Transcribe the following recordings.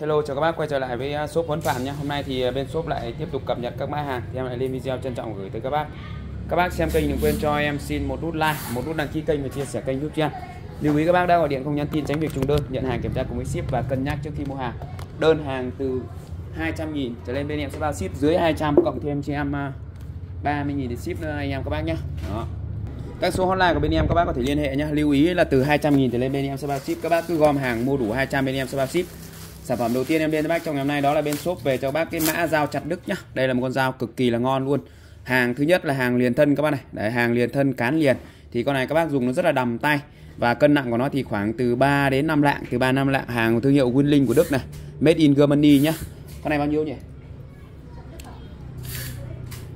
Hello chào các bác quay trở lại với à, shop Huấn Phạm nhé. Hôm nay thì à, bên shop lại tiếp tục cập nhật các mã hàng thì em lại lên video trân trọng gửi tới các bác. Các bác xem kênh đừng quên cho em xin một nút like, một nút đăng ký kênh và chia sẻ kênh giúp cho em Lưu ý các bác đang gọi điện không nhắn tin tránh việc trùng đơn Nhận hàng kiểm tra cùng với ship và cân nhắc trước khi mua hàng. Đơn hàng từ 200 nghìn trở lên bên em sẽ bao ship dưới 200 cộng thêm cho em à, 30 nghìn để ship nữa anh em các bác nhé. Đó. Các số hotline của bên em các bác có thể liên hệ nhé. Lưu ý là từ 200 nghìn trở lên bên em sẽ bao ship. Các bác cứ gom hàng mua đủ 200 bên em sẽ bao ship sản phẩm đầu tiên em lên cho bác trong ngày hôm nay đó là bên shop về cho bác cái mã dao chặt đức nhá. Đây là một con dao cực kỳ là ngon luôn. Hàng thứ nhất là hàng liền thân các bác này. Đấy, hàng liền thân cán liền. Thì con này các bác dùng nó rất là đầm tay. Và cân nặng của nó thì khoảng từ 3 đến 5 lạng, từ 3 5 lạng. Hàng của thương hiệu Winling của Đức này, made in Germany nhá. Con này bao nhiêu nhỉ?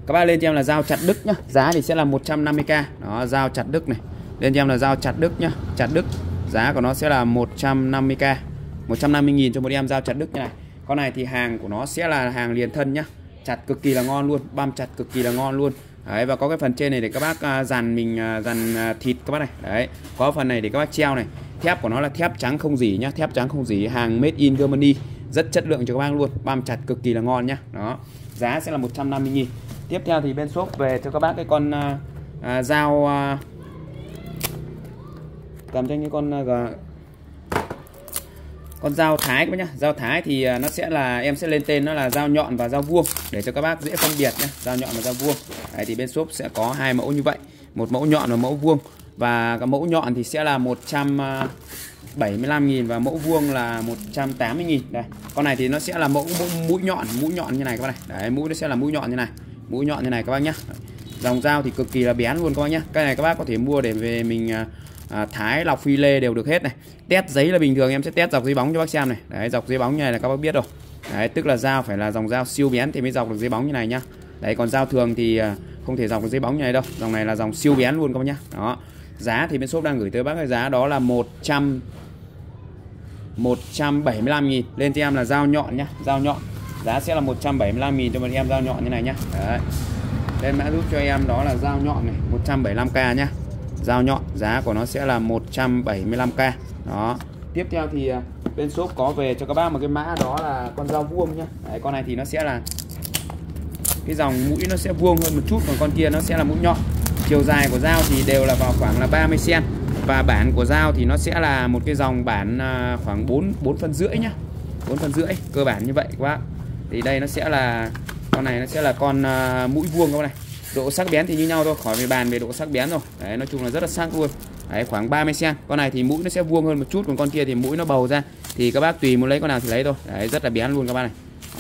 Các bác lên cho em là dao chặt đức nhá. Giá thì sẽ là 150k đó, dao chặt đức này. Lên cho em là dao chặt đức nhá. Chặt đức giá của nó sẽ là 150k 150.000 cho một em dao chặt đức như này. Con này thì hàng của nó sẽ là hàng liền thân nhá. Chặt cực kỳ là ngon luôn băm chặt cực kỳ là ngon luôn. Đấy và có cái phần trên này để các bác à, dàn mình à, dàn à, thịt các bác này. Đấy có phần này để các bác treo này. Thép của nó là thép trắng không dỉ nhá thép trắng không dỉ hàng made in Germany rất chất lượng cho các bác luôn băm chặt cực kỳ là ngon nhá. Đó giá sẽ là 150.000 tiếp theo thì bên shop về cho các bác cái con uh, uh, dao uh, cầm cho những con uh, con dao thái các bác nhá. Dao thái thì à, nó sẽ là em sẽ lên tên nó là dao nhọn và dao vuông để cho các bác dễ phân biệt nhé dao nhọn và dao vuông. Đấy, thì bên shop sẽ có hai mẫu như vậy. Một mẫu nhọn và mẫu vuông. Và cái mẫu nhọn thì sẽ là 175.000 à, và mẫu vuông là 180.000 đây con này thì nó sẽ là mẫu, mẫu mũi nhọn mũi nhọn như này các bác này. Đấy mũi nó sẽ là mũi nhọn như này. Mũi nhọn như này các bác nhá. Dòng dao thì cực kỳ là bén luôn các bác nhá. Cái này các bác có thể mua để về mình à, à, thái lọc phi lê đều được hết này. Test giấy là bình thường em sẽ test dọc giấy bóng cho bác xem này. Đấy dọc giấy bóng như này là các bác biết rồi. Đấy tức là dao phải là dòng dao siêu bén thì mới dọc được giấy bóng như này nhá. Đấy còn dao thường thì à, không thể dọc được giấy bóng như này đâu. Dòng này là dòng siêu bén luôn các bác nhá. Đó. Giá thì bên shop đang gửi tới bác cái giá đó là 100 175 nghìn. Lên cho em là dao nhọn nhá dao nhọn. Giá sẽ là 175 nghìn cho một em dao nhọn như này nhá. Đấy. Lên mã giúp cho em đó là dao nhọn này 175k nhá dao nhọn giá của nó sẽ là 175k đó. Tiếp theo thì à, bên shop có về cho các bác một cái mã đó là con dao vuông nhá. Đấy, con này thì nó sẽ là cái dòng mũi nó sẽ vuông hơn một chút còn con kia nó sẽ là mũi nhọn. Chiều dài của dao thì đều là vào khoảng là 30 cm và bản của dao thì nó sẽ là một cái dòng bản à, khoảng 4 4 phân rưỡi nhá. 4 phân rưỡi cơ bản như vậy các bác. Thì đây nó sẽ là con này nó sẽ là con à, mũi vuông các bác này độ sắc bén thì như nhau thôi, khỏi về bàn về độ sắc bén rồi đấy, nói chung là rất là sắc luôn. Đấy, khoảng 30 cm con này thì mũi nó sẽ vuông hơn một chút, còn con kia thì mũi nó bầu ra. Thì các bác tùy muốn lấy con nào thì lấy thôi. Đấy, rất là bén luôn các bác này.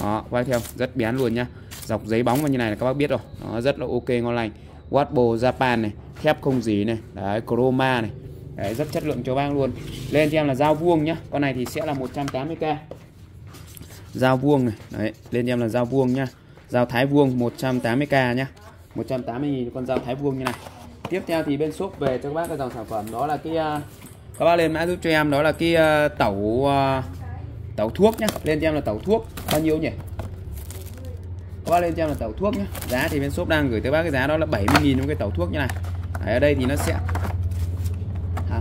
Đó, quay theo, rất bén luôn nhá. Dọc giấy bóng như này là các bác biết rồi. Nó rất là ok, ngon lành. Watbo Japan này, thép không gì này, đấy, chroma này. Đấy, rất chất lượng cho bác luôn. Lên cho em là dao vuông nhá. Con này thì sẽ là 180k dao vuông này, đấy, lên cho em là dao vuông nhá. Dao thái vuông 180k nhá. 180.000 con dao thái vuông như này. Tiếp theo thì bên shop về cho các bác cái dòng sản phẩm đó là cái uh, các bác lên mã giúp cho em đó là cái uh, tẩu uh, tẩu thuốc nhá. Lên cho em là tẩu thuốc bao nhiêu nhỉ? Các bác lên cho em là tẩu thuốc nhá. Giá thì bên shop đang gửi tới bác cái giá đó là 70.000 trong cái tẩu thuốc như này. Đấy, ở đây thì nó sẽ Hả?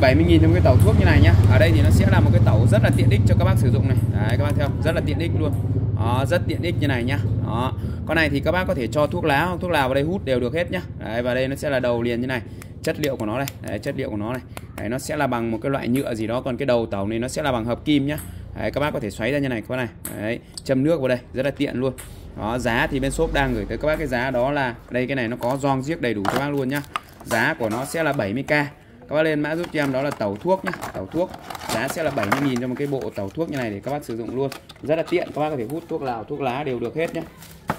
70.000 trong cái tẩu thuốc như này nhá. Ở đây thì nó sẽ là một cái tẩu rất là tiện ích cho các bác sử dụng này. Đấy, các bác theo rất là tiện ích luôn. Đó, rất tiện ích như này nhá đó. Con này thì các bác có thể cho thuốc lá hoặc thuốc lào vào đây hút đều được hết nhá. Đấy, và đây nó sẽ là đầu liền như này. Chất liệu của nó này. Đấy, chất liệu của nó này. Đấy, nó sẽ là bằng một cái loại nhựa gì đó. Còn cái đầu tàu này nó sẽ là bằng hợp kim nhá. Đấy, các bác có thể xoáy ra như này các bác này. Đấy, châm nước vào đây rất là tiện luôn. Đó giá thì bên shop đang gửi tới các bác cái giá đó là đây cái này nó có giòn giếc đầy đủ cho bác luôn nhá. Giá của nó sẽ là 70k các bác lên mã giúp cho em, đó là tàu thuốc nhá. Tàu thuốc giá sẽ là 70.000 cho một cái bộ tàu thuốc như này để các bác sử dụng luôn. Rất là tiện, các bác có thể hút thuốc lào, thuốc lá đều được hết nhé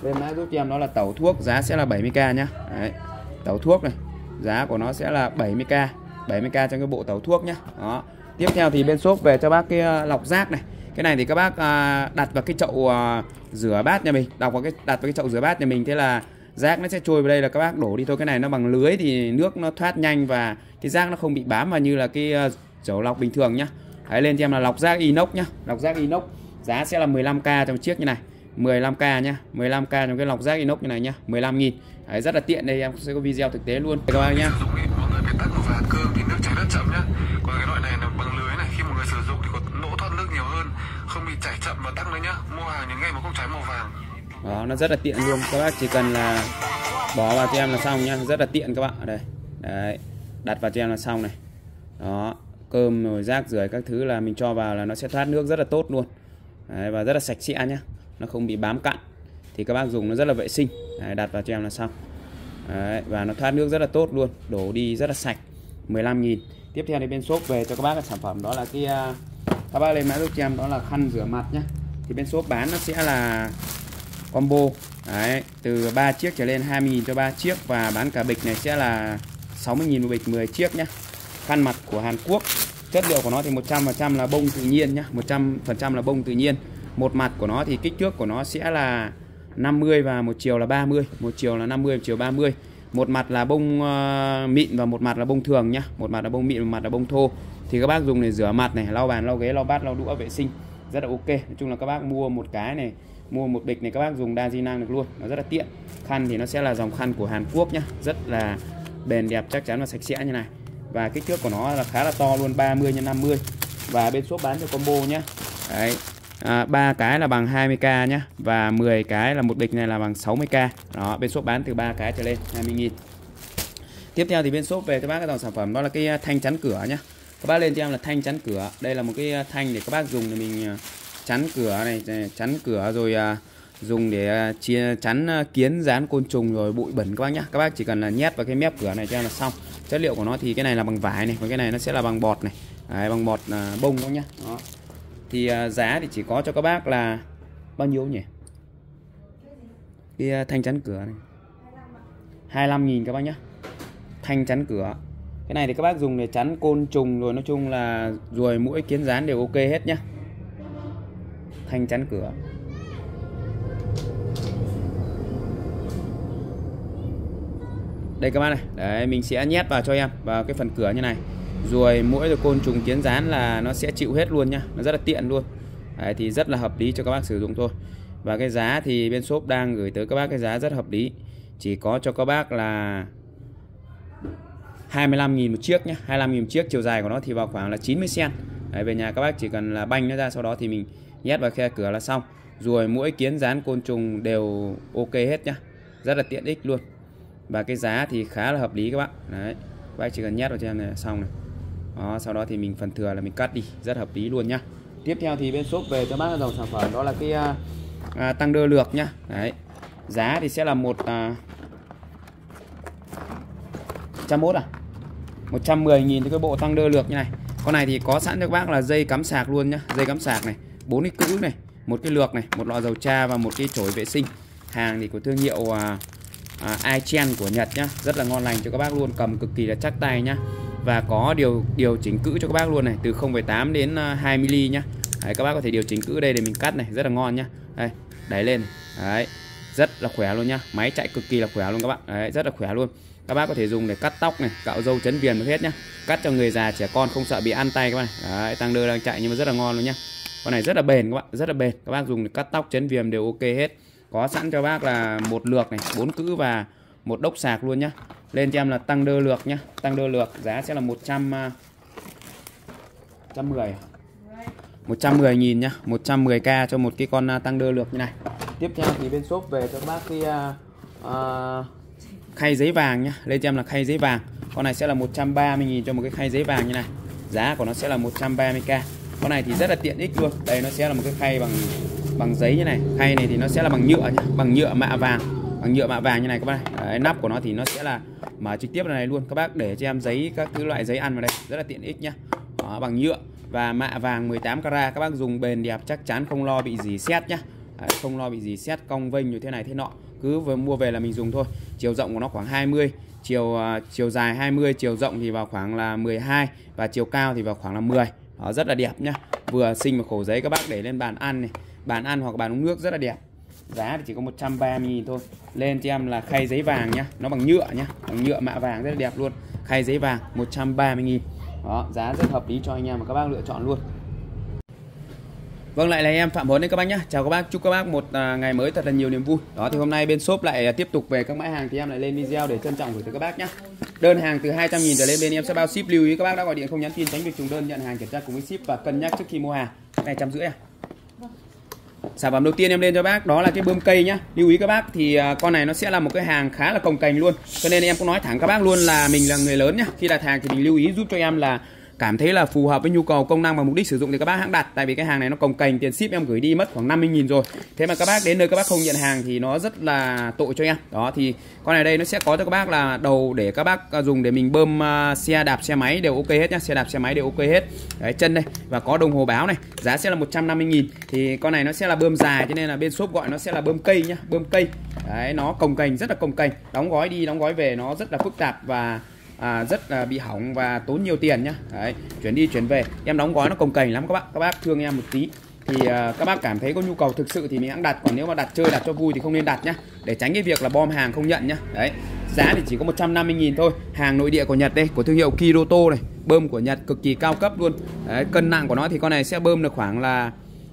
lên mã giúp cho em, đó là tàu thuốc giá sẽ là 70k nhá. Đấy. tàu thuốc này, giá của nó sẽ là 70k 70k cho cái bộ tàu thuốc nhá. Đó. Tiếp theo thì bên shop về cho bác cái ờ, lọc rác này. Cái này thì các bác ờ, đặt vào cái chậu ờ, rửa bát nhà mình đặt vào cái, đặt vào cái chậu rửa bát nhà mình. Thế là rác nó sẽ trôi vào đây là các bác đổ đi thôi. Cái này nó bằng lưới thì nước nó thoát nhanh và cái rác nó không bị bám vào như là cái ờ, chậu lọc bình thường nhá. Đấy, lên cho em là lọc rác inox nhá. Lọc rác inox giá sẽ là 15k trong chiếc như này. 15k nhá. 15k trong cái lọc rác inox như này nhá. 15 nghìn. Đấy, rất là tiện đây em sẽ có video thực tế luôn. Các bác nhá. Mọi chảy chậm và tắc nữa nhá. Mua hàng những ngày mà không trái màu vàng đó nó rất là tiện luôn. Các bác chỉ cần là bỏ vào cho em là xong nhá. Rất là tiện các bạn. Đây đấy đặt vào cho em là xong này. Đó cơm rồi rác rưởi các thứ là mình cho vào là nó sẽ thoát nước rất là tốt luôn. Đấy, và rất là sạch sẽ nhá. Nó không bị bám cặn. Thì các bác dùng nó rất là vệ sinh. Đấy, đặt vào cho em là xong. Đấy, và nó thoát nước rất là tốt luôn. Đổ đi rất là sạch. 15.000 tiếp theo thì bên shop về cho các bác cái sản phẩm đó là cái à, các bác lên mã giúp cho em đó là khăn rửa mặt nhá. Thì bên shop bán nó sẽ là combo. Đấy từ 3 chiếc trở lên 20.000 cho 3 chiếc và bán cả bịch này sẽ là 60.000 một bịch 10 chiếc nhá. Khăn mặt của Hàn Quốc chất liệu của nó thì 100% là bông tự nhiên nhá 100% là bông tự nhiên. Một mặt của nó thì kích thước của nó sẽ là 50 và một chiều là 30 một chiều là 50 một chiều 30 một mặt là bông uh, mịn và một mặt là bông thường nhá một mặt là bông mịn một mặt là bông thô. Thì các bác dùng để rửa mặt này lau bàn lau ghế lau bát lau đũa vệ sinh rất là ok. Nói chung là các bác mua một cái này mua một bịch này các bác dùng đa di năng được luôn nó rất là tiện. Khăn thì nó sẽ là dòng khăn của Hàn Quốc nhá rất là bền đẹp chắc chắn và sạch sẽ như này. Và kích thước của nó là khá là to luôn 30 x 50 và bên shop bán cho combo nhá. Đấy. À, 3 cái là bằng 20k nhá và 10 cái là một bịch này là bằng 60k đó bên shop bán từ 3 cái trở lên 20.000 tiếp theo thì bên shop về các bác cái dòng sản phẩm đó là cái thanh chắn cửa nhá. Các bác lên cho em là thanh chắn cửa. Đây là một cái thanh để các bác dùng để mình à, chắn cửa này chắn cửa rồi à, dùng để à, chia chắn à, kiến dán côn trùng rồi bụi bẩn các bác nhá. Các bác chỉ cần là nhét vào cái mép cửa này cho là xong. Chất liệu của nó thì cái này là bằng vải này còn cái này nó sẽ là bằng bọt này. Đấy, bằng bọt bông các nhá. Đó. Thì giá thì chỉ có cho các bác là bao nhiêu nhỉ? Cái thanh chắn cửa này. 25.000 các bác nhá. Thanh chắn cửa. Cái này thì các bác dùng để chắn côn trùng rồi nói chung là ruồi mũi kiến rán đều ok hết nhá thanh chắn cửa. Đây các bác này. Đấy mình sẽ nhét vào cho em vào cái phần cửa như này. Ruồi mũi rồi côn trùng kiến rán là nó sẽ chịu hết luôn nhá nó rất là tiện luôn. Đấy, thì rất là hợp lý cho các bác sử dụng thôi. Và cái giá thì bên shop đang gửi tới các bác cái giá rất hợp lý. Chỉ có cho các bác là 25.000 một chiếc nhé 25.000 một chiếc chiều dài của nó thì vào khoảng là 90 cm Đấy, về nhà các bác chỉ cần là banh nó ra sau đó thì mình nhét vào khe cửa là xong. Ruồi mũi kiến rán côn trùng đều ok hết nhá. Rất là tiện ích luôn. Và cái giá thì khá là hợp lý các bạn. Đấy các bác chỉ cần nhét vào cho em này là xong này. Đó, sau đó thì mình phần thừa là mình cắt đi. Rất hợp lý luôn nhá. Tiếp theo thì bên shop về cho bác dòng sản phẩm đó là cái à, à, tăng đơ lược nhá. Đấy giá thì sẽ là một à, 101 à? 110 nghìn cái bộ tăng đơ lược như này. Con này thì có sẵn cho các bác là dây cắm sạc luôn nhá dây cắm sạc này bốn cái cữ này một cái lược này một lọ dầu trà và một cái chổi vệ sinh. Hàng thì của thương hiệu à, à, iChen của Nhật nhá rất là ngon lành cho các bác luôn cầm cực kỳ là chắc tay nhá. Và có điều điều chỉnh cữ cho các bác luôn này từ 0,8 đến à, 2 mm nhá. Đấy, các bác có thể điều chỉnh cữ đây để mình cắt này rất là ngon nhá. Đây đẩy lên đấy rất là khỏe luôn nhá. Máy chạy cực kỳ là khỏe luôn các bạn. Đấy rất là khỏe luôn. Các bác có thể dùng để cắt tóc này cạo râu chấn viền được hết nhá. Cắt cho người già trẻ con không sợ bị ăn tay các bạn đấy, tăng đơ đang chạy nhưng mà rất là ngon luôn nhá con này rất là bền các bạn rất là bền. Các bác dùng để cắt tóc chấn viêm đều ok hết. Có sẵn cho bác là một lược này bốn cữ và một đốc sạc luôn nhá. Lên cho em là tăng đơ lược nhá. Tăng đơ lược giá sẽ là 100 110 110 nghìn nhá. 110k cho một cái con à, tăng đơ lược như này. Tiếp theo thì bên shop về cho các bác cái uh, khay giấy vàng nhá. Lên cho em là khay giấy vàng. Con này sẽ là 130 nghìn cho một cái khay giấy vàng như này. Giá của nó sẽ là 130k con này thì rất là tiện ích luôn. Đây nó sẽ là một cái khay bằng bằng giấy như này. Khay này thì nó sẽ là bằng nhựa nhá bằng nhựa mạ vàng bằng nhựa mạ vàng như này các bác Đấy, nắp của nó thì nó sẽ là mở trực tiếp này luôn. Các bác để cho em giấy các thứ loại giấy ăn vào đây rất là tiện ích nhá. Đó, bằng nhựa và mạ vàng 18 carat. Các bác dùng bền đẹp chắc chắn không lo bị gì xét nhá. Đấy, không lo bị gì xét cong vênh như thế này thế nọ. Cứ vừa mua về là mình dùng thôi. Chiều rộng của nó khoảng 20 chiều uh, chiều dài 20 chiều rộng thì vào khoảng là 12 và chiều cao thì vào khoảng là 10 đó, rất là đẹp nhá. Vừa xinh mà khổ giấy các bác để lên bàn ăn này. Bàn ăn hoặc bàn uống nước rất là đẹp. Giá thì chỉ có 130 000 thôi. Lên cho em là khay giấy vàng nhá. Nó bằng nhựa nhá. Bằng nhựa mạ vàng rất là đẹp luôn. Khay giấy vàng 130 000 đó, giá rất hợp lý cho anh em và các bác lựa chọn luôn. Vâng lại là em Phạm Huấn đấy các bác nhé Chào các bác chúc các bác một à, ngày mới thật là nhiều niềm vui. Đó thì hôm nay bên shop lại à, tiếp tục về các mã hàng thì em lại lên video để trân trọng gửi tới các bác nhé Đơn hàng từ 200 000 trở lên bên em sẽ bao ship lưu ý. Các bác đã gọi điện không nhắn tin tránh việc trùng đơn nhận hàng kiểm tra cùng với ship và cân nhắc trước khi mua hàng. Này trăm rưỡi à. Sản phẩm đầu tiên em lên cho bác đó là cái bơm cây nhá. Lưu ý các bác thì à, con này nó sẽ là một cái hàng khá là cồng cành luôn. Cho nên em cũng nói thẳng các bác luôn là mình là người lớn nhá. Khi đặt hàng thì mình lưu ý giúp cho em là cảm thấy là phù hợp với nhu cầu công năng và mục đích sử dụng thì các bác hãng đặt. Tại vì cái hàng này nó cồng cành, tiền ship em gửi đi mất khoảng 50.000 rồi. Thế mà các bác đến nơi các bác không nhận hàng thì nó rất là tội cho em. Đó, thì con này đây nó sẽ có cho các bác là đầu để các bác à, dùng để mình bơm à, xe đạp, xe máy đều ok hết nhá. Xe đạp, xe máy đều ok hết. Đấy, chân đây và có đồng hồ báo này, giá sẽ là 150.000 thì con này nó sẽ là bơm dài cho nên là bên shop gọi nó sẽ là bơm cây nhá, bơm cây. Đấy, nó cồng cành, rất là cồng cành. Đóng gói đi, đóng gói về nó rất là phức tạp và à, rất là bị hỏng và tốn nhiều tiền nhá. Đấy chuyển đi chuyển về. Em đóng gói nó cồng cành lắm các bác. Các bác thương em một tí. Thì uh, các bác cảm thấy có nhu cầu thực sự thì mình hãng đặt. Còn nếu mà đặt chơi đặt cho vui thì không nên đặt nhá. Để tránh cái việc là bom hàng không nhận nhá. Đấy giá thì chỉ có 150.000 thôi. Hàng nội địa của Nhật đây của thương hiệu Kiroto này. Bơm của Nhật cực kỳ cao cấp luôn. Đấy, cân nặng của nó thì con này sẽ bơm được khoảng là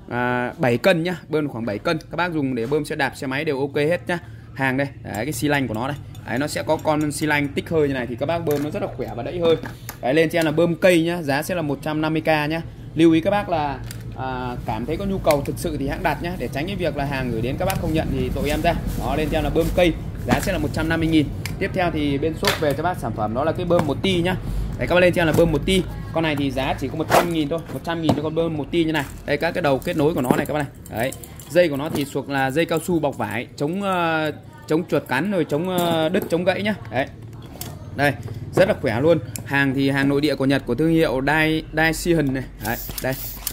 à, 7 cân nhá. Bơm được khoảng 7 cân. Các bác dùng để bơm xe đạp xe máy đều ok hết nhá. Hàng đây đấy, cái xi lanh của nó đây đấy, nó sẽ có con xi lanh tích hơi như này thì các bác bơm nó rất là khỏe và đẩy hơi. Đấy, lên cho em là bơm cây nhá giá sẽ là 150k nhá. Lưu ý các bác là à, cảm thấy có nhu cầu thực sự thì hãng đặt nhá để tránh cái việc là hàng gửi đến các bác không nhận thì tội em ra. Đó lên trên là bơm cây giá sẽ là 150.000 tiếp theo thì bên shop về cho bác sản phẩm đó là cái bơm một ti nhá. Đấy các bác lên trên là bơm một ti. Con này thì giá chỉ có 100.000 thôi 100.000 cho con bơm một ti như này. Đây các cái đầu kết nối của nó này các bác này. Đấy dây của nó thì thuộc là dây cao su bọc vải chống uh, chống chuột cắn rồi chống ờ, đứt chống gãy nhá. Đấy. Đây rất là khỏe luôn. Hàng thì hàng nội địa của Nhật của thương hiệu Dai Daishin này. Đấy, đây.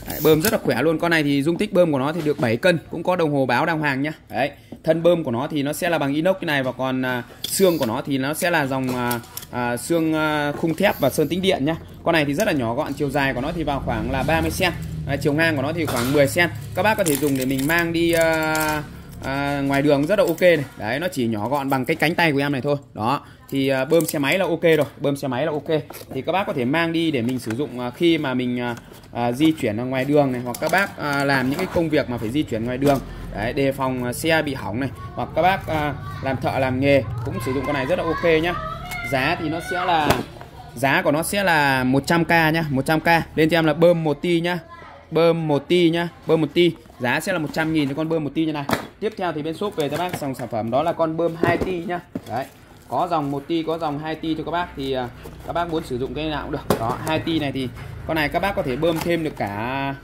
Đấy, bơm rất là khỏe luôn. Con này thì dung tích bơm của nó thì được 7 cân cũng có đồng hồ báo đàng hoàng nhá. Đấy thân bơm của nó thì nó sẽ là bằng inox như này và còn à, xương của nó thì nó sẽ là dòng à, à, xương à, khung thép và sơn tĩnh điện nhá. Con này thì rất là nhỏ gọn chiều dài của nó thì vào khoảng là 30 cm à, chiều ngang của nó thì khoảng 10 cm các bác có thể dùng để mình mang đi à, à, ngoài đường rất là ok này. Đấy nó chỉ nhỏ gọn bằng cái cánh tay của em này thôi. Đó thì à, bơm xe máy là ok rồi. Bơm xe máy là ok. Thì các bác có thể mang đi để mình sử dụng à, khi mà mình à, à, di chuyển ở ngoài đường này hoặc các bác à, làm những cái công việc mà phải di chuyển ngoài đường. Đấy đề phòng à, xe bị hỏng này. Hoặc các bác à, làm thợ làm nghề cũng sử dụng con này rất là ok nhá. Giá thì nó sẽ là giá của nó sẽ là 100k nhá 100k lên cho em là bơm một ti nhá. Bơm một ti nhá bơm một ti giá sẽ là 100 nghìn cho con bơm một ti như này. Tiếp theo thì bên shop về cho bác dòng sản phẩm đó là con bơm 2 ti nhá đấy có dòng 1 ti có dòng 2 ti cho các bác thì à, các bác muốn sử dụng cái nào cũng được. Đó 2 ti này thì con này các bác có thể bơm thêm được cả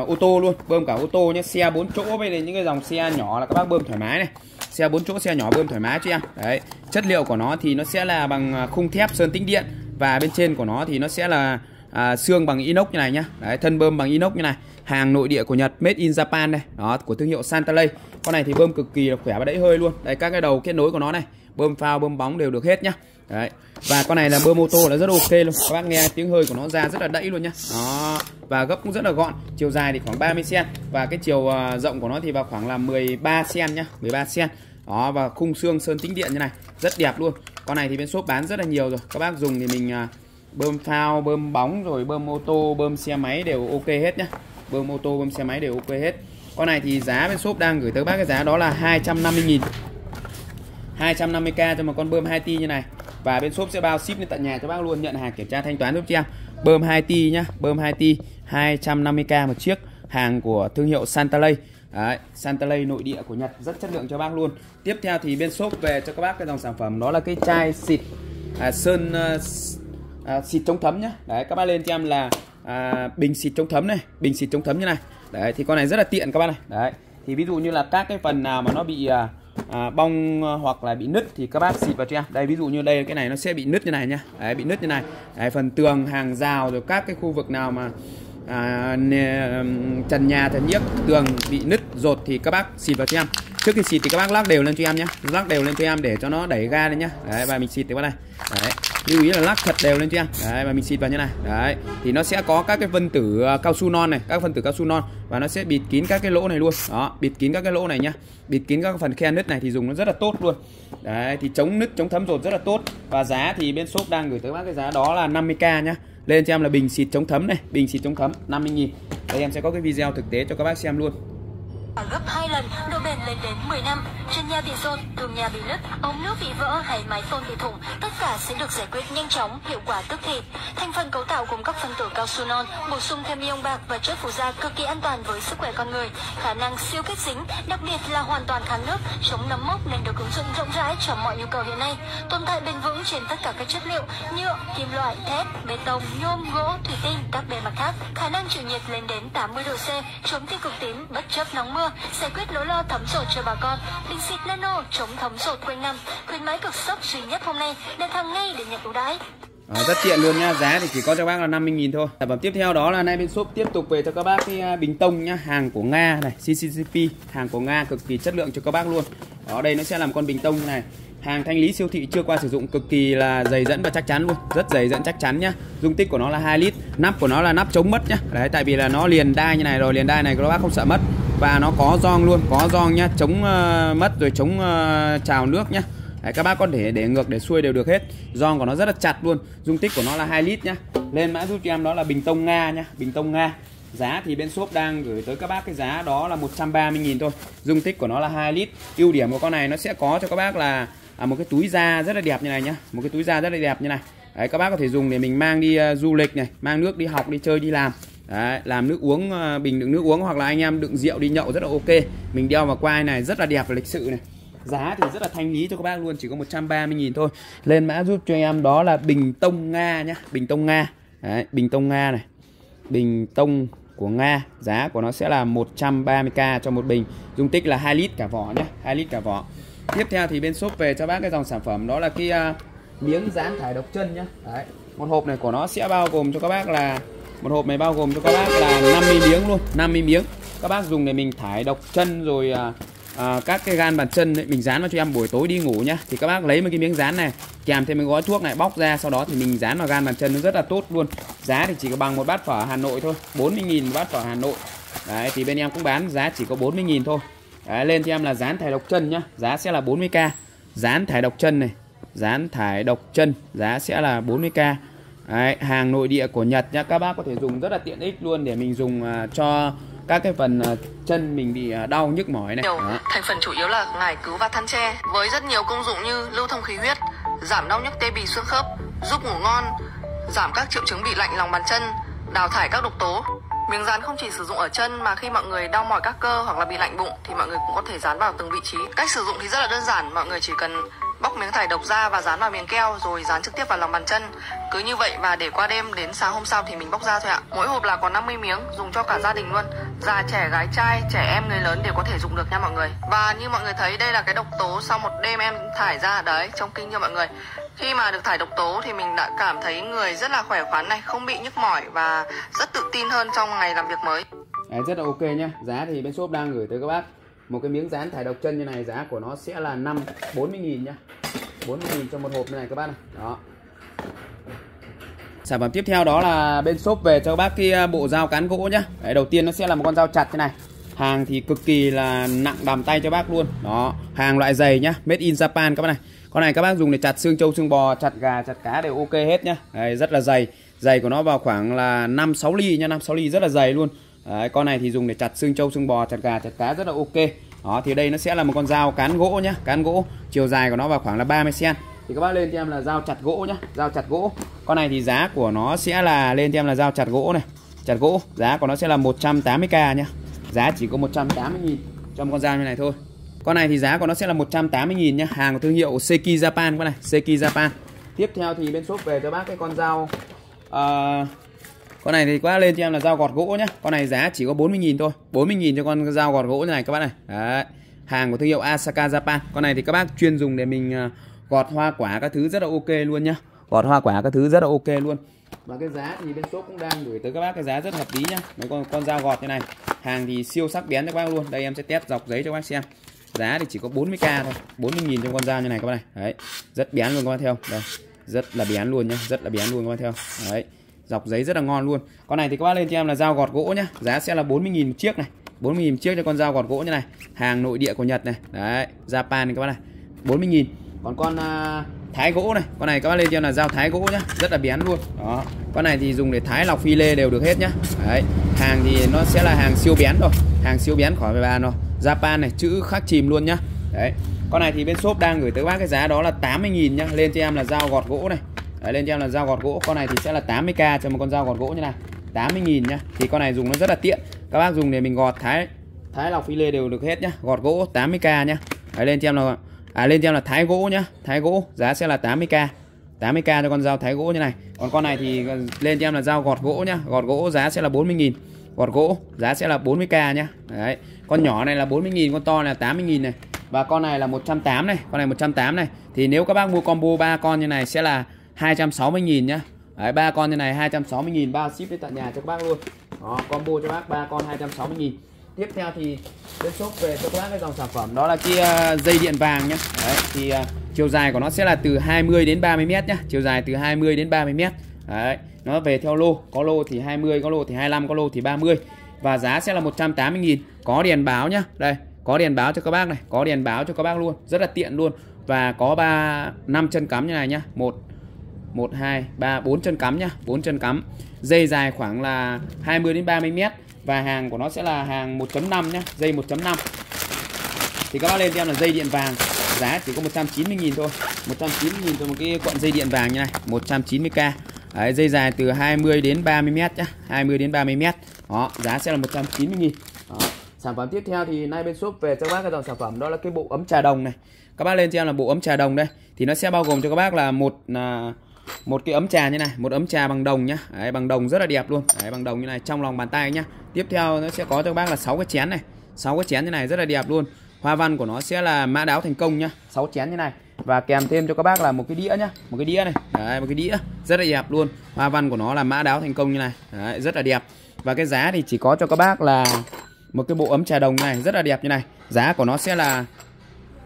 uh, ô tô luôn bơm cả ô tô nhé. Xe 4 chỗ với những cái dòng xe nhỏ là các bác bơm thoải mái này. Xe 4 chỗ xe nhỏ bơm thoải mái cho em. Đấy chất liệu của nó thì nó sẽ là bằng à, khung thép sơn tĩnh điện và bên trên của nó thì nó sẽ là à, xương bằng inox như này nhá. Đấy, thân bơm bằng inox như này. Hàng nội địa của Nhật made in Japan đây. Đó của thương hiệu Santalay con này thì bơm cực kỳ là khỏe và đẩy hơi luôn. Đấy các cái đầu kết nối của nó này. Bơm phao bơm bóng đều được hết nhá. Đấy và con này là bơm ô tô là rất ok luôn. Các bác nghe tiếng hơi của nó ra rất là đẩy luôn nhá. Đó và gấp cũng rất là gọn. Chiều dài thì khoảng 30 cm và cái chiều uh, rộng của nó thì vào khoảng là 13 cm nhá. 13 cm đó và khung xương sơn tĩnh điện như này. Rất đẹp luôn. Con này thì bên shop bán rất là nhiều rồi. Các bác dùng thì mình uh, bơm phao bơm bóng rồi bơm ô tô bơm xe máy đều ok hết nhá. Bơm ô tô bơm xe máy đều ok hết. Con này thì giá bên shop đang gửi tới bác cái giá đó là 250.000 250k cho một con bơm 2T như này. Và bên shop sẽ bao ship lên tận nhà cho bác luôn nhận hàng kiểm tra thanh toán giúp cho em. Bơm 2T nhá bơm 2T 250k một chiếc. Hàng của thương hiệu Santalay Đấy, Santalay nội địa của Nhật rất chất lượng cho bác luôn. Tiếp theo thì bên shop về cho các bác cái dòng sản phẩm đó là cái chai xịt à, sơn uh, à, xịt chống thấm nhá. Đấy các bác lên cho em là à, bình xịt chống thấm này bình xịt chống thấm như này. Đấy thì con này rất là tiện các bác này. Đấy thì ví dụ như là các cái phần nào mà nó bị à, à, bong à, hoặc là bị nứt thì các bác xịt vào cho em. Đây ví dụ như đây cái này nó sẽ bị nứt như này nhá. Đấy bị nứt như này. Đấy, phần tường hàng rào rồi các cái khu vực nào mà à, trần nhà trần nhiếc tường bị nứt rột thì các bác xịt vào cho em trước khi xịt thì các bác lắc đều lên cho em nhé lắc đều lên cho em để cho nó đẩy ga lên nhá. Đấy và mình xịt thì bác này. Đấy, lưu ý là lắc thật đều lên cho em. Đấy và mình xịt vào như này. Đấy, thì nó sẽ có các cái phân tử à, cao su non này, các phân tử cao su non và nó sẽ bịt kín các cái lỗ này luôn. Đó, bịt kín các cái lỗ này nhá. Bịt kín các phần khe nứt này thì dùng nó rất là tốt luôn. Đấy, thì chống nứt, chống thấm rột rất là tốt. Và giá thì bên shop đang gửi tới bác cái giá đó là 50k nhá. Lên cho em là bình xịt chống thấm này, bình xịt chống thấm 50 nghìn. Đây, em sẽ có cái video thực tế cho các bác xem luôn gấp 2 lần, độ bền lên đến 10 năm. Trần nhà bị rột, tường nhà bị nứt, ống nước bị vỡ hay mái tôn bị thủng, tất cả sẽ được giải quyết nhanh chóng, hiệu quả tức thì. Thành phần cấu tạo gồm các phân tử cao su non, bổ sung thêm ion bạc và chất phụ gia cực kỳ an toàn với sức khỏe con người. Khả năng siêu kết dính, đặc biệt là hoàn toàn kháng nước, chống nấm mốc nên được ứng dụng rộng rãi cho mọi nhu cầu hiện nay. Tồn tại bền vững trên tất cả các chất liệu nhựa, kim loại, thép, bê tông, nhôm, gỗ, thủy tinh, các bề mặt khác. Khả năng chịu nhiệt lên đến 80 độ C, chống tiêu cực tím, bất chấp nóng mưa, giải quyết nỗi lo thấm sột cho bà con. Bình xịt nano chống thấm sột quanh năm. Khuyến mãi cực sốc duy nhất hôm nay, đặt hàng ngay để nhận ưu đãi. À, rất tiện luôn nha, giá thì chỉ có cho bác là 50.000 thôi. Sản phẩm tiếp theo đó là nay bên shop tiếp tục về cho các bác cái à, bình tông nhá, hàng của Nga này, CCCP, hàng của Nga cực kỳ chất lượng cho các bác luôn. Ở đây nó sẽ làm con bình tông này. Hàng thanh lý siêu thị chưa qua sử dụng cực kỳ là dày dẫn và chắc chắn luôn, rất dày dẫn chắc chắn nhá. Dung tích của nó là 2 lít, nắp của nó là nắp chống mất nhá. Đấy tại vì là nó liền đai như này rồi, liền đai này các bác không sợ mất. Và nó có gioăng luôn, có gioăng nhá, chống uh, mất rồi chống uh, trào nước nhá. Đấy, các bác có thể để ngược để xuôi đều được hết. Giòn của nó rất là chặt luôn. Dung tích của nó là 2 lít nhá. Lên mã giúp cho em đó là bình tông Nga nhá. Bình tông Nga. Giá thì bên shop đang gửi tới các bác cái giá đó là 130.000 thôi. Dung tích của nó là 2 lít. Ưu điểm của con này nó sẽ có cho các bác là à, một cái túi da rất là đẹp như này nhá. Một cái túi da rất là đẹp như này. Đấy, các bác có thể dùng để mình mang đi uh, du lịch này Mang nước đi học, đi chơi, đi làm. Đấy, làm nước uống, uh, bình đựng nước uống Hoặc là anh em đựng rượu đi nhậu rất là ok. Mình đeo vào quai này rất là đẹp và lịch sự này. Giá thì rất là thanh lý cho các bác luôn Chỉ có 130.000 thôi. Lên mã giúp cho em đó là bình tông Nga nhá. Bình tông Nga. Đấy, Bình tông Nga này. Bình tông của Nga. Giá của nó sẽ là 130k cho một bình. Dung tích là 2 lít cả vỏ nhé 2 lít cả vỏ. Tiếp theo thì bên shop về cho bác cái dòng sản phẩm Đó là cái uh, miếng dán thải độc chân nhá. Đấy. Một hộp này của nó sẽ bao gồm cho các bác là Một hộp này bao gồm cho các bác là 50 miếng luôn 50 miếng. Các bác dùng để mình thải độc chân rồi uh, à, các cái gan bàn chân ấy, mình dán vào cho em buổi tối đi ngủ nhá. Thì các bác lấy một cái miếng dán này kèm thêm một gói thuốc này bóc ra sau đó thì mình dán vào gan bàn chân nó rất là tốt luôn. Giá thì chỉ có bằng một bát phở Hà Nội thôi 40.000 một bát phở Hà Nội. Đấy thì bên em cũng bán giá chỉ có 40.000 thôi đấy, lên cho em là dán thải độc chân nhá. Giá sẽ là 40k dán thải độc chân này. Dán thải độc chân giá sẽ là 40k Đấy, hàng nội địa của Nhật nhá. Các bác có thể dùng rất là tiện ích luôn để mình dùng uh, cho các cái phần uh, chân mình bị uh, đau nhức mỏi này. Đó. thành phần chủ yếu là ngải cứu và than tre với rất nhiều công dụng như lưu thông khí huyết, giảm đau nhức tê bì xương khớp, giúp ngủ ngon, giảm các triệu chứng bị lạnh lòng bàn chân, đào thải các độc tố. Miếng dán không chỉ sử dụng ở chân mà khi mọi người đau mỏi các cơ hoặc là bị lạnh bụng thì mọi người cũng có thể dán vào từng vị trí. Cách sử dụng thì rất là đơn giản, mọi người chỉ cần bóc miếng thải độc ra và dán vào miếng keo rồi dán trực tiếp vào lòng bàn chân. Cứ như vậy và để qua đêm đến sáng hôm sau thì mình bóc ra thôi ạ. Mỗi hộp là có 50 miếng, dùng cho cả gia đình luôn. Già trẻ gái trai, trẻ em người lớn đều có thể dùng được nha mọi người. Và như mọi người thấy đây là cái độc tố sau một đêm em thải ra đấy, trong kinh cho mọi người. Khi mà được thải độc tố thì mình đã cảm thấy người rất là khỏe khoắn này, không bị nhức mỏi và rất tự tin hơn trong ngày làm việc mới. Đấy, rất là ok nhá. Giá thì bên shop đang gửi tới các bác. Một cái miếng dán thải độc chân như này giá của nó sẽ là 5 40 nghìn nhá. 40 nghìn cho một hộp như này các bác này. Đó. Sản phẩm tiếp theo đó là bên shop về cho các bác cái à, bộ dao cán gỗ nhá. Đấy, đầu tiên nó sẽ là một con dao chặt thế này. Hàng thì cực kỳ là nặng đầm tay cho bác luôn. Đó hàng loại dày nhá. Made in Japan các bác này con này các bác dùng để chặt xương trâu xương bò chặt gà chặt cá đều ok hết nhá. Đấy, rất là dày. Dày của nó vào khoảng là 5 6 ly nha 5 6 ly rất là dày luôn. Đấy, con này thì dùng để chặt xương trâu xương bò chặt gà chặt cá rất là ok. Đó thì đây nó sẽ là một con dao cán gỗ nhá cán gỗ. Chiều dài của nó vào khoảng là 30 cm thì các bác lên cho em là dao chặt gỗ nhá dao chặt gỗ. Con này thì giá của nó sẽ là lên cho em là dao chặt gỗ này chặt gỗ. Giá của nó sẽ là 180k nhá. Giá chỉ có 180 nghìn cho một con dao như này thôi con này thì giá của nó sẽ là 180 nghìn nhá. Hàng của thương hiệu Seki Japan con này Seki Japan. Tiếp theo thì bên shop về cho bác cái con dao uh, con này thì quá lên cho em là dao gọt gỗ nhá. Con này giá chỉ có 40.000 thôi 40.000 cho con dao gọt gỗ như này các bác này. Đấy. hàng của thương hiệu Asaka Japan. Con này thì các bác chuyên dùng để mình ờ, gọt hoa quả các thứ rất là ok luôn nhá. Gọt hoa quả các thứ rất là ok luôn. Và cái giá thì bên shop cũng đang gửi tới các bác cái giá rất hợp lý nhá. Mấy con con dao gọt như này. Hàng thì siêu sắc bén cho các bác luôn. Đây em sẽ test dọc giấy cho các bác xem giá thì chỉ có 40k thôi. 40.000 trong con dao như này các bạn này. Đấy rất bén luôn các bạn theo. Đây rất là bén luôn nhá rất là bén luôn các bạn theo. Đấy dọc giấy rất là ngon luôn. Con này thì các bác lên cho em là dao gọt gỗ nhá. Giá sẽ là 40.000 một chiếc này. 40.000 một chiếc cho con dao gọt gỗ như này. Hàng nội địa của Nhật này. Đấy Japan này các bác này. 40.000 còn con uh, thái gỗ này. Con này các bác lên cho em là dao thái gỗ nhá. Rất là bén luôn. Đó con này thì dùng để thái lọc phi lê đều được hết nhá. Đấy hàng thì nó sẽ là hàng siêu bén rồi hàng siêu bén khỏi phải bàn rồi Japan này chữ khắc chìm luôn nhá. Đấy con này thì bên shop đang gửi tới bác cái giá đó là 80.000 nhá. Lên cho em là dao gọt gỗ này. Đấy, lên cho em là dao gọt gỗ. Con này thì sẽ là 80k cho một con dao gọt gỗ như này 80.000 nhá. Thì con này dùng nó rất là tiện. Các bác dùng để mình gọt thái thái lọc phi lê đều được hết nhá. Gọt gỗ 80k nhá. Đấy, lên cho em là à lên cho em là thái gỗ nhá. Thái gỗ giá sẽ là 80k 80k cho con dao thái gỗ như này. Còn con này thì à, lên cho em là dao gọt gỗ nhá. Gọt gỗ giá sẽ là 40.000 Vọt gỗ giá sẽ là 40k nhá. Đấy con nhỏ này là 40.000 con to là 80.000 này. Và con này là 180 này con này 180 này. Thì nếu các bác mua combo 3 con như này sẽ là 260.000 nhá. Đấy 3 con như này 260.000 bao ship đến tận nhà cho các bác luôn. Đó combo cho bác 3 con 260.000 tiếp theo thì đến shop về cho các bác cái dòng sản phẩm đó là kia ờ, dây điện vàng nhá. Đấy thì uh, chiều dài của nó sẽ là từ 20 đến 30 mét nhá. Chiều dài từ 20 đến 30 mét. Đấy nó về theo lô, có lô thì 20 có lô thì 25 có lô thì 30 và giá sẽ là 180.000 có đèn báo nhá. Đây, có đèn báo cho các bác này, có đèn báo cho các bác luôn. Rất là tiện luôn. Và có ba, năm chân cắm như này nhá. Một một, hai, ba, bốn chân cắm nhá. Bốn chân cắm. Dây dài khoảng là 20 đến 30 mét. Và hàng của nó sẽ là hàng 1.5 nhá. Dây 1.5 thì các bác lên cho em là dây điện vàng. Giá chỉ có 190.000 thôi. 190.000 cho một cái cuộn dây điện vàng như này. 190k Đấy, dây dài từ 20 đến 30 mét nhá. 20 đến 30 mét. Đó giá sẽ là 190.000 đó. sản phẩm tiếp theo thì nay bên shop về cho các bác cái dòng sản phẩm đó là cái bộ ấm trà đồng này. Các bác lên cho em là bộ ấm trà đồng đây. Thì nó sẽ bao gồm cho các bác là một là một cái ấm trà như này một ấm trà bằng đồng nhá. Đấy, bằng đồng rất là đẹp luôn. Đấy, bằng đồng như này trong lòng bàn tay nhá. Tiếp theo nó sẽ có cho các bác là 6 cái chén này. 6 cái chén như này rất là đẹp luôn. Hoa văn của nó sẽ là mã đáo thành công nhá. 6 chén như này và kèm thêm cho các bác là một cái đĩa nhá. Một cái đĩa này. Đấy, một cái đĩa. Rất là đẹp luôn. Hoa văn của nó là mã đáo thành công như này. Đấy, rất là đẹp. Và cái giá thì chỉ có cho các bác là một cái bộ ấm trà đồng này. Rất là đẹp như này. Giá của nó sẽ là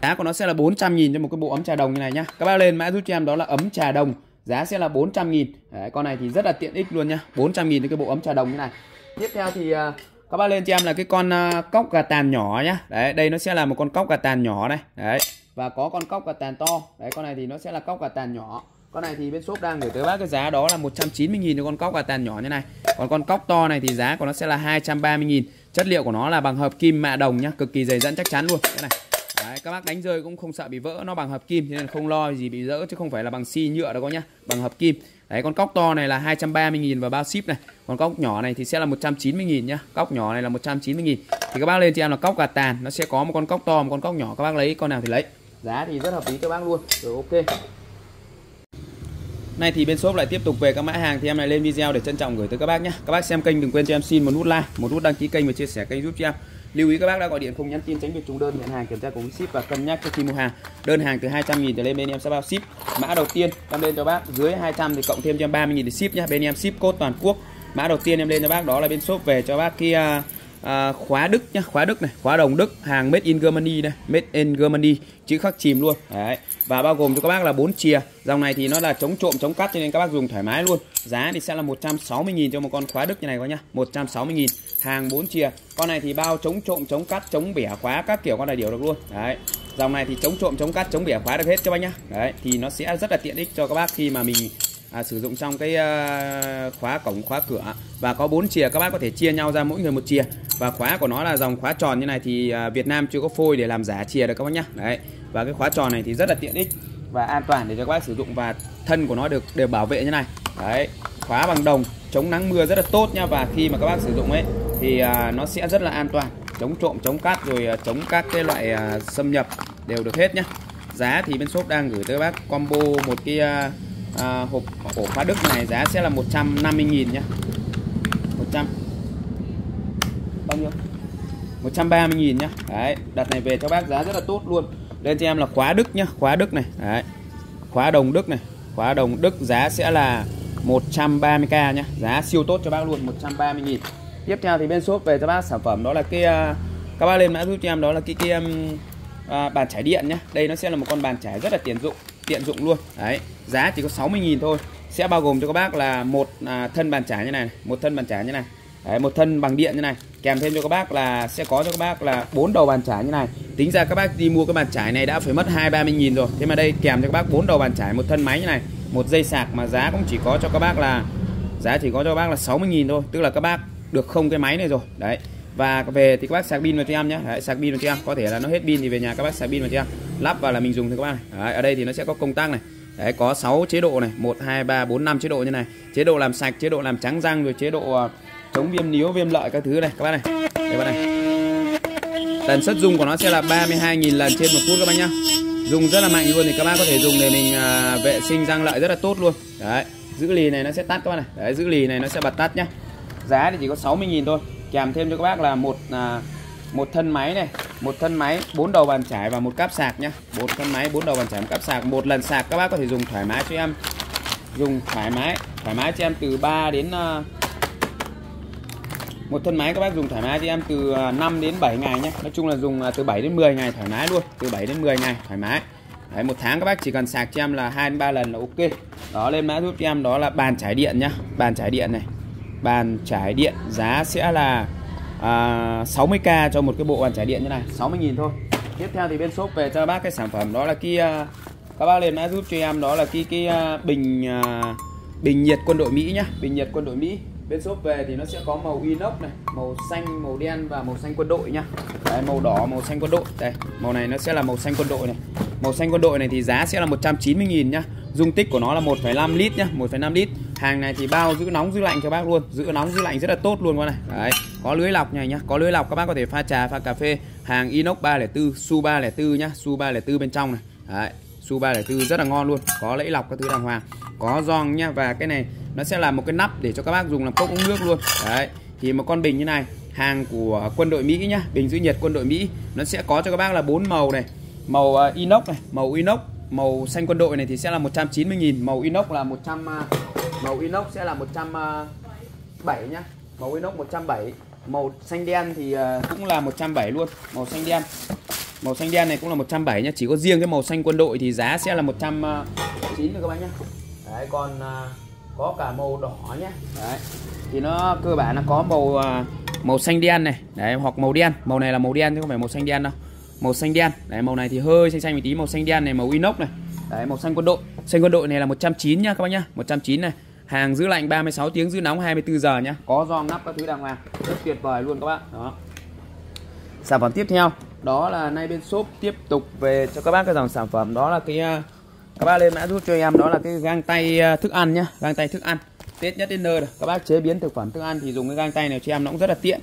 giá của nó sẽ là 400 nghìn cho một cái bộ ấm trà đồng như này nhá. Các bác lên mã giúp cho em đó là ấm trà đồng. Giá sẽ là 400 nghìn. Đấy, con này thì rất là tiện ích luôn nhá. 400 nghìn cho cái bộ ấm trà đồng như này. Tiếp theo thì à, các bác lên cho em là cái con à, cóc gà tàn nhỏ nhá. Đấy đây nó sẽ là một con cóc gà tàn nhỏ này. Đấy và có con cóc cà tàn to. Đấy con này thì nó sẽ là cóc cà tàn nhỏ. Con này thì bên shop đang gửi tới bác cái giá đó là 190.000 cho con cóc cà tàn nhỏ như này. Còn con cóc to này thì giá của nó sẽ là 230.000 chất liệu của nó là bằng hợp kim mạ đồng nhá cực kỳ dày dặn chắc chắn luôn. Cái này. Đấy, các bác đánh rơi cũng không sợ bị vỡ nó bằng hợp kim nên không lo gì bị vỡ chứ không phải là bằng xi nhựa đâu có nhá bằng hợp kim. Đấy con cóc to này là 230.000 và bao ship này. Còn cóc nhỏ này thì sẽ là 190.000 nhá cóc nhỏ này là 190.000 thì các bác lên cho em là cóc gà tàn nó sẽ có một con cóc to một con cóc nhỏ các bác lấy con nào thì lấy giá thì rất hợp lý cho bác luôn rồi ok Nay thì bên shop lại tiếp tục về các mã hàng thì em lại lên video để trân trọng gửi tới các bác nhé. Các bác xem kênh đừng quên cho em xin một nút like, một nút đăng ký kênh và chia sẻ kênh giúp cho em. Lưu ý các bác đã gọi điện không nhắn tin tránh việc trùng đơn nhận hàng kiểm tra cùng ship và cân nhắc trước khi mua hàng. Đơn hàng từ 200 000 trở lên bên em sẽ bao ship. Mã đầu tiên em lên cho bác dưới 200 thì cộng thêm cho em 30 000 để ship nhé. Bên em ship code toàn quốc. Mã đầu tiên em lên cho bác đó là bên shop về cho bác kia à, khóa Đức nhá, khóa Đức này, khóa đồng Đức, hàng made in Germany này, made in Germany, chữ khắc chìm luôn. Đấy. Và bao gồm cho các bác là 4 chìa. Dòng này thì nó là chống trộm, chống cắt cho nên các bác dùng thoải mái luôn. Giá thì sẽ là 160 000 cho một con khóa Đức như này các nhá. 160 000 hàng 4 chìa. Con này thì bao chống trộm, chống cắt, chống bẻ khóa các kiểu con này đều được luôn. Đấy. Dòng này thì chống trộm, chống cắt, chống bẻ khóa được hết cho bác nhá. Đấy, thì nó sẽ rất là tiện ích cho các bác khi mà mình à, sử dụng trong cái à, khóa cổng khóa cửa. Và có bốn chìa các bác có thể chia nhau ra mỗi người một chìa. Và khóa của nó là dòng khóa tròn như này thì à, Việt Nam chưa có phôi để làm giả chìa được các bác nhá. Đấy. Và cái khóa tròn này thì rất là tiện ích và an toàn để cho các bác sử dụng và thân của nó được đều bảo vệ như này. Đấy. Khóa bằng đồng chống nắng mưa rất là tốt nha và khi mà các bác sử dụng ấy thì à, nó sẽ rất là an toàn. Chống trộm chống cát rồi à, chống các cái loại à, xâm nhập đều được hết nhá. Giá thì bên shop đang gửi tới bác combo một cái à, à, hộp ổ khóa Đức này giá sẽ là 150.000 nhá. 100 bao nhiêu? 130.000 nhá. Đấy đặt này về cho bác giá rất là tốt luôn. Lên cho em là khóa Đức nhá khóa Đức này. Đấy khóa đồng Đức này khóa đồng Đức giá sẽ là 130k nhá. Giá siêu tốt cho bác luôn 130.000 tiếp theo thì bên shop về cho bác sản phẩm đó là cái à, các bác lên mã giúp cho em đó là cái cái um, à, bàn trải điện nhá. Đây nó sẽ là một con bàn trải rất là tiện dụng tiện dụng luôn. Đấy giá chỉ có 60.000 thôi. Sẽ bao gồm cho các bác là một à, thân bàn chải như này một thân bàn chải như này. Đấy, một thân bằng điện như này. Kèm thêm cho các bác là sẽ có cho các bác là bốn đầu bàn chải như này. Tính ra các bác đi mua cái bàn chải này đã phải mất hai ba mươi nghìn rồi. Thế mà đây kèm cho các bác bốn đầu bàn chải, một thân máy như này một dây sạc mà giá cũng chỉ có cho các bác là giá chỉ có cho các bác là 60 nghìn thôi. Tức là các bác được không cái máy này rồi. Đấy và về thì các bác sạc pin vào cho em nhé. Đấy, sạc pin vào cho em. Có thể là nó hết pin thì về nhà các bác sạc pin vào cho em. Lắp vào là mình dùng thôi các bác này. Đấy, ở đây thì nó sẽ có công tắc này. Đấy có 6 chế độ này. 1 2 3 4 5 chế độ như này. Chế độ làm sạch chế độ làm trắng răng rồi chế độ à, chống viêm níu viêm lợi các thứ này các bác này. Các bác này. Tần suất dùng của nó sẽ là 32.000 lần trên một phút các bác nhá. Dùng rất là mạnh luôn thì các bác có thể dùng để mình à, vệ sinh răng lợi rất là tốt luôn. Đấy giữ lì này nó sẽ tắt các bác này. Đấy giữ lì này nó sẽ bật tắt nhá. Giá thì chỉ có 60.000 thôi kèm thêm cho các bác là một à, một thân máy này một thân máy bốn đầu bàn chải và một cáp sạc nhá. Một thân máy bốn đầu bàn chải một cáp sạc. Một lần sạc các bác có thể dùng thoải mái cho em. Dùng thoải mái thoải mái cho em từ 3 đến uh, một thân máy các bác dùng thoải mái cho em từ à, 5 đến 7 ngày nhé Nói chung là dùng à, từ 7 đến 10 ngày thoải mái luôn. Từ 7 đến 10 ngày thoải mái. Đấy, một tháng các bác chỉ cần sạc cho em là hai đến ba lần là ok. Đó lên mã giúp cho em đó là bàn trải điện nhá. Bàn trải điện này bàn trải điện giá sẽ là à, 60k cho một cái bộ bàn trải điện như này. 60.000 thôi. Tiếp theo thì bên shop về cho bác cái sản phẩm đó là kia à, các bác liền đã giúp cho em đó là cái cái à, bình à, bình nhiệt quân đội Mỹ nhá. Bình nhiệt quân đội Mỹ bên shop về thì nó sẽ có màu inox này màu xanh màu đen và màu xanh quân đội nhá. Đấy, màu đỏ màu xanh quân đội. Đây màu này nó sẽ là màu xanh quân đội này. Màu xanh quân đội này thì giá sẽ là 190.000 nhá. Dung tích của nó là 1,5 lít nhá 1,5 lít. Hàng này thì bao giữ nóng giữ lạnh cho bác luôn. Giữ nóng giữ lạnh rất là tốt luôn con này. Đấy có lưới lọc này nhá có lưới lọc các bác có thể pha trà pha cà phê. Hàng inox 304 su 304 nhá su 304 bên trong này. Đấy su 304 rất là ngon luôn. Có lẫy lọc các thứ đàng hoàng. Có giòn nhá và cái này nó sẽ là một cái nắp để cho các bác dùng làm cốc uống nước luôn. Đấy, thì một con bình như này, hàng của quân đội Mỹ nhá, bình giữ nhiệt quân đội Mỹ, nó sẽ có cho các bác là bốn màu này. Màu ờ, inox này, màu inox, màu xanh quân đội này thì sẽ là 190.000 màu inox là 100 ờ, màu inox sẽ là 107 ờ, nhá. Màu inox 170 màu xanh đen thì cũng là 170 luôn, màu xanh đen. Màu xanh đen này cũng là 170 nhá, chỉ có riêng cái màu xanh quân đội thì giá sẽ là 190 thôi các bác nhá. Đấy, còn có cả màu đỏ nhé, đấy thì nó cơ bản là có màu à, màu xanh đen này. Đấy hoặc màu đen. Màu này là màu đen chứ không phải màu xanh đen đâu. Màu xanh đen. Đấy màu này thì hơi xanh xanh một tí. Màu xanh đen này màu inox này. Đấy màu xanh quân đội. Xanh quân đội này là 190 nhá các bác nhá. 190 này. Hàng giữ lạnh 36 tiếng giữ nóng 24 giờ nhá. Có giòn nắp các thứ đàng hoàng. Rất tuyệt vời luôn các bạn đó. Sản phẩm tiếp theo. Đó là nay bên shop tiếp tục về cho các bác cái dòng sản phẩm. Đó là cái à, các bác lên mã giúp cho em đó là cái găng tay à, thức ăn nhá găng tay thức ăn. Tết nhất đến nơi rồi. Các bác chế biến thực phẩm thức ăn thì dùng cái găng tay này cho em nó cũng rất là tiện.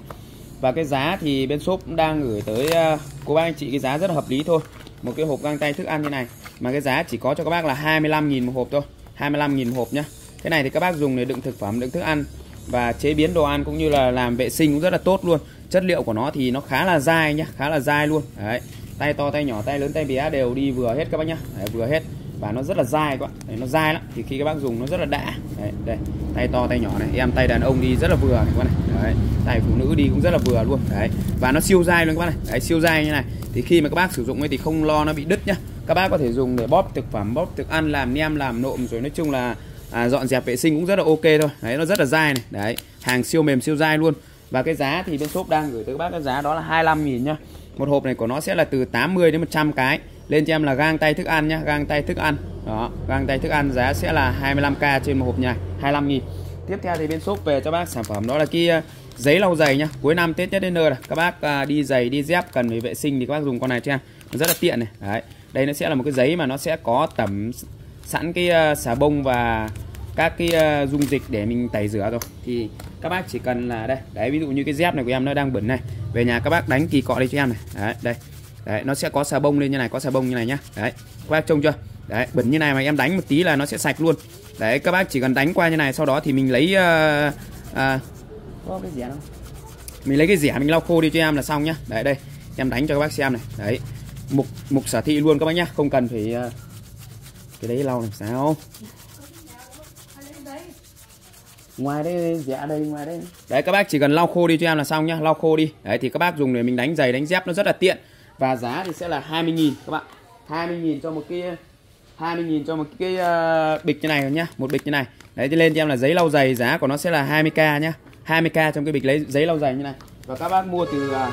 Và cái giá thì bên shop cũng đang gửi tới à, cô bác anh chị cái giá rất là hợp lý thôi. Một cái hộp găng tay thức ăn như này mà cái giá chỉ có cho các bác là 25.000 một hộp thôi 25.000 hộp nhá. Cái này thì các bác dùng để đựng thực phẩm đựng thức ăn và chế biến đồ ăn cũng như là làm vệ sinh cũng rất là tốt luôn. Chất liệu của nó thì nó khá là dai nhá khá là dai luôn. Đấy tay to tay nhỏ tay lớn tay bé đều đi vừa hết các bác nhá. Đấy, vừa hết và nó rất là dai các bạn. Đấy, nó dai lắm. Thì khi các bác dùng nó rất là đã. Đấy, đây. Tay to tay nhỏ này. Em tay đàn ông đi rất là vừa này các bạn này. Đấy, tay phụ nữ đi cũng rất là vừa luôn. Đấy. Và nó siêu dai luôn các bạn này. Đấy, siêu dai như này. Thì khi mà các bác sử dụng ấy thì không lo nó bị đứt nhá. Các bác có thể dùng để bóp thực phẩm bóp thực ăn làm nem làm nộm rồi nói chung là à, dọn dẹp vệ sinh cũng rất là ok thôi. Đấy nó rất là dai này. Đấy. Hàng siêu mềm siêu dai luôn. Và cái giá thì bên shop đang gửi tới các bác cái giá đó là 25 nghìn nhá. Một hộp này của nó sẽ là từ 80 đến 100 cái lên cho em là gang tay thức ăn nhá gang tay thức ăn. Đó gang tay thức ăn giá sẽ là 25k trên một hộp nhà 25 nghìn. Tiếp theo thì bên shop về cho bác sản phẩm đó là kia ờ, giấy lau giày nhá. Cuối năm tết nhất đến nơi này các bác à, đi giày đi dép cần phải vệ sinh thì các bác dùng con này cho em. Rất là tiện này. Đấy đây nó sẽ là một cái giấy mà nó sẽ có tẩm sẵn cái uh, xà bông và các cái uh, dung dịch để mình tẩy rửa rồi. Thì các bác chỉ cần là đây. Đấy ví dụ như cái dép này của em nó đang bẩn này. Về nhà các bác đánh kỳ cọ đây cho em này. Đấy đây đấy nó sẽ có xà bông lên như này có xà bông như này nhá. Đấy các bác trông chưa? Đấy bẩn như này mà em đánh một tí là nó sẽ sạch luôn. Đấy các bác chỉ cần đánh qua như này sau đó thì mình lấy uh, uh, có cái rẻ không? mình lấy cái rẻ mình lau khô đi cho em là xong nhá. Đấy đây em đánh cho các bác xem này. Đấy mục mục sở thị luôn các bác nhá. Không cần phải uh, cái đấy lau làm sao? Ngoài đây rẻ đây ngoài đây đấy các bác chỉ cần lau khô đi cho em là xong nhá. Lau khô đi. Đấy thì các bác dùng để mình đánh giày đánh dép nó rất là tiện và giá thì sẽ là 20.000 các bạn. 20.000 cho một cái 20.000 cho một cái uh, bịch như này nhá một bịch như này. Đấy thì lên cho em là giấy lau giày giá của nó sẽ là 20k nhá. 20k trong cái bịch lấy giấy lau giày như này. Và các bác mua từ ờ,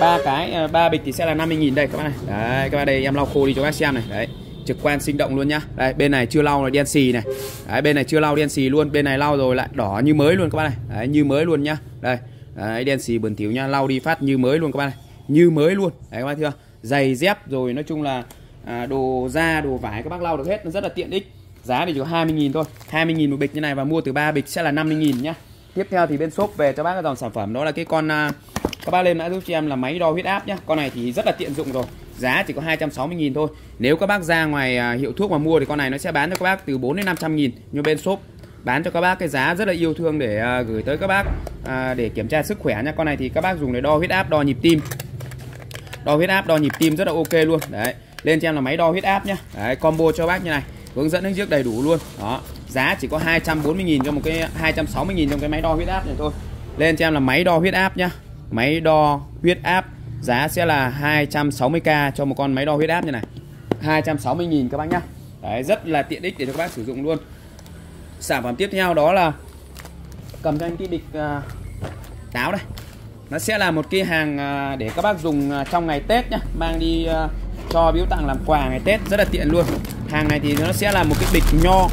ba uh, cái ờ, ba uh, bịch thì sẽ là 50.000 đây các bạn này. Đấy các bạn đây em lau khô đi cho các xem này. Đấy trực quan sinh động luôn nhá. Đây bên này chưa lau là đen xì này. Đấy bên này chưa lau đen xì luôn bên này lau rồi lại đỏ như mới luôn các bạn này. Đấy như mới luôn nhá. Đây đấy đen xì bẩn thỉu nhá lau đi phát như mới luôn các bạn này như mới luôn. Đấy các bác chưa? Giày dép rồi nói chung là à, đồ da đồ vải các bác lau được hết nó rất là tiện ích. Giá thì chỉ có 20.000 thôi. 20.000 một bịch như này và mua từ 3 bịch sẽ là 50.000 nhá. Tiếp theo thì bên shop về cho bác cái dòng sản phẩm đó là cái con à, các bác lên đã giúp cho em là máy đo huyết áp nhá. Con này thì rất là tiện dụng rồi giá chỉ có 260.000 thôi. Nếu các bác ra ngoài à, hiệu thuốc mà mua thì con này nó sẽ bán cho các bác từ 4 đến 500.000 nhưng bên shop. Bán cho các bác cái giá rất là yêu thương để à, gửi tới các bác à, để kiểm tra sức khỏe nha con này thì các bác dùng để đo huyết áp đo nhịp tim đo huyết áp đo nhịp tim rất là ok luôn. Đấy lên cho em là máy đo huyết áp nhá. Đấy combo cho bác như này hướng dẫn hướng trước đầy đủ luôn. Đó giá chỉ có 240.000 cho một cái 260.000 trong cái máy đo huyết áp này thôi. Lên cho em là máy đo huyết áp nhá. Máy đo huyết áp giá sẽ là 260k cho một con máy đo huyết áp như này. 260.000 các bác nhá. Đấy rất là tiện ích để cho các bác sử dụng luôn. Sản phẩm tiếp theo đó là cầm cho anh cái bịch uh, táo đây nó sẽ là một cái hàng à, để các bác dùng à, trong ngày Tết nhá. Mang đi à, cho biếu tặng làm quà ngày Tết rất là tiện luôn. Hàng này thì nó sẽ là một cái bịch nho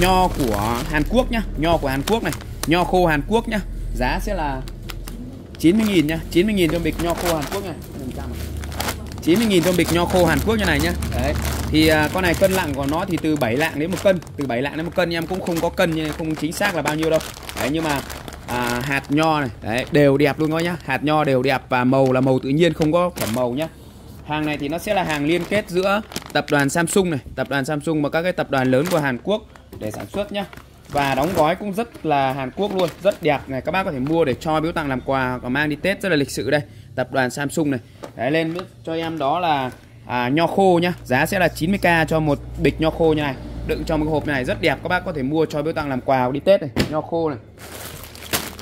nho của Hàn Quốc nhá nho của Hàn Quốc này nho khô Hàn Quốc nhá. Giá sẽ là 90.000 nhá 90.000 cho bịch nho khô Hàn Quốc này. 90.000 cho bịch nho khô Hàn Quốc như này nhá. Đấy. Thì à, con này cân nặng của nó thì từ 7 lạng đến một cân từ 7 lạng đến một cân em cũng không có cân nhưng không chính xác là bao nhiêu đâu. Đấy nhưng mà à, hạt nho này. Đấy đều đẹp luôn các nhá. Hạt nho đều đẹp và màu là màu tự nhiên không có phẩm màu nhá. Hàng này thì nó sẽ là hàng liên kết giữa tập đoàn Samsung này tập đoàn Samsung và các cái tập đoàn lớn của Hàn Quốc để sản xuất nhá. Và đóng gói cũng rất là Hàn Quốc luôn rất đẹp này. Các bác có thể mua để cho biếu tặng làm quà và mang đi Tết rất là lịch sự đây. Tập đoàn Samsung này. Đấy lên cho em đó là à, nho khô nhá. Giá sẽ là 90k cho một bịch nho khô như này. Đựng trong cái hộp này rất đẹp các bác có thể mua cho biếu tặng làm quà đi Tết này. Nho khô này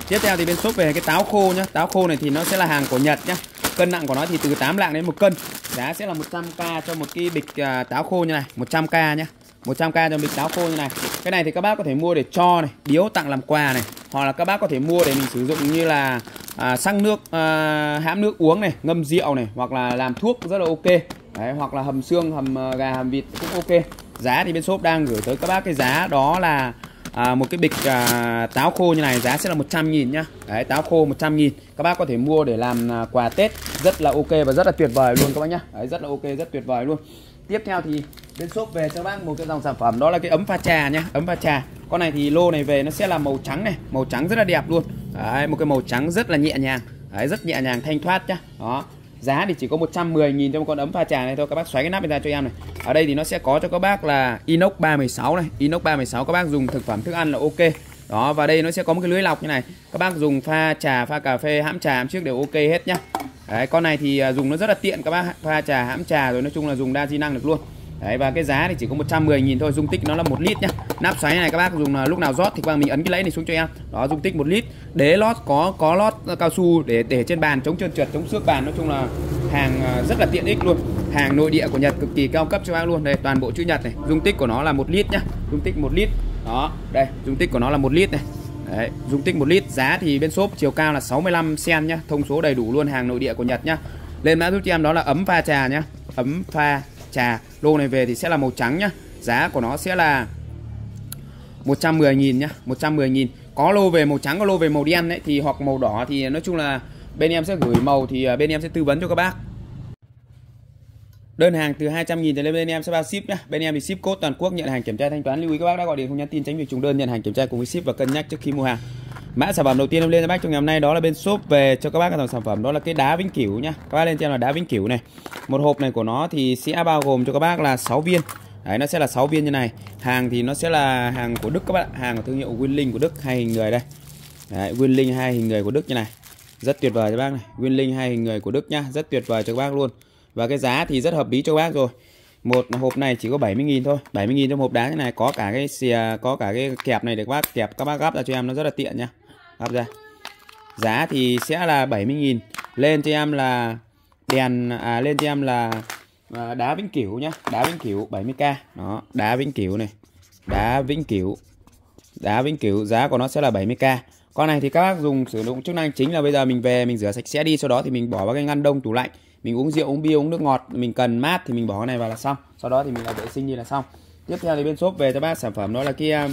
tiếp theo thì bên shop về cái táo khô nhá. Táo khô này thì nó sẽ là hàng của Nhật nhá. Cân nặng của nó thì từ 8 lạng đến một cân. Giá sẽ là 100k cho một cái bịch à, táo khô như này. 100k nhá. 100k cho bịch táo khô như này. Cái này thì các bác có thể mua để cho này biếu tặng làm quà này. Hoặc là các bác có thể mua để mình sử dụng như là à, xăng nước à, hãm nước uống này ngâm rượu này hoặc là làm thuốc rất là ok. Đấy, hoặc là hầm xương hầm à, gà hầm vịt cũng ok. Giá thì bên shop đang gửi tới các bác cái giá đó là à, một cái bịch à, táo khô như này giá sẽ là 100 nghìn nhá. Đấy, táo khô 100 nghìn. Các bác có thể mua để làm à, quà Tết rất là ok và rất là tuyệt vời luôn các bác nhá. Đấy, rất là ok rất tuyệt vời luôn. Tiếp theo thì bên shop về cho bác một cái dòng sản phẩm đó là cái ấm pha trà nhá ấm pha trà. Con này thì lô này về nó sẽ là màu trắng này màu trắng rất là đẹp luôn. Đấy, một cái màu trắng rất là nhẹ nhàng. Đấy, rất nhẹ nhàng thanh thoát nhá. Đó giá thì chỉ có 110.000 cho một con ấm pha trà này thôi. Các bác xoáy cái nắp ra cho em này. Ở đây thì nó sẽ có cho các bác là inox 316 này. Inox 316 các bác dùng thực phẩm thức ăn là ok. Đó và đây nó sẽ có một cái lưới lọc như này. Các bác dùng pha trà pha cà phê hãm trà hãm trước đều ok hết nhá. Đấy, con này thì à, dùng nó rất là tiện. Các bác pha trà hãm trà rồi nói chung là dùng đa di năng được luôn. Đấy và cái giá thì chỉ có 110 000 thôi, dung tích nó là 1 lít nhá. Nắp xoáy này các bác dùng là lúc nào rót thì các bác mình ấn cái lấy này xuống cho em. Đó dung tích 1 lít. Đế lót có có lót cao su để để trên bàn chống trơn trượt, chống xước bàn nói chung là hàng à, rất là tiện ích luôn. Hàng nội địa của Nhật cực kỳ cao cấp cho bác luôn. Đây toàn bộ chữ Nhật này, dung tích của nó là 1 lít nhá. Dung tích 1 lít. Đó, đây, dung tích của nó là 1 lít này. Đấy, dung tích 1 lít, giá thì bên shop chiều cao là 65 cm nhá, thông số đầy đủ luôn hàng nội địa của Nhật nhá. Lên mã giúp cho em đó là ấm pha trà nhá. Ấm pha trà lô này về thì sẽ là màu trắng nhá giá của nó sẽ là 110.000 nhá 110.000 có lô về màu trắng, có lô về màu đen đấy, thì hoặc màu đỏ thì nói chung là bên em sẽ gửi màu thì à, bên em sẽ tư vấn cho các bác Đơn hàng từ 200.000 trở lên, bên em sẽ bao ship nhá. Bên em thì ship code toàn quốc, nhận hàng kiểm tra thanh toán. Lưu ý các bác đã gọi điện không nhắn tin, tránh việc trùng đơn, nhận hàng kiểm tra cùng với ship và cân nhắc trước khi mua hàng. Mã sản phẩm đầu tiên em lên cho bác trong ngày hôm nay đó là bên shop về cho các bác cái dòng sản phẩm đó là cái đá vĩnh cửu nhá. Các bác lên cho em là đá vĩnh cửu này. Một hộp này của nó thì sẽ bao gồm cho các bác là 6 viên. Đấy nó sẽ là 6 viên như này. Hàng thì nó sẽ là hàng của Đức các bạn, hàng của thương hiệu Winling của Đức hai hình người đây. Đấy, Winling hai hình người của Đức như này. Rất tuyệt vời cho bác này. Winling hai hình người của Đức nhá, rất tuyệt vời cho các bác luôn. Và cái giá thì rất hợp lý cho các bác rồi. Một hộp này chỉ có 70.000 thôi 70.000 trong hộp đá như này Có cả cái xìa à, Có cả cái kẹp này để các bác kẹp Các bác gắp ra cho em nó rất là tiện nhá hấp ra. Giá thì sẽ là 70.000 Lên cho em là Đèn à, Lên cho em là à, Đá vĩnh cửu nhá. Đá vĩnh cửu 70k Đó Đá vĩnh cửu này. Đá vĩnh cửu. Đá vĩnh cửu Giá của nó sẽ là 70k Con này thì các bác dùng sử dụng chức năng chính là bây giờ mình về mình rửa sạch sẽ đi Sau đó thì mình bỏ vào cái ngăn đông tủ lạnh. Mình uống rượu uống bia uống nước ngọt mình cần mát thì mình bỏ cái này vào là xong. Sau đó thì mình làm vệ sinh đi là xong. Tiếp theo thì bên shop về cho bác sản phẩm đó là kia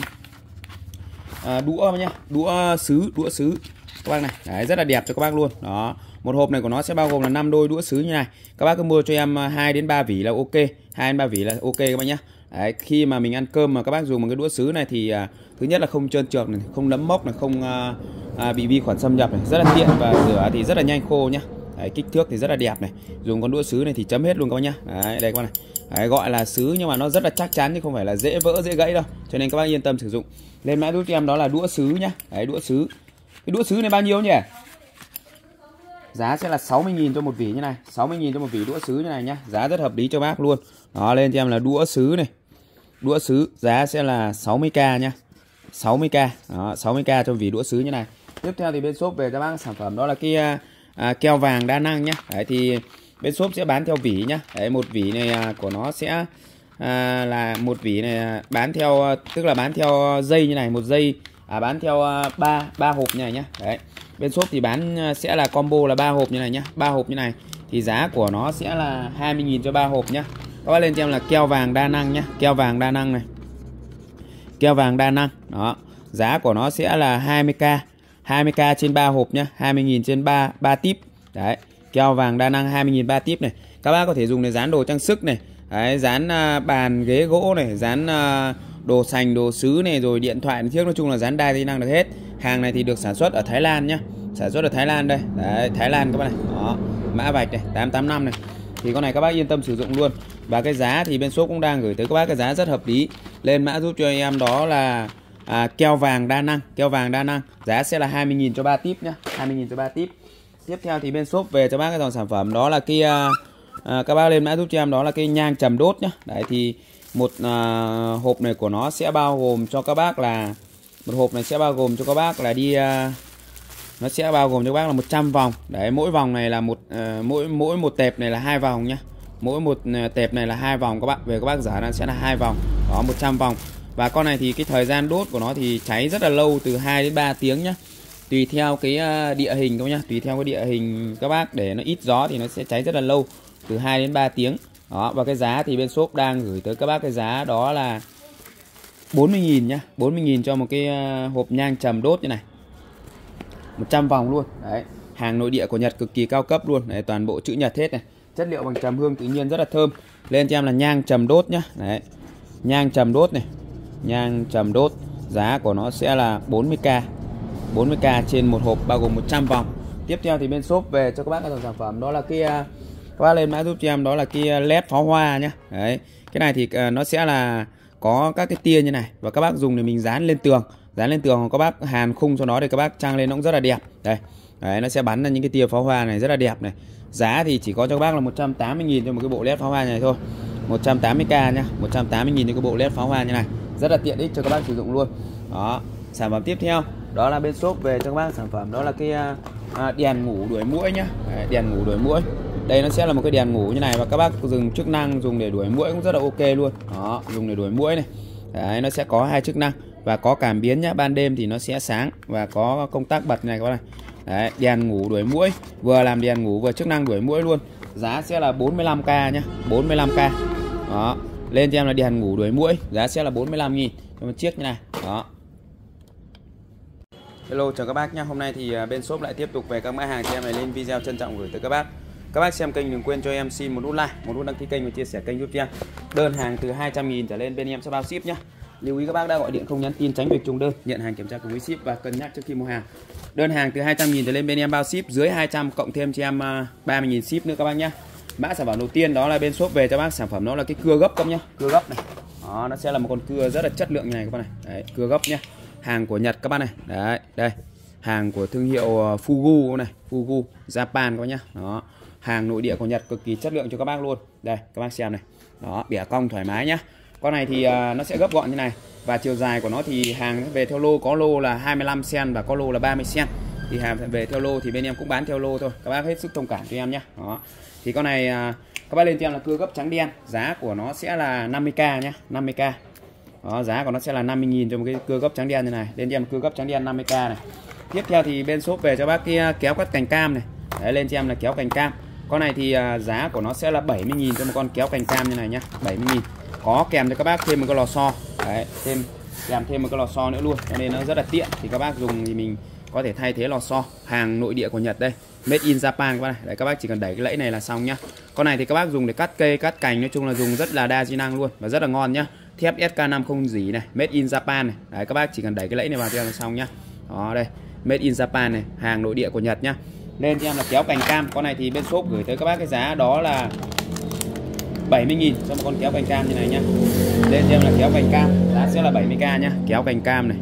à, đũa nhá đũa sứ đũa sứ các bác này đấy rất là đẹp cho các bác luôn. Đó một hộp này của nó sẽ bao gồm là 5 đôi đũa sứ như này. Các bác cứ mua cho em à, 2 đến 3 vỉ là ok. 2 đến 3 vỉ là ok các bác nhé Đấy, khi mà mình ăn cơm mà các bác dùng một cái đũa sứ này thì à, thứ nhất là không trơn trượt này, không nấm mốc này, không à, à, bị vi khuẩn xâm nhập này, rất là tiện và rửa thì rất là nhanh khô nhá. Đấy, kích thước thì rất là đẹp này. Dùng con đũa sứ này thì chấm hết luôn các bác nhá. Đấy, đây các bác này. Đấy, gọi là sứ nhưng mà nó rất là chắc chắn chứ không phải là dễ vỡ dễ gãy đâu. Cho nên các bác yên tâm sử dụng. Lên mã giúp cho em đó là đũa sứ nhá. Đấy, đũa sứ. Cái đũa sứ này bao nhiêu nhỉ? Giá sẽ là 60.000 cho một vỉ như này 60.000 cho một vỉ đũa sứ như này nhá Giá rất hợp lý cho bác luôn Đó lên cho em là đũa sứ này Đũa sứ giá sẽ là 60k nhá 60k Đó 60k cho vỉ đũa sứ như này Tiếp theo thì bên shop về cho bác sản phẩm đó là cái à, à, keo vàng đa năng nhé. Đấy thì bên shop sẽ bán theo vỉ nhá. Đấy một vỉ này à, của nó sẽ à, là một vỉ này à, bán theo à, tức là bán theo dây như này một dây à, bán theo ba ba hộp như này nhá. Đấy bên shop thì bán sẽ là combo là ba hộp như này nhá. Ba hộp như này thì giá của nó sẽ là 20.000 cho ba hộp nhá. Các bác lên cho em là keo vàng đa năng nhá. Keo vàng đa năng này. Keo vàng đa năng đó. Giá của nó sẽ là 20k 20k trên 3 hộp nhá 20.000 trên 3 3 tip đấy keo vàng đa năng 20.000 3 tip này. Các bác có thể dùng để dán đồ trang sức này. Đấy, dán uh, bàn ghế gỗ này dán uh, đồ sành đồ sứ này rồi điện thoại chiếc nói chung là dán đa tính năng được hết. Hàng này thì được sản xuất ở Thái Lan nhá. Sản xuất ở Thái Lan đây. Đấy Thái Lan các bạn này. Đó mã vạch này 885 này. Thì con này các bác yên tâm sử dụng luôn. Và cái giá thì bên shop cũng đang gửi tới các bác cái giá rất hợp lý. Lên mã giúp cho em đó là à, keo vàng đa năng keo vàng đa năng. Giá sẽ là 20.000 cho 3 tip nhá 20.000 cho 3 tip tiếp theo thì bên shop về cho bác cái dòng sản phẩm đó là cái à, à các bác lên mã giúp cho em đó là cái nhang trầm đốt nhá. Đấy thì một à, hộp này của nó sẽ bao gồm cho các bác là một hộp này sẽ bao gồm cho các bác là đi à, nó sẽ bao gồm cho các bác là 100 vòng. Đấy mỗi vòng này là một à, mỗi mỗi một tệp này là hai vòng nhá. Mỗi một tẹp tệp này là hai vòng các bạn về các bác giả nó sẽ là hai vòng. Đó 100 vòng và con này thì cái thời gian đốt của nó thì cháy rất là lâu, từ 2 đến 3 tiếng nhá. Tùy theo cái ờ, địa hình các nhá, tùy theo cái địa hình các bác, để nó ít gió thì nó sẽ cháy rất là lâu, từ 2 đến 3 tiếng. Đó, và cái giá thì bên shop đang gửi tới các bác cái giá đó là 40.000 nhá 40.000 cho một cái ờ, hộp nhang trầm đốt như này. 100 vòng luôn, đấy. Hàng nội địa của Nhật cực kỳ cao cấp luôn, đấy, toàn bộ chữ Nhật hết này. Chất liệu bằng trầm hương tự nhiên rất là thơm. Lên cho em là nhang trầm đốt nhá, đấy. Nhang trầm đốt này nhang trầm đốt, giá của nó sẽ là 40k 40k trên một hộp bao gồm 100 vòng. Tiếp theo thì bên shop về cho các bác các sản phẩm, đó là cái à, các bác lên mã giúp cho em, đó là cái à, led pháo hoa nhá. Đấy, cái này thì à, nó sẽ là có các cái tia như này và các bác dùng để mình dán lên tường. Dán lên tường các bác hàn khung cho nó thì các bác trang lên nó cũng rất là đẹp. Đây, đấy, nó sẽ bắn ra những cái tia pháo hoa này rất là đẹp này. Giá thì chỉ có cho các bác là 180.000 cho một cái bộ led pháo hoa này thôi. 180k nhá 180.000 cho cái bộ led pháo hoa như này rất là tiện ích cho các bác sử dụng luôn. Đó sản phẩm tiếp theo đó là bên shop về cho các bác sản phẩm đó là cái à, à đèn ngủ đuổi mũi nhá. Đèn ngủ đuổi mũi đây nó sẽ là một cái đèn ngủ như này và các bác dùng chức năng dùng để đuổi mũi cũng rất là ok luôn. Đó dùng để đuổi mũi này. Đấy nó sẽ có hai chức năng và có cảm biến nhá. Ban đêm thì nó sẽ sáng và có công tắc bật này các bác này. Đấy, đèn ngủ đuổi mũi vừa làm đèn ngủ vừa chức năng đuổi mũi luôn. Giá sẽ là 45k nhá 45k đó lên cho em là đèn ngủ đuổi mũi giá sẽ là 45 nghìn cho một chiếc như này đó Hello chào các bác nhé Hôm nay thì à, bên shop lại tiếp tục về các mã hàng cho em này lên video trân trọng gửi tới các bác các bác xem kênh đừng quên cho em xin một nút like, một nút đăng ký kênh và chia sẻ kênh giúp cho em. Đơn hàng từ 200.000 trở lên bên em sẽ bao ship nhé. Lưu ý các bác đã gọi điện không nhắn tin tránh việc trùng đơn, nhận hàng kiểm tra cùng với ship và cân nhắc trước khi mua hàng. Đơn hàng từ 200.000 trở lên bên em bao ship, dưới 200 cộng thêm cho em à, 30.000 ship nữa các bác nhé. Mã sản phẩm đầu tiên đó là bên shop về cho bác. Sản phẩm đó là cái cưa gấp các nhá, cưa gấp này. Đó, nó sẽ là một con cưa rất là chất lượng như này các bác này. Đấy, cưa gấp nhá. Hàng của Nhật các bác này. Đấy, đây. Hàng của thương hiệu ờ, Fugu này, Fugu Japan các bác nhá. Đó. Hàng nội địa của Nhật cực kỳ chất lượng cho các bác luôn. Đây các bác xem này. Đó bẻ cong thoải mái nhá. Con này thì uh, nó sẽ gấp gọn như này. Và chiều dài của nó thì hàng về theo lô. Có lô là 25 cm và có lô là 30 cm thì hàng về theo lô thì bên em cũng bán theo lô thôi. Các bác hết sức thông cảm cho em nhé đó thì con này à, các bác lên cho em là cưa gấp trắng đen. Giá của nó sẽ là 50k nhé 50k đó giá của nó sẽ là 50.000 cho một cái cưa gấp trắng đen như này. Lên cho em cưa gấp trắng đen 50k này. Tiếp theo thì bên shop về cho bác kia kéo cắt cành cam này. Đấy, lên cho em là kéo cành cam. Con này thì à, giá của nó sẽ là 70.000 cho một con kéo cành cam như này nhá 70.000 có kèm cho các bác thêm một cái lò xo. Đấy thêm kèm thêm một cái lò xo nữa luôn cho nên nó rất là tiện. Thì các bác dùng thì mình có thể thay thế lò xo. Hàng nội địa của Nhật đây made in Japan các bác này đấy, các bác chỉ cần đẩy cái lẫy này là xong nhá. Con này thì các bác dùng để cắt cây, cắt cành, nói chung là dùng rất là đa di năng luôn và rất là ngon nhá. Thép SK5 không này, made in Japan này. Đấy, các bác chỉ cần đẩy cái lẫy này vào cho là xong nhá. Đó, đây, made in Japan này, hàng nội địa của Nhật nhá. Lên cho em là kéo cành cam. Con này thì bên shop gửi tới các bác cái giá đó là 70.000 cho một con kéo cành cam như này nhá. Lên cho em là kéo cành cam, giá sẽ là 70k nhá. Kéo cành cam này,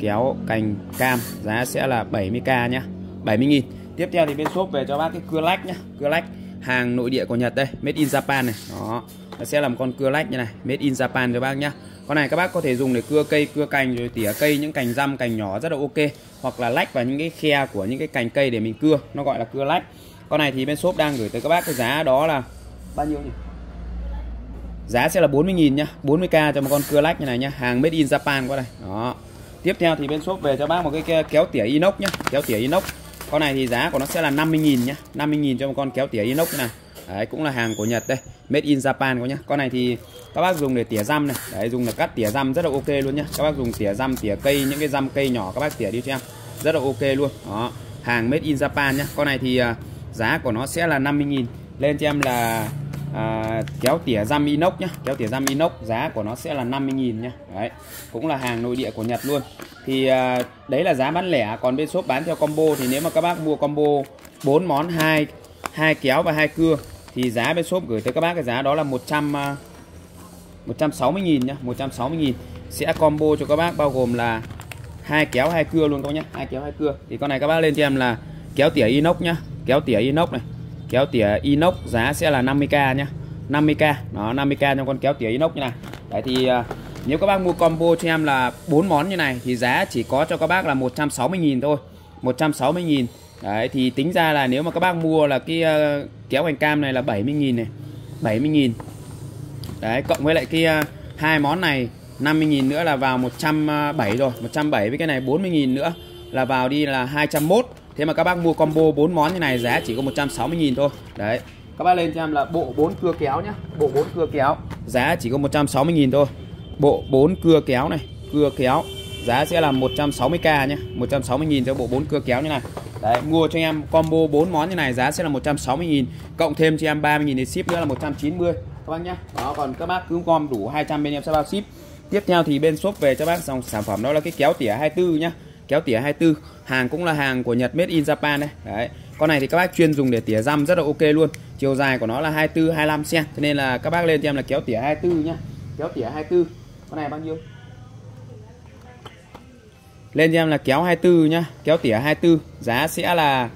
kéo cành cam, giá sẽ là 70k nhá. 70.000 tiếp theo thì bên shop về cho bác cái cưa lách nhá. Cưa lách hàng nội địa của Nhật đây, made in Japan này. Đó, nó sẽ làm con cưa lách như này, made in Japan cho bác nhá. Con này các bác có thể dùng để cưa cây, cưa cành, rồi tỉa cây, những cành răm, cành nhỏ rất là ok. Hoặc là lách vào những cái khe của những cái cành cây để mình cưa, nó gọi là cưa lách. Con này thì bên shop đang gửi tới các bác cái giá đó là bao nhiêu nhỉ? Giá sẽ là 40.000 nhá 40k cho một con cưa lách như này nhá, hàng made in Japan qua đây đó, tiếp theo thì bên shop về cho bác một cái kéo tỉa inox nhá, kéo tỉa inox con này thì giá của nó sẽ là 50.000 nhá. 50.000 cho một con kéo tỉa inox này. Đấy, cũng là hàng của Nhật đây. Made in Japan có nhá. Con này thì các bác dùng để tỉa răm này. Đấy, dùng để cắt tỉa răm rất là ok luôn nhá. Các bác dùng tỉa răm, tỉa cây, những cái răm cây nhỏ các bác tỉa đi cho em. Rất là ok luôn. Đó, hàng made in Japan nhá. Con này thì à, giá của nó sẽ là 50.000 lên cho em là à, kéo tỉa răm inox nhá. Kéo tỉa răm inox giá của nó sẽ là 50.000 nhá. Đấy cũng là hàng nội địa của Nhật luôn. Thì à, đấy là giá bán lẻ. Còn bên shop bán theo combo thì nếu mà các bác mua combo 4 món hai hai kéo và hai cưa thì giá bên shop gửi tới các bác cái giá đó là 100 160.000 à, nhá. 160.000 sẽ combo cho các bác bao gồm là hai kéo hai cưa luôn các bác nhá. Hai kéo hai cưa. Thì con này các bác lên cho em là kéo tỉa inox nhá. Kéo tỉa inox này kéo tỉa inox giá sẽ là 50k nhá. 50k nó 50k trong con kéo tỉa inox như này. Đấy thì à, nếu các bác mua combo cho em là bốn món như này thì giá chỉ có cho các bác là 160.000 thôi. 160.000 đấy thì tính ra là nếu mà các bác mua là cái uh, kéo hành cam này là 70.000 này. 70.000 đấy cộng với lại cái uh, hai món này 50.000 nữa là vào 170 rồi. 170 với cái này 40.000 nữa là vào đi là 201 Thế mà các bác mua combo 4 món như này giá chỉ có 160.000 thôi. Đấy. Các bác lên cho em là bộ 4 cưa kéo nhá. Bộ 4 cưa kéo. Giá chỉ có 160.000 thôi. Bộ 4 cưa kéo này Cưa kéo Giá sẽ là 160k nhá. 160.000 cho bộ 4 cưa kéo như này. Đấy mua cho em combo 4 món như này giá sẽ là 160.000 Cộng thêm cho em 30.000 để ship nữa là 190 Các bác nhá. Đó còn các bác cứ gom đủ 200 bên em sẽ bao ship. Tiếp theo thì bên shop về cho bác dòng sản phẩm đó là cái kéo tỉa 24 nhá kéo tỉa 24 hàng cũng là hàng của Nhật made in Japan đấy. Đấy con này thì các bác chuyên dùng để tỉa răm rất là ok luôn. Chiều dài của nó là 24 25 cm cho nên là các bác lên cho em là kéo tỉa 24 nhá. Kéo tỉa 24 con này bao nhiêu? Lên cho em là kéo 24 nhá. Kéo tỉa 24 giá sẽ là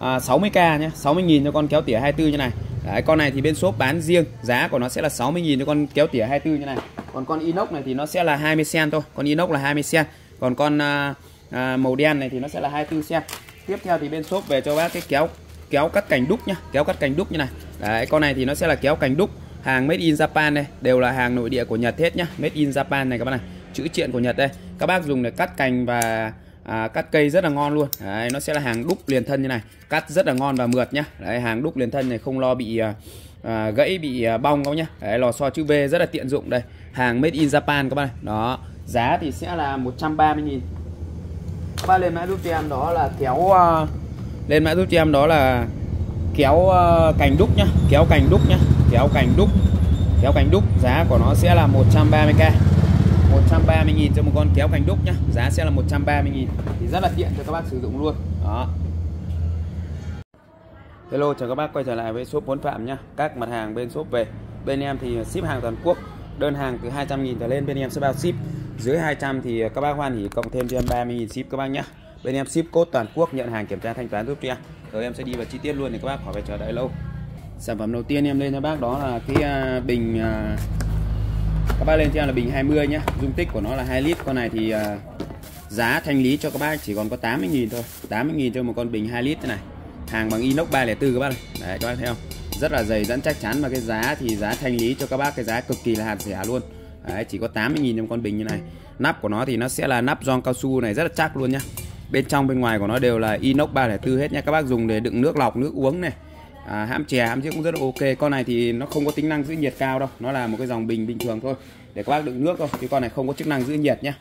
à, 60k nhá. 60.000 cho con kéo tỉa 24 như này. Đấy, con này thì bên shop bán riêng. Giá của nó sẽ là 60.000 cho con kéo tỉa 24 như này. Còn con inox này thì nó sẽ là 20 cm thôi. Con inox là 20 cm còn con uh, à, màu đen này thì nó sẽ là 24 cm tiếp theo thì bên shop về cho bác cái kéo kéo cắt cành đúc nhá kéo cắt cành đúc như này. Đấy con này thì nó sẽ là kéo cành đúc hàng made in Japan đây đều là hàng nội địa của Nhật hết nhá. Made in Japan này các bác này chữ triện của Nhật đây. Các bác dùng để cắt cành và à, cắt cây rất là ngon luôn. Đấy, nó sẽ là hàng đúc liền thân như này cắt rất là ngon và mượt nhá. Đấy hàng đúc liền thân này không lo bị à, à, gãy bị à, bong đâu nhá. Đấy, lò xo chữ v rất là tiện dụng đây. Hàng made in Japan các bác này. Đó giá thì sẽ là 130 000 các bác lên mã giúp cho em đó là kéo uh, lên mã giúp cho em đó là kéo uh, cành đúc nhá kéo cành đúc nhá kéo cành đúc kéo cành đúc giá của nó sẽ là 130k 130.000 cho một con kéo cành đúc nhá giá sẽ là 130.000 thì rất là tiện cho các bác sử dụng luôn. Đó. Hello chào các bác quay trở lại với shop Bốn Phạm nhá. Các mặt hàng bên shop về. Bên em thì ship hàng toàn quốc đơn hàng từ 200.000 trở lên, bên em sẽ bao ship. Dưới 200 thì các bác hoan hỉ cộng thêm cho em 30.000 ship các bác nhé. Bên em ship code toàn quốc, nhận hàng kiểm tra thanh toán giúp cho em. Rồi em sẽ đi vào chi tiết luôn để các bác khỏi phải chờ đợi lâu. Sản phẩm đầu tiên em lên cho bác đó là cái à, bình à, các bác lên cho em là bình 20 nhé. Dung tích của nó là 2 lít. Con này thì à, giá thanh lý cho các bác chỉ còn có 80.000 thôi. 80.000 cho một con bình 2 lít thế này hàng bằng inox 304 các bác này đấy các bác thấy không? Rất là dày dẫn chắc chắn và cái giá thì giá thanh lý cho các bác cái giá cực kỳ là hạt rẻ luôn. Đấy, chỉ có 80.000 trong con bình như này. Nắp của nó thì nó sẽ là nắp giòn cao su này rất là chắc luôn nhá. Bên trong bên ngoài của nó đều là inox 304 hết nhá. Các bác dùng để đựng nước lọc nước uống này. À, hãm chè hãm chiếc cũng rất là ok. Con này thì nó không có tính năng giữ nhiệt cao đâu. Nó là một cái dòng bình bình thường thôi. Để các bác đựng nước thôi chứ con này không có chức năng giữ nhiệt nhá.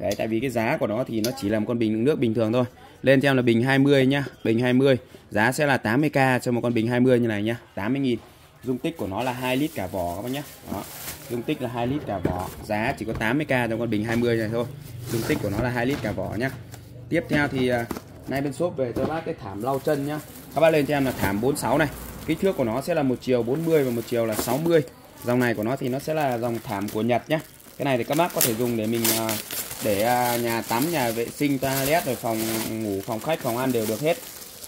Đấy, tại vì cái giá của nó thì nó chỉ là một con bình đựng nước bình thường thôi. Lên cho em là bình 20 nhá bình 20 giá sẽ là 80k cho một con bình 20 như này nhá 80.000 dung tích của nó là 2 lít cả vỏ các bác nhá. đó, dung tích là 2 lít cả vỏ. Giá chỉ có 80k cho con bình 20 này thôi. Dung tích của nó là 2 lít cả vỏ nhá. Tiếp theo thì à, nay bên shop về cho bác cái thảm lau chân nhá. Các bác lên cho em là thảm 46 này. Kích thước của nó sẽ là một chiều 40 và một chiều là 60 dòng này của nó thì nó sẽ là dòng thảm của Nhật nhá. Cái này thì các bác có thể dùng để mình à, để à, nhà tắm, nhà vệ sinh, toilet rồi phòng ngủ, phòng khách, phòng ăn đều được hết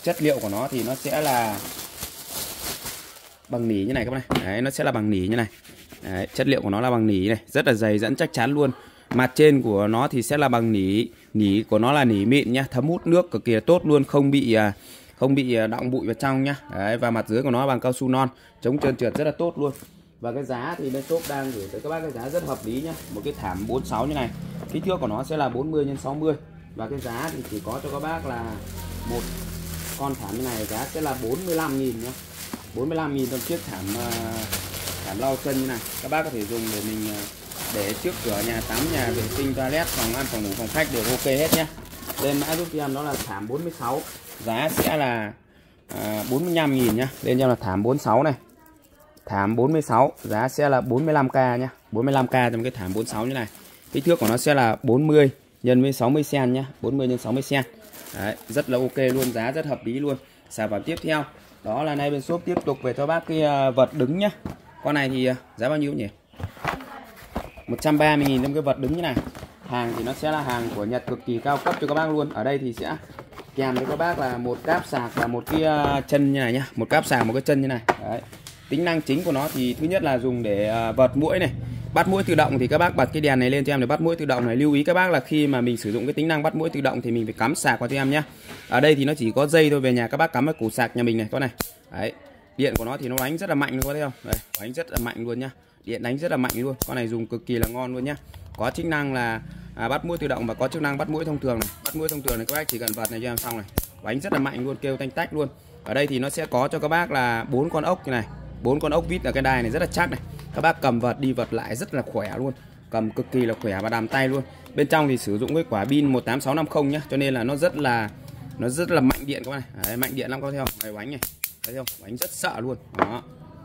chất liệu của nó thì nó sẽ là bằng nỉ như này các bạn này. Đấy nó sẽ là bằng nỉ như này. Đấy, chất liệu của nó là bằng nỉ này rất là dày dẫn chắc chắn luôn. Mặt trên của nó thì sẽ là bằng nỉ nỉ của nó là nỉ mịn nhá thấm hút nước cực kỳ là tốt luôn không bị à, không bị à, đọng bụi vào trong nhá. Đấy, và mặt dưới của nó bằng cao su non chống trơn trượt rất là tốt luôn. Và cái giá thì bên shop đang gửi tới các bác cái giá rất hợp lý nhá. Một cái thảm 46 như này kích thước của nó sẽ là 40 x 60 và cái giá thì chỉ có cho các bác là một con thảm này giá sẽ là 45 nghìn nhá 45 nghìn trong chiếc thảm thảm lau chân như này các bác có thể dùng để mình để trước cửa nhà tắm nhà vệ sinh toilet phòng ăn phòng ngủ phòng khách đều ok hết nhé lên mã giúp em đó là thảm 46 giá sẽ là à, 45 nghìn nhá lên cho em là thảm 46 này thảm 46 giá sẽ là 45k nhá 45k trong cái thảm 46 như này kích thước của nó sẽ là 40 nhân với 60 cm nhá 40 nhân 60 cm Đấy, rất là ok luôn giá rất hợp lý luôn. Sản phẩm tiếp theo đó là nay bên shop tiếp tục về cho bác cái à, vật đứng nhá. Con này thì à, giá bao nhiêu nhỉ? 130.000 trong cái vật đứng như này. Hàng thì nó sẽ là hàng của Nhật cực kỳ cao cấp cho các bác luôn. Ở đây thì sẽ kèm với các bác là một cáp sạc và một cái à, chân như này nhá. Một cáp sạc một cái chân như này. Đấy. tính năng chính của nó thì thứ nhất là dùng để vật mũi này bắt mũi tự động thì các bác bật cái đèn này lên cho em để bắt mũi tự động này. Lưu ý các bác là khi mà mình sử dụng cái tính năng bắt mũi tự động thì mình phải cắm sạc vào cho em nhé. Ở đây thì nó chỉ có dây thôi về nhà các bác cắm vào củ sạc nhà mình này con này. Đấy điện của nó thì nó đánh rất là mạnh luôn có thấy không? Đấy đánh rất là mạnh luôn nhá. Điện đánh rất là mạnh luôn con này dùng cực kỳ là ngon luôn nhá. Có chức năng là à, bắt mũi tự động và có chức năng bắt mũi thông thường này. Bắt mũi thông thường này các bác chỉ cần vật này cho em xong này. Đánh rất là mạnh luôn kêu tanh tách luôn. Ở đây thì nó sẽ có cho các bác là bốn con ốc như này bốn con ốc vít ở cái đai này rất là chắc này. Các bác cầm vật đi vật lại rất là khỏe luôn. Cầm cực kỳ là khỏe và đàm tay luôn. Bên trong thì sử dụng cái quả pin 18650 nhá. Cho nên là nó rất là nó rất là mạnh điện các bạn này. Đấy, mạnh điện lắm các theo này bánh này. Thấy không? Bánh rất sợ luôn. Đó.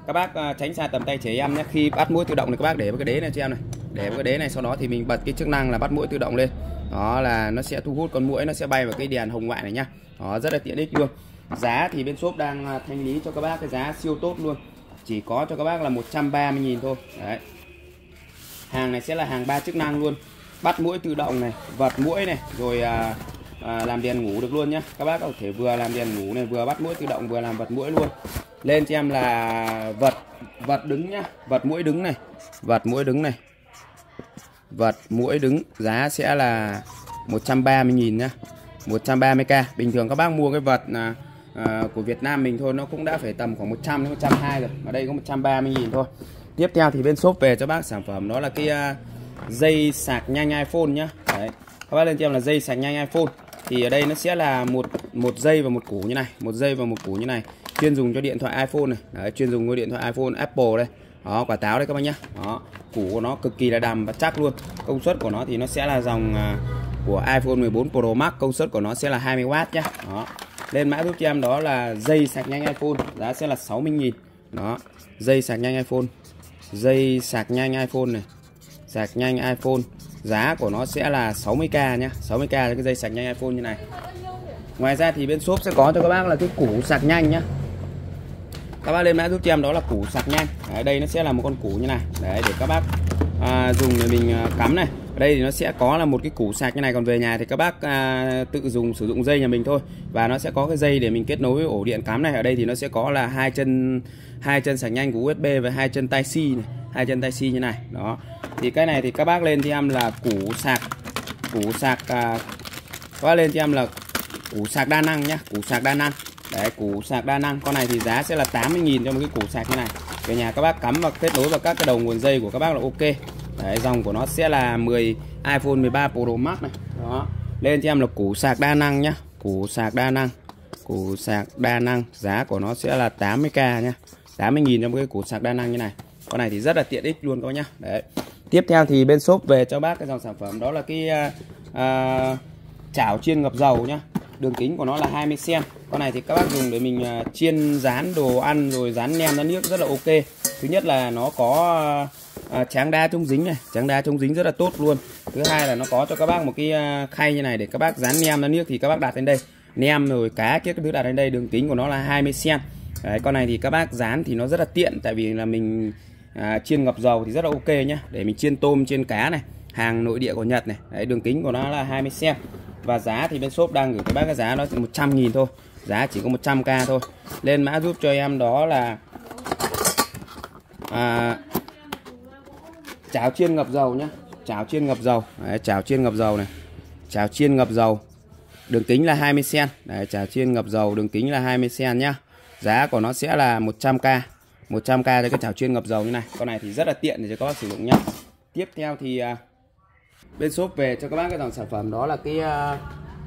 Các bác à, tránh xa tầm tay trẻ em nhé khi bắt mũi tự động thì các bác để vào cái đế này cho em này. Để vào cái đế này sau đó thì mình bật cái chức năng là bắt mũi tự động lên. Đó là nó sẽ thu hút con mũi nó sẽ bay vào cái đèn hồng ngoại này nhá. Đó rất là tiện ích luôn. Giá thì bên shop đang à, thanh lý cho các bác cái giá siêu tốt luôn chỉ có cho các bác là 130.000 thôi. Đấy. Hàng này sẽ là hàng ba chức năng luôn. Bắt mũi tự động này vật mũi này rồi à, à, làm đèn ngủ được luôn nhá. Các bác có thể vừa làm đèn ngủ này vừa bắt mũi tự động vừa làm vật mũi luôn. Lên cho em là vật vật đứng nhá. Vật mũi đứng này vật mũi đứng này. Vật mũi đứng giá sẽ là 130.000 nhá. 130k bình thường các bác mua cái vật là Ờ, của Việt Nam mình thôi nó cũng đã phải tầm khoảng 100 đến 120 rồi. Ở đây có 130 nghìn thôi. Tiếp theo thì bên shop về cho bác sản phẩm đó là cái uh, dây sạc nhanh iPhone nhá. Đấy. các bác lên cho em là dây sạc nhanh iPhone. Thì ở đây nó sẽ là một một dây và một củ như này một dây và một củ như này. Chuyên dùng cho điện thoại iPhone này. Đấy, chuyên dùng cho điện thoại iPhone Apple đây. Đó quả táo đây các bác nhá. Đó củ của nó cực kỳ là đầm và chắc luôn. Công suất của nó thì nó sẽ là dòng uh, của iPhone 14 Pro Max, công suất của nó sẽ là 20W nhé. đó. Lên mã giúp cho em đó là dây sạc nhanh iPhone, giá sẽ là 60.000 đó. Dây sạc nhanh iPhone. Dây sạc nhanh iPhone này. Sạc nhanh iPhone. Giá của nó sẽ là 60k nhá. 60k cái dây sạc nhanh iPhone như này. Ngoài ra thì bên shop sẽ có cho các bác là cái củ sạc nhanh nhá. Các bác lên mã giúp cho em đó là củ sạc nhanh. Ở đây nó sẽ là một con củ như này. Đấy, để các bác à, dùng để mình à, cắm này. Ở đây thì nó sẽ có là một cái củ sạc như này còn về nhà thì các bác à, tự dùng sử dụng dây nhà mình thôi. Và nó sẽ có cái dây để mình kết nối với ổ điện cắm này. Ở đây thì nó sẽ có là hai chân hai chân sạc nhanh của USB và hai chân tai C này hai chân tai C như này. Đó. Thì cái này thì các bác lên cho em là củ sạc củ sạc à, các bác lên cho em là củ sạc đa năng nhá củ sạc đa năng. Đấy củ sạc đa năng. Con này thì giá sẽ là 80.000 cho một cái củ sạc như này về nhà các bác cắm và kết nối vào các cái đầu nguồn dây của các bác là ok. Đấy dòng của nó sẽ là 10 iPhone 13 Pro Max này. Đó. Lên cho em là củ sạc đa năng nhá. Củ sạc đa năng. Củ sạc đa năng. Giá của nó sẽ là 80k nhá. 80.000 trong cái củ sạc đa năng như này. Con này thì rất là tiện ích luôn các bác nhá. Đấy. Tiếp theo thì bên shop về cho bác cái dòng sản phẩm. Đó là cái uh, uh, chảo chiên ngập dầu nhá đường kính của nó là 20 cm con này thì các bác dùng để mình à, chiên rán đồ ăn rồi rán nem rán nước rất là ok. Thứ nhất là nó có à, tráng đa chống dính này. Tráng đa chống dính rất là tốt luôn. Thứ hai là nó có cho các bác một cái à, khay như này để các bác rán nem rán nước thì các bác đặt lên đây. Nem rồi cá các thứ đặt lên đây đường kính của nó là 20 cm Đấy, con này thì các bác rán thì nó rất là tiện tại vì là mình à, chiên ngập dầu thì rất là ok nhá. Để mình chiên tôm chiên cá này hàng nội địa của Nhật này. Đấy, đường kính của nó là 20 cm và giá thì bên shop đang gửi các bác cái giá nó 100 nghìn thôi. Giá chỉ có 100k thôi. Lên mã giúp cho em đó là à, cháo chiên ngập dầu nhá. Chảo chiên ngập dầu. Đấy, chảo chiên ngập dầu này. Chảo chiên ngập dầu. Đường kính là 20 cm Đấy, chảo chiên ngập dầu đường kính là 20 cm nhá. Giá của nó sẽ là 100k 100k cho cái chảo chiên ngập dầu như này. Con này thì rất là tiện để cho các bác sử dụng nhá. Tiếp theo thì à, bên shop về cho các bác cái dòng sản phẩm đó là cái uh,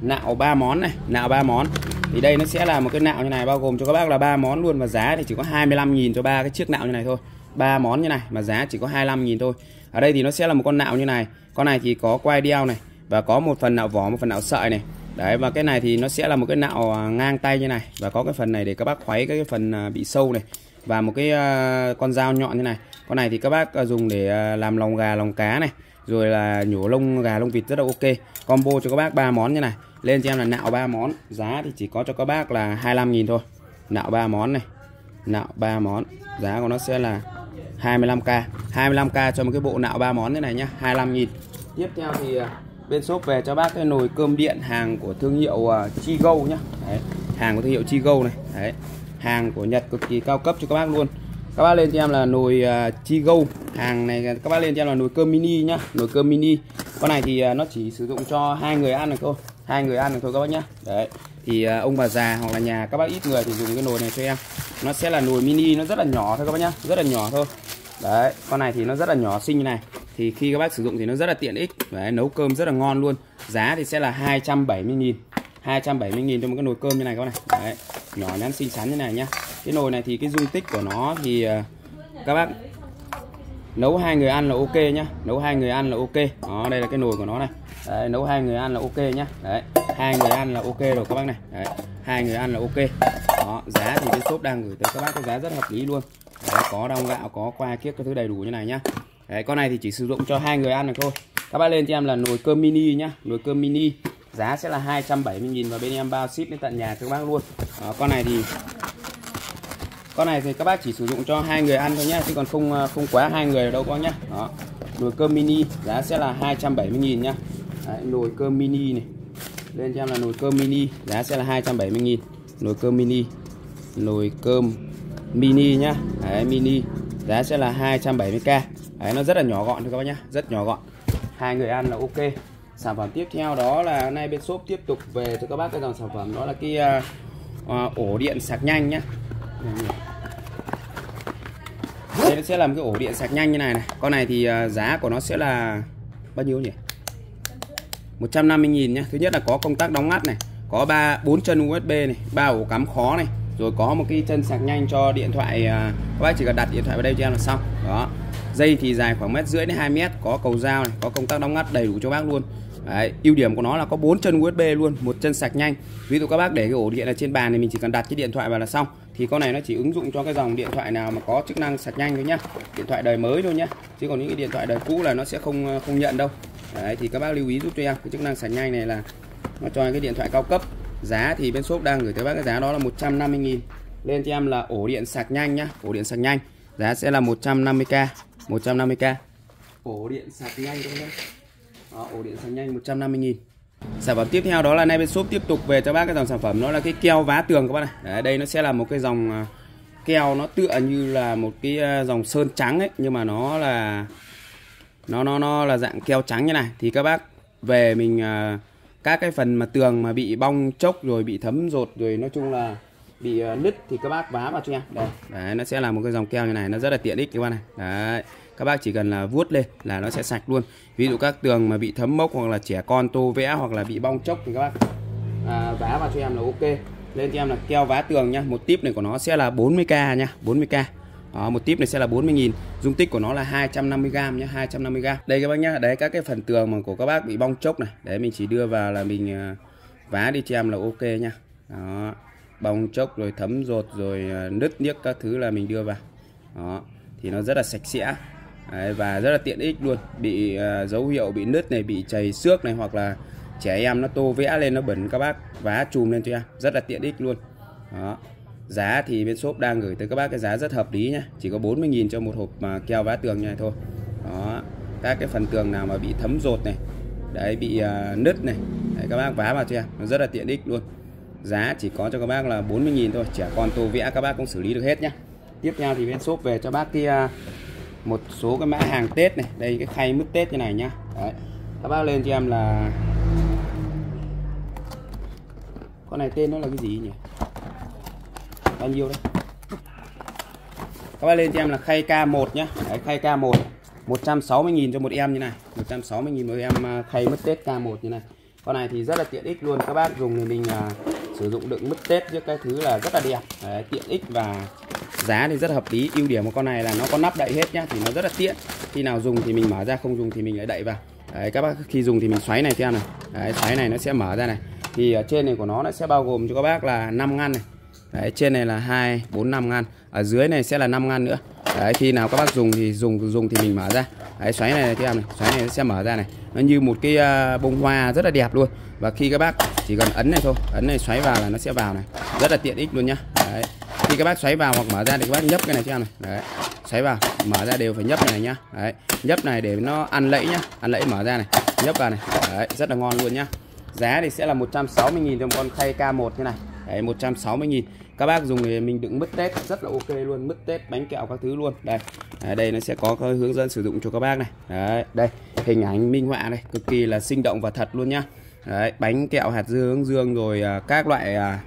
nạo ba món này nạo ba món. Thì đây nó sẽ là một cái nạo như này bao gồm cho các bác là ba món luôn và giá thì chỉ có 25.000 cho ba cái chiếc nạo như này thôi. Ba món như này mà giá chỉ có 25.000 thôi. Ở đây thì nó sẽ là một con nạo như này. Con này thì có quai đeo này và có một phần nạo vỏ một phần nạo sợi này. Đấy và cái này thì nó sẽ là một cái nạo ờ, ngang tay như này và có cái phần này để các bác khuấy cái phần ờ, bị sâu này và một cái uh, con dao nhọn như này. Con này thì các bác dùng để uh, làm lòng gà lòng cá này rồi là nhổ lông gà lông vịt rất là ok. Combo cho các bác ba món như này. Lên cho em là nạo ba món. Giá thì chỉ có cho các bác là 25.000 thôi. Nạo ba món này. Nạo ba món. Giá của nó sẽ là 25k 25k cho một cái bộ nạo ba món như này nhá. 25.000 tiếp theo thì à, bên shop về cho bác cái nồi cơm điện hàng của thương hiệu à, uh, Chigo nhá. Đấy, hàng của thương hiệu Chigo này. Đấy hàng của Nhật cực kỳ cao cấp cho các bác luôn các bác lên cho em là nồi à, uh, Chigo hàng này các bác lên cho em là nồi cơm mini nhá. Nồi cơm mini. Con này thì uh, nó chỉ sử dụng cho hai người ăn được thôi. Hai người ăn được thôi các bác nhá. Đấy. Thì uh, ông bà già hoặc là nhà các bác ít người thì dùng cái nồi này cho em. Nó sẽ là nồi mini nó rất là nhỏ thôi các bác nhá. Rất là nhỏ thôi. Đấy. Con này thì nó rất là nhỏ xinh như này. Thì khi các bác sử dụng thì nó rất là tiện ích. Đấy, nấu cơm rất là ngon luôn. Giá thì sẽ là 270 nghìn. 270 nghìn cho một cái nồi cơm như này các bác này. Đấy, nhỏ nhắn xinh xắn như này nhá cái nồi này thì cái dung tích của nó thì à, các bác nấu hai người ăn là ok nhá. Nấu hai người ăn là ok. Đó đây là cái nồi của nó này. Đấy, nấu hai người ăn là ok nhá. Đấy hai người ăn là ok rồi các bác này. Đấy, hai người ăn là ok. Đó giá thì bên shop đang gửi tới các bác cái giá rất hợp lý luôn. Đấy, có đông gạo có qua kiếp các thứ đầy đủ như này nhá. Đấy con này thì chỉ sử dụng cho hai người ăn được thôi. Các bác lên cho em là nồi cơm mini nhá. Nồi cơm mini giá sẽ là 270.000 và bên em bao ship đến tận nhà cho các bác luôn. Đó, con này thì con này thì các bác chỉ sử dụng cho hai người ăn thôi nhá chứ còn không ờ, không quá hai người đâu con nhá. Đó. Nồi cơm mini giá sẽ là 270.000 nhá. Đấy, nồi cơm mini này. Lên cho em là nồi cơm mini giá sẽ là 270.000 nồi cơm mini nồi cơm mini nhá. Đấy, mini giá sẽ là 270k Đấy, nó rất là nhỏ gọn thôi các bác nhá rất nhỏ gọn. Hai người ăn là ok. Sản phẩm tiếp theo đó là nay bên shop tiếp tục về cho các bác cái dòng sản phẩm đó là cái uh, ổ điện sạc nhanh nhá đây nó sẽ làm cái ổ điện sạc nhanh như này này. Con này thì à, giá của nó sẽ là bao nhiêu nhỉ? 150.000 nhá. Thứ nhất là có công tắc đóng ngắt này, có ba, bốn chân USB này, ba ổ cắm khó này, rồi có một cái chân sạc nhanh cho điện thoại à, các bác chỉ cần đặt điện thoại vào đây cho em là xong. Đó. Dây thì dài khoảng mét rưỡi đến 2 mét, có cầu dao này, có công tắc đóng ngắt đầy đủ cho bác luôn. Đấy, ưu điểm của nó là có bốn chân USB luôn một chân sạc nhanh. Ví dụ các bác để cái ổ điện ở trên bàn thì mình chỉ cần đặt cái điện thoại vào là xong. Thì con này nó chỉ ứng dụng cho cái dòng điện thoại nào mà có chức năng sạc nhanh thôi nhá. Điện thoại đời mới thôi nhá. Chứ còn những cái điện thoại đời cũ là nó sẽ không ờ, không nhận đâu. Đấy, thì các bác lưu ý giúp cho em. Cái chức năng sạc nhanh này là nó cho cái điện thoại cao cấp. Giá thì bên shop đang gửi tới bác cái giá đó là 150.000 lên cho em là ổ điện sạc nhanh nhá. Ổ điện sạc nhanh. Giá sẽ là 150k 150k ổ điện sạc nhanh các bác đó, ổ điện sạc nhanh 150 nghìn. Sản phẩm tiếp theo đó là nay bên shop tiếp tục về cho bác cái dòng sản phẩm đó là cái keo vá tường các bác này. Đấy, đây nó sẽ là một cái dòng à, keo nó tựa như là một cái à, dòng sơn trắng ấy nhưng mà nó là nó nó nó là dạng keo trắng như này. Thì các bác về mình à, các cái phần mà tường mà bị bong chốc rồi bị thấm rột rồi nói chung là bị nứt thì các bác vá vào cho em. Đây. Đấy nó sẽ là một cái dòng keo như này nó rất là tiện ích các bác này. Đấy các bác chỉ cần là vuốt lên là nó sẽ sạch luôn. Ví dụ các tường mà bị thấm mốc hoặc là trẻ con tô vẽ hoặc là bị bong chốc thì các bác à, vá vào cho em là ok. Lên cho em là keo vá tường nhá. Một tip này của nó sẽ là 40k nha 40k đó, một tip này sẽ là 40.000 dung tích của nó là 250g nhé 250g đây các bác nhá đấy các cái phần tường mà của các bác bị bong chốc này. Đấy mình chỉ đưa vào là mình à, vá đi cho em là ok nha đó bong chốc rồi thấm rột rồi à, nứt niếc các thứ là mình đưa vào. Đó thì nó rất là sạch sẽ. Đấy, và rất là tiện ích luôn. Bị uh, dấu hiệu bị nứt này bị chảy xước này hoặc là trẻ em nó tô vẽ lên nó bẩn các bác vá chùm lên cho em. Rất là tiện ích luôn. Đó. Giá thì bên shop đang gửi tới các bác cái giá rất hợp lý nhá. Chỉ có 40.000 cho một hộp mà keo vá tường như này thôi. Đó. Các cái phần tường nào mà bị thấm rột này đấy bị uh, nứt này đấy, các bác vá vào cho em. Nó rất là tiện ích luôn. Giá chỉ có cho các bác là 40.000 thôi. Trẻ con tô vẽ các bác cũng xử lý được hết nhá. Tiếp theo thì bên shop về cho bác kia một số cái mã hàng Tết này. Đây cái khay mứt Tết như này nhá. Đấy. Các bác lên cho em là con này tên nó là cái gì nhỉ? Bao nhiêu đấy các bác lên cho em là khay K1 nhá. Đấy, khay K1 160.000 cho một em như này. 160.000 một em à, khay mứt Tết K1 như này con này thì rất là tiện ích luôn. Các bác dùng thì mình à, sử dụng đựng mứt Tết những cái thứ là rất là đẹp. Đấy, tiện ích và giá thì rất hợp lý. Ưu điểm của con này là nó có nắp đậy hết nhá thì nó rất là tiện. Khi nào dùng thì mình mở ra không dùng thì mình lại đậy vào. Đấy, các bác khi dùng thì mình xoáy này theo này. Đấy, xoáy này nó sẽ mở ra này. Thì ở trên này của nó nó sẽ bao gồm cho các bác là 5 ngăn này. Đấy, trên này là hai bốn năm ngăn. Ở dưới này sẽ là 5 ngăn nữa. Đấy, khi nào các bác dùng thì dùng dùng thì mình mở ra. Đấy, xoáy này theo này. Xoáy này nó sẽ mở ra này nó như một cái à, bông hoa rất là đẹp luôn. Và khi các bác chỉ cần ấn này thôi ấn này xoáy vào là nó sẽ vào này. Rất là tiện ích luôn nhá. Đấy. Khi các bác xoáy vào hoặc mở ra thì các bác nhấp cái này cho em này. Đấy. Xoáy vào mở ra đều phải nhấp này, này nhá. Đấy. Nhấp này để nó ăn lẫy nhá. Ăn lẫy mở ra này nhấp vào này. Đấy rất là ngon luôn nhá. Giá thì sẽ là 160.000 cho một con khay K1 như này. Đấy 160.000 các bác dùng thì mình đựng mứt tết rất là ok luôn. Mứt tết bánh kẹo các thứ luôn. Đây. Đấy, đây nó sẽ có hướng dẫn sử dụng cho các bác này. Đấy đây hình ảnh minh họa này cực kỳ là sinh động và thật luôn nhá. Đấy bánh kẹo hạt dưa hướng dương rồi à, các loại à,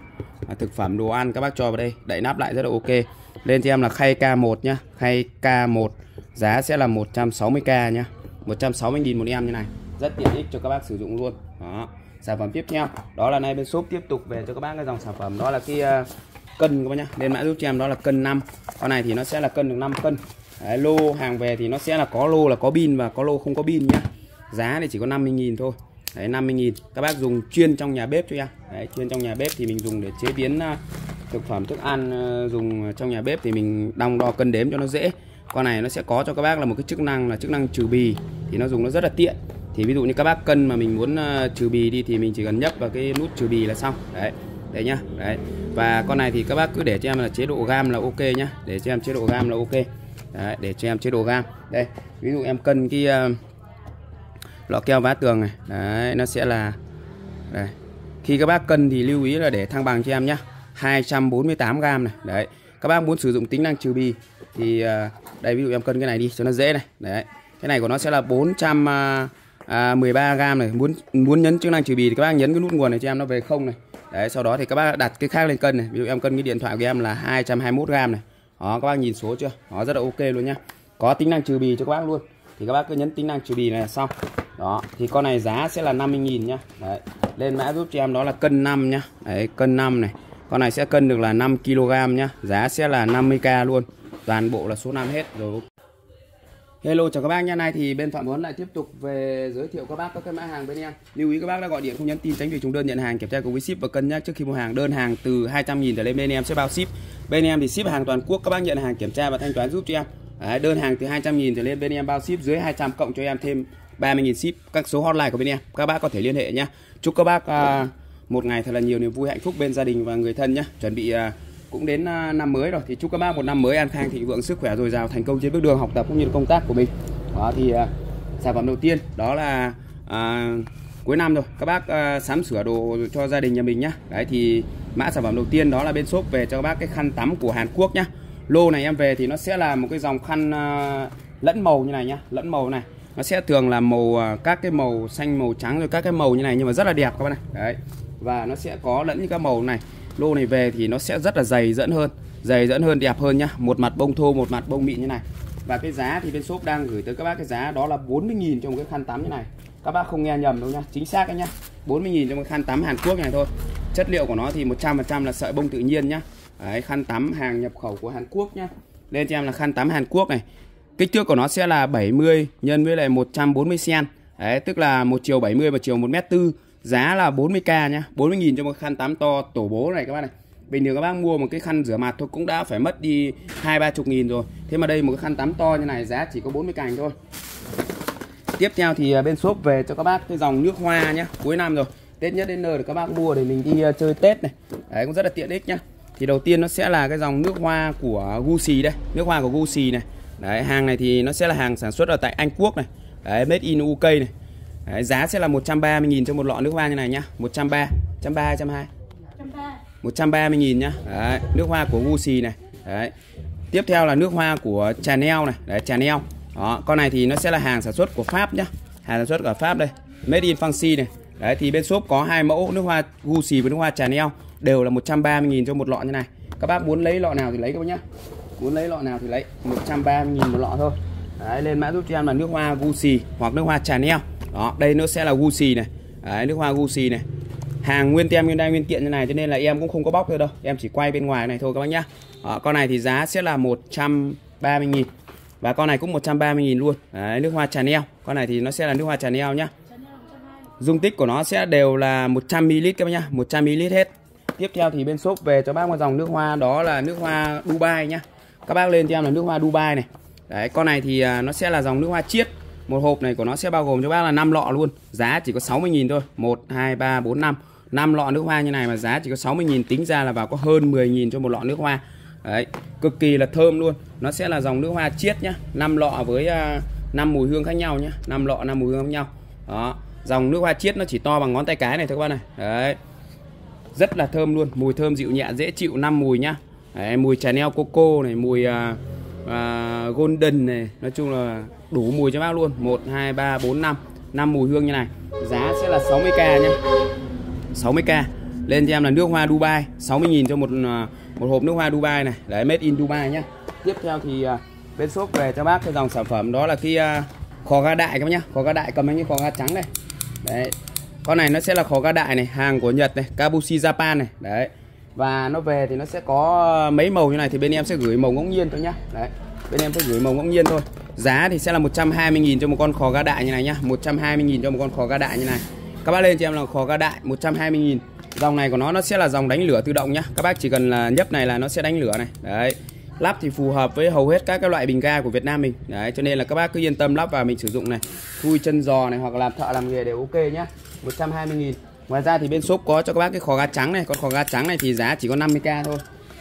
à, thực phẩm đồ ăn các bác cho vào đây đậy nắp lại rất là ok. Lên cho em là khay K1 nhá khay K1 giá sẽ là 160k nhá. 160.000 một em như này rất tiện ích cho các bác sử dụng luôn. Đó sản phẩm tiếp theo đó là nay bên shop tiếp tục về cho các bác cái dòng sản phẩm đó là cái uh, cân các bác nhá. Lên mã giúp cho em đó là cân 5 con này thì nó sẽ là cân được 5 cân. Đấy, lô hàng về thì nó sẽ là có lô là có pin và có lô không có pin nhá. Giá thì chỉ có 50.000 thôi. Đấy 50.000 các bác dùng chuyên trong nhà bếp cho em. Đấy, chuyên trong nhà bếp thì mình dùng để chế biến à, thực phẩm thức ăn à, dùng trong nhà bếp thì mình đong đo cân đếm cho nó dễ. Con này nó sẽ có cho các bác là một cái chức năng là chức năng trừ bì. Thì nó dùng nó rất là tiện. Thì ví dụ như các bác cân mà mình muốn à, trừ bì đi thì mình chỉ cần nhấp vào cái nút trừ bì là xong. Đấy đấy nhá. Đấy. Và con này thì các bác cứ để cho em là chế độ gam là ok nhá. Để cho em chế độ gam là ok đấy, để cho em chế độ gam. Đây ví dụ em cân cái uh, lọ keo vá tường này. Đấy nó sẽ là đây. Khi các bác cân thì lưu ý là để thăng bằng cho em nhá. 248 gram này. Đấy các bác muốn sử dụng tính năng trừ bì thì uh, đây ví dụ em cân cái này đi cho nó dễ này. Đấy cái này của nó sẽ là 413 ờ, à, gram này. Muốn muốn nhấn chức năng trừ bì thì các bác nhấn cái nút nguồn này cho em nó về không này. Đấy sau đó thì các bác đặt cái khác lên cân này. Ví dụ em cân cái điện thoại của em là 221 gram này đó, các bác nhìn số chưa? Nó rất là ok luôn nhá. Có tính năng trừ bì cho các bác luôn. Thì các bác cứ nhấn tính năng trừ bì này là xong. Đó, thì con này giá sẽ là 50.000 nhá. Đấy, lên mã giúp cho em đó là cân 5 nhá. Đấy, cân 5 này. Con này sẽ cân được là 5 kg nhá. Giá sẽ là 50k luôn. Toàn bộ là số 5 hết. Rồi Hello chào các bác. Nha nay thì bên Phạm Huấn lại tiếp tục về giới thiệu các bác các cái mã hàng bên em. Lưu ý các bác đã gọi điện không nhắn tin tránh việc trùng đơn nhận hàng kiểm tra cùng với ship và cân nhắc trước khi mua hàng. Đơn hàng từ 200.000 trở lên bên em sẽ bao ship. Bên em thì ship hàng toàn quốc các bác nhận hàng kiểm tra và thanh toán giúp cho em. Đấy, đơn hàng từ 200.000 trở lên bên em bao ship dưới 200 cộng cho em thêm 30.000 ship. Các số hotline của bên em các bác có thể liên hệ nhé chúc các bác uh, một ngày thật là nhiều niềm vui hạnh phúc bên gia đình và người thân nhé chuẩn bị uh, cũng đến à, năm mới rồi thì chúc các bác một năm mới an khang thịnh vượng sức khỏe dồi dào thành công trên bước đường học tập cũng như công tác của mình. Đó thì à, sản phẩm đầu tiên đó là à, cuối năm rồi các bác à, sắm sửa đồ cho gia đình nhà mình nhá. Đấy thì mã sản phẩm đầu tiên đó là bên shop về cho các bác cái khăn tắm của Hàn Quốc nhá. Lô này em về thì nó sẽ là một cái dòng khăn à, lẫn màu như này nhá lẫn màu này. Nó sẽ thường là màu à, các cái màu xanh màu trắng rồi các cái màu như này nhưng mà rất là đẹp các bạn này. Đấy và nó sẽ có lẫn những các màu này lô này về thì nó sẽ rất là dày dẫn hơn dày dẫn hơn đẹp hơn nhá. Một mặt bông thô một mặt bông mịn như này. Và cái giá thì bên shop đang gửi tới các bác cái giá đó là 40.000 trong cái khăn tắm như này. Các bác không nghe nhầm đâu nhá chính xác đấy nhá. 40.000 trong cái khăn tắm Hàn Quốc này thôi. Chất liệu của nó thì 100% là sợi bông tự nhiên nhá. Đấy, khăn tắm hàng nhập khẩu của Hàn Quốc nhá. Lên cho em là khăn tắm Hàn Quốc này. Kích thước của nó sẽ là 70 nhân với lại 140 cm. Đấy, tức là một chiều 70 và chiều 1 mét 4 giá là 40k nhá 40.000 cho một khăn tắm to, tổ bố này các bác này. Bình thường các bác mua một cái khăn rửa mặt thôi, cũng đã phải mất đi hai, ba chục nghìn rồi. Thế mà đây một cái khăn tắm to như này, giá chỉ có 40 cành thôi. Tiếp theo thì à, bên shop về cho các bác cái dòng nước hoa nhá, cuối năm rồi. Tết nhất đến nơi để các bác mua để mình đi à, chơi tết này. Đấy, cũng rất là tiện ích nhá. Thì đầu tiên nó sẽ là cái dòng nước hoa của Gucci đây, nước hoa của Gucci này. Đấy, hàng này thì nó sẽ là hàng sản xuất ở tại Anh Quốc này. Đấy, made in UK này đấy, giá sẽ là 130.000 cho một lọ nước hoa như này nhá. 130 130 120 130.000 nhá. Đấy, nước hoa của Gucci này. Đấy. Tiếp theo là nước hoa của Chanel này. Đấy Chanel. Đó con này thì nó sẽ là hàng sản xuất của Pháp nhá. Hàng sản xuất ở Pháp đây. Made in France này. Đấy thì bên shop có hai mẫu nước hoa Gucci và nước hoa Chanel đều là 130.000 cho một lọ như này. Các bác muốn lấy lọ nào thì lấy các bác nhá. Muốn lấy lọ nào thì lấy 130.000 một lọ thôi. Đấy lên mã giúp cho em là nước hoa Gucci hoặc nước hoa Chanel đó đây nó sẽ là Gucci này. Đấy, nước hoa Gucci này. Hàng nguyên tem nguyên đai nguyên kiện như này cho nên là em cũng không có bóc được đâu. Em chỉ quay bên ngoài này thôi các bác nhá. Đó, con này thì giá sẽ là 130.000 và con này cũng 130.000 luôn. Đấy, nước hoa Chanel. Con này thì nó sẽ là nước hoa Chanel nhá. Dung tích của nó sẽ đều là 100ml các bác nhá. 100ml hết. Tiếp theo thì bên shop về cho bác một dòng nước hoa đó là nước hoa Dubai nhá. Các bác lên cho em là nước hoa Dubai này. Đấy con này thì à, nó sẽ là dòng nước hoa chiết một hộp này của nó sẽ bao gồm cho bác là 5 lọ luôn. Giá chỉ có 60.000 thôi. 1 2 3 4 5 5 lọ nước hoa như này mà giá chỉ có 60.000 tính ra là vào có hơn 10.000 cho một lọ nước hoa. Đấy cực kỳ là thơm luôn. Nó sẽ là dòng nước hoa chiết nhá. 5 lọ với à, 5 mùi hương khác nhau nhá. 5 lọ 5 mùi hương khác nhau. Đó dòng nước hoa chiết nó chỉ to bằng ngón tay cái này thôi các bạn này. Đấy rất là thơm luôn. Mùi thơm dịu nhẹ dễ chịu năm mùi nhá. Đấy, mùi Chanel Coco này mùi uh, uh, Golden này nói chung là đủ mùi cho bác luôn. 1 2 3 4 5 5 mùi hương như này. Giá sẽ là 60k nhé. 60k lên cho em là nước hoa Dubai. 60.000 cho một à, một hộp nước hoa Dubai này. Đấy made in Dubai nhá tiếp theo thì à, bên shop về cho bác cái dòng sản phẩm đó là cái à, uh, ga đại các bác nhá khò ga đại cầm cái khò ga trắng này. Đấy. Con này nó sẽ là khò ga đại này hàng của Nhật này Kabushi Japan này. Đấy và nó về thì nó sẽ có ờ, mấy màu như này thì bên em sẽ gửi màu ngẫu nhiên thôi nhá. Đấy, bên em sẽ gửi màu ngẫu nhiên thôi. Giá thì sẽ là 120.000 cho một con khò ga đại như này nhá. 120.000 cho một con khò ga đại như này. Các bác lên cho em là khò ga đại 120.000 dòng này của nó nó sẽ là dòng đánh lửa tự động nhá. Các bác chỉ cần là nhấp này là nó sẽ đánh lửa này. Đấy, lắp thì phù hợp với hầu hết các cái loại bình ga của Việt Nam mình. Đấy, cho nên là các bác cứ yên tâm lắp vào mình sử dụng này. Thui chân giò này hoặc làm thợ làm nghề đều ok nhá. 120.000 ngoài ra thì bên shop có cho các bác cái khò ga trắng này. Con khò ga trắng này thì giá chỉ có 50k thôi.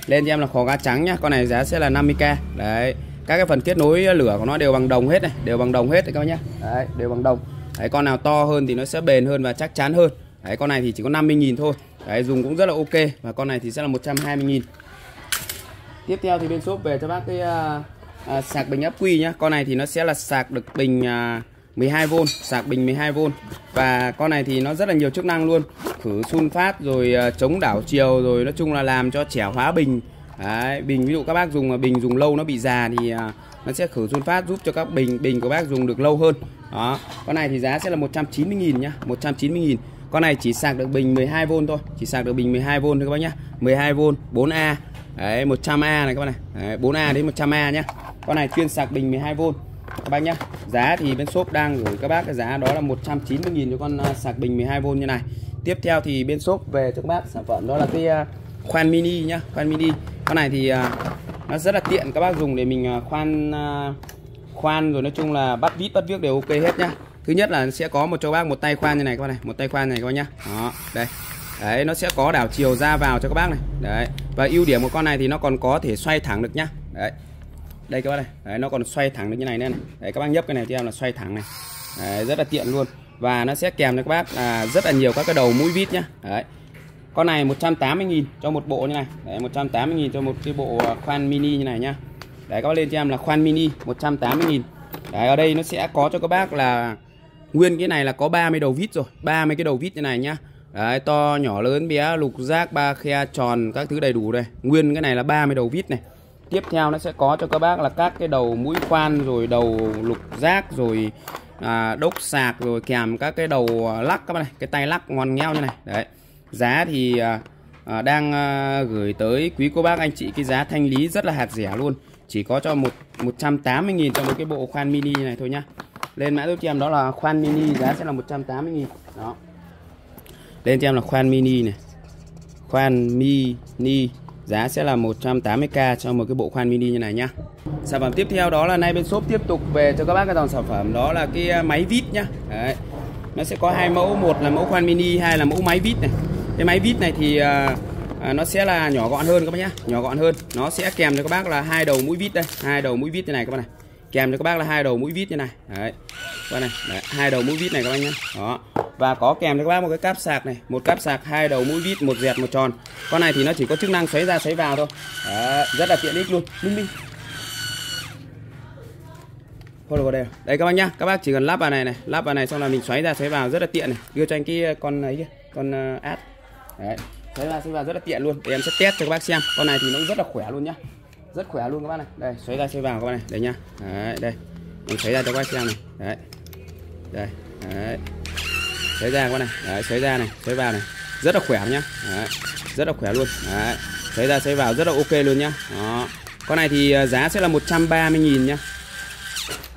Lên cho em là khò ga trắng nhá. Con này giá sẽ là 50k đấy. Các cái phần kết nối lửa của nó đều bằng đồng hết này. Đều bằng đồng hết đấy các bác nhá. Đấy đều bằng đồng. Đấy con nào to hơn thì nó sẽ bền hơn và chắc chắn hơn. Đấy con này thì chỉ có 50.000 thôi. Đấy dùng cũng rất là ok. Và con này thì sẽ là 120.000 tiếp theo thì bên shop về cho bác cái uh, uh, sạc bình ắc quy nhá. Con này thì nó sẽ là sạc được bình uh, 12V sạc bình 12V và con này thì nó rất là nhiều chức năng luôn. Khử sun phát rồi ờ, chống đảo chiều rồi nói chung là làm cho trẻ hóa bình. Đấy, bình ví dụ các bác dùng ờ, bình dùng lâu nó bị già thì ờ, nó sẽ khử sun phát giúp cho các bình bình của bác dùng được lâu hơn. Đó con này thì giá sẽ là 190.000 nhá 190.000 con này chỉ sạc được bình 12V thôi chỉ sạc được bình 12V thôi các bác nhá. 12V 4A Đấy 100A này các bạn này. Đấy, 4A đến 100A nhá. Con này chuyên sạc bình 12V các bác nhá. Giá thì bên shop đang gửi các bác cái giá đó là 190.000 cho con à, sạc bình 12V như này. Tiếp theo thì bên shop về cho các bác sản phẩm đó là cái à, khoan mini nhá, Khoan mini. Con này thì à, nó rất là tiện, các bác dùng để mình khoan khoan rồi nói chung là bắt vít, bắt viếc đều ok hết nhá. Thứ nhất là sẽ có một cho bác một tay khoan như này các bác này, Một tay khoan này các bác nhá. Đó, đây. Đấy, nó sẽ có đảo chiều ra vào cho các bác này. Đấy, Và ưu điểm của con này thì nó còn có thể xoay thẳng được nhá. Đấy. Đây các bác này. Đấy nó còn xoay thẳng được như này nữa này. Đấy các bác nhấp cái này cho em là xoay thẳng này. Đấy rất là tiện luôn. Và nó sẽ kèm cho các bác là rất là nhiều các cái đầu mũi vít nhá. Đấy. Con này 180.000 cho một bộ như này. Đấy 180.000 cho một cái bộ à, khoan mini như này nhá. Đấy các bác lên cho em là khoan mini 180.000 Đấy ở đây nó sẽ có cho các bác là Nguyên cái này là có 30 đầu vít rồi 30 cái đầu vít như này nhá. Đấy, to, nhỏ, lớn, bé, lục giác, ba khe, tròn, các thứ đầy đủ đây. Nguyên cái này là 30 đầu vít này. Tiếp theo nó sẽ có cho các bác là các cái đầu mũi khoan Rồi đầu lục giác, rồi à, đốc sạc Rồi kèm các cái đầu à, lắc các bác này Cái tay lắc ngon ngheo như này. Đấy. Giá thì à, à, đang à, gửi tới quý cô bác anh chị Cái giá thanh lý rất là hạt rẻ luôn. Chỉ có cho một 180.000 cho một cái bộ khoan mini này thôi nhá. Lên mã giúp cho em đó là khoan mini giá sẽ là 180.000 Đó. Lên cho em là khoan mini này. Khoan mini giá sẽ là 180k cho một cái bộ khoan mini như này nhá. Sản phẩm tiếp theo đó là nay bên shop tiếp tục về cho các bác cái dòng sản phẩm đó là cái à, máy vít nhá. Đấy. nó sẽ có hai mẫu một là mẫu khoan mini hai là mẫu máy vít này. Cái máy vít này thì à, à, nó sẽ là nhỏ gọn hơn các bác nhá nhỏ gọn hơn. Nó sẽ kèm cho các bác là hai đầu mũi vít đây hai đầu mũi vít như này các bác này kèm cho các bác là hai đầu mũi vít như này đấy các này đấy, hai đầu mũi vít này các bác nhé, đó và có kèm cho các bác một cái cáp sạc này một cáp sạc hai đầu mũi vít một dẹt một tròn con này thì nó chỉ có chức năng xoáy ra xoáy vào thôi đấy, rất là tiện ích luôn minh minh Thôi được vào đây. Đấy các bác nhá, các bác chỉ cần lắp vào này này, lắp vào này xong là mình xoáy ra xoáy vào rất là tiện này. Đưa cho anh cái uh, con ấy kia, con uh, ad. Đấy. Xoáy ra xoáy vào rất là tiện luôn. Để em sẽ test cho các bác xem. Con này thì nó rất là khỏe luôn nhá. Rất khỏe luôn các bác này. Đây, xoáy ra xoáy vào các bác này. Đây nhá. Đấy, đây. Mình xoáy ra cho các bác xem này. Đấy. Đây. Đấy. Xoáy ra các bác này. Đấy, xoáy ra này, xoáy vào này. Rất là khỏe nhá. Đấy. Rất là khỏe luôn. Đấy. Xoáy ra xoáy vào rất là ok luôn nhá. Đó. Con này thì à, giá sẽ là 130 000 nhá.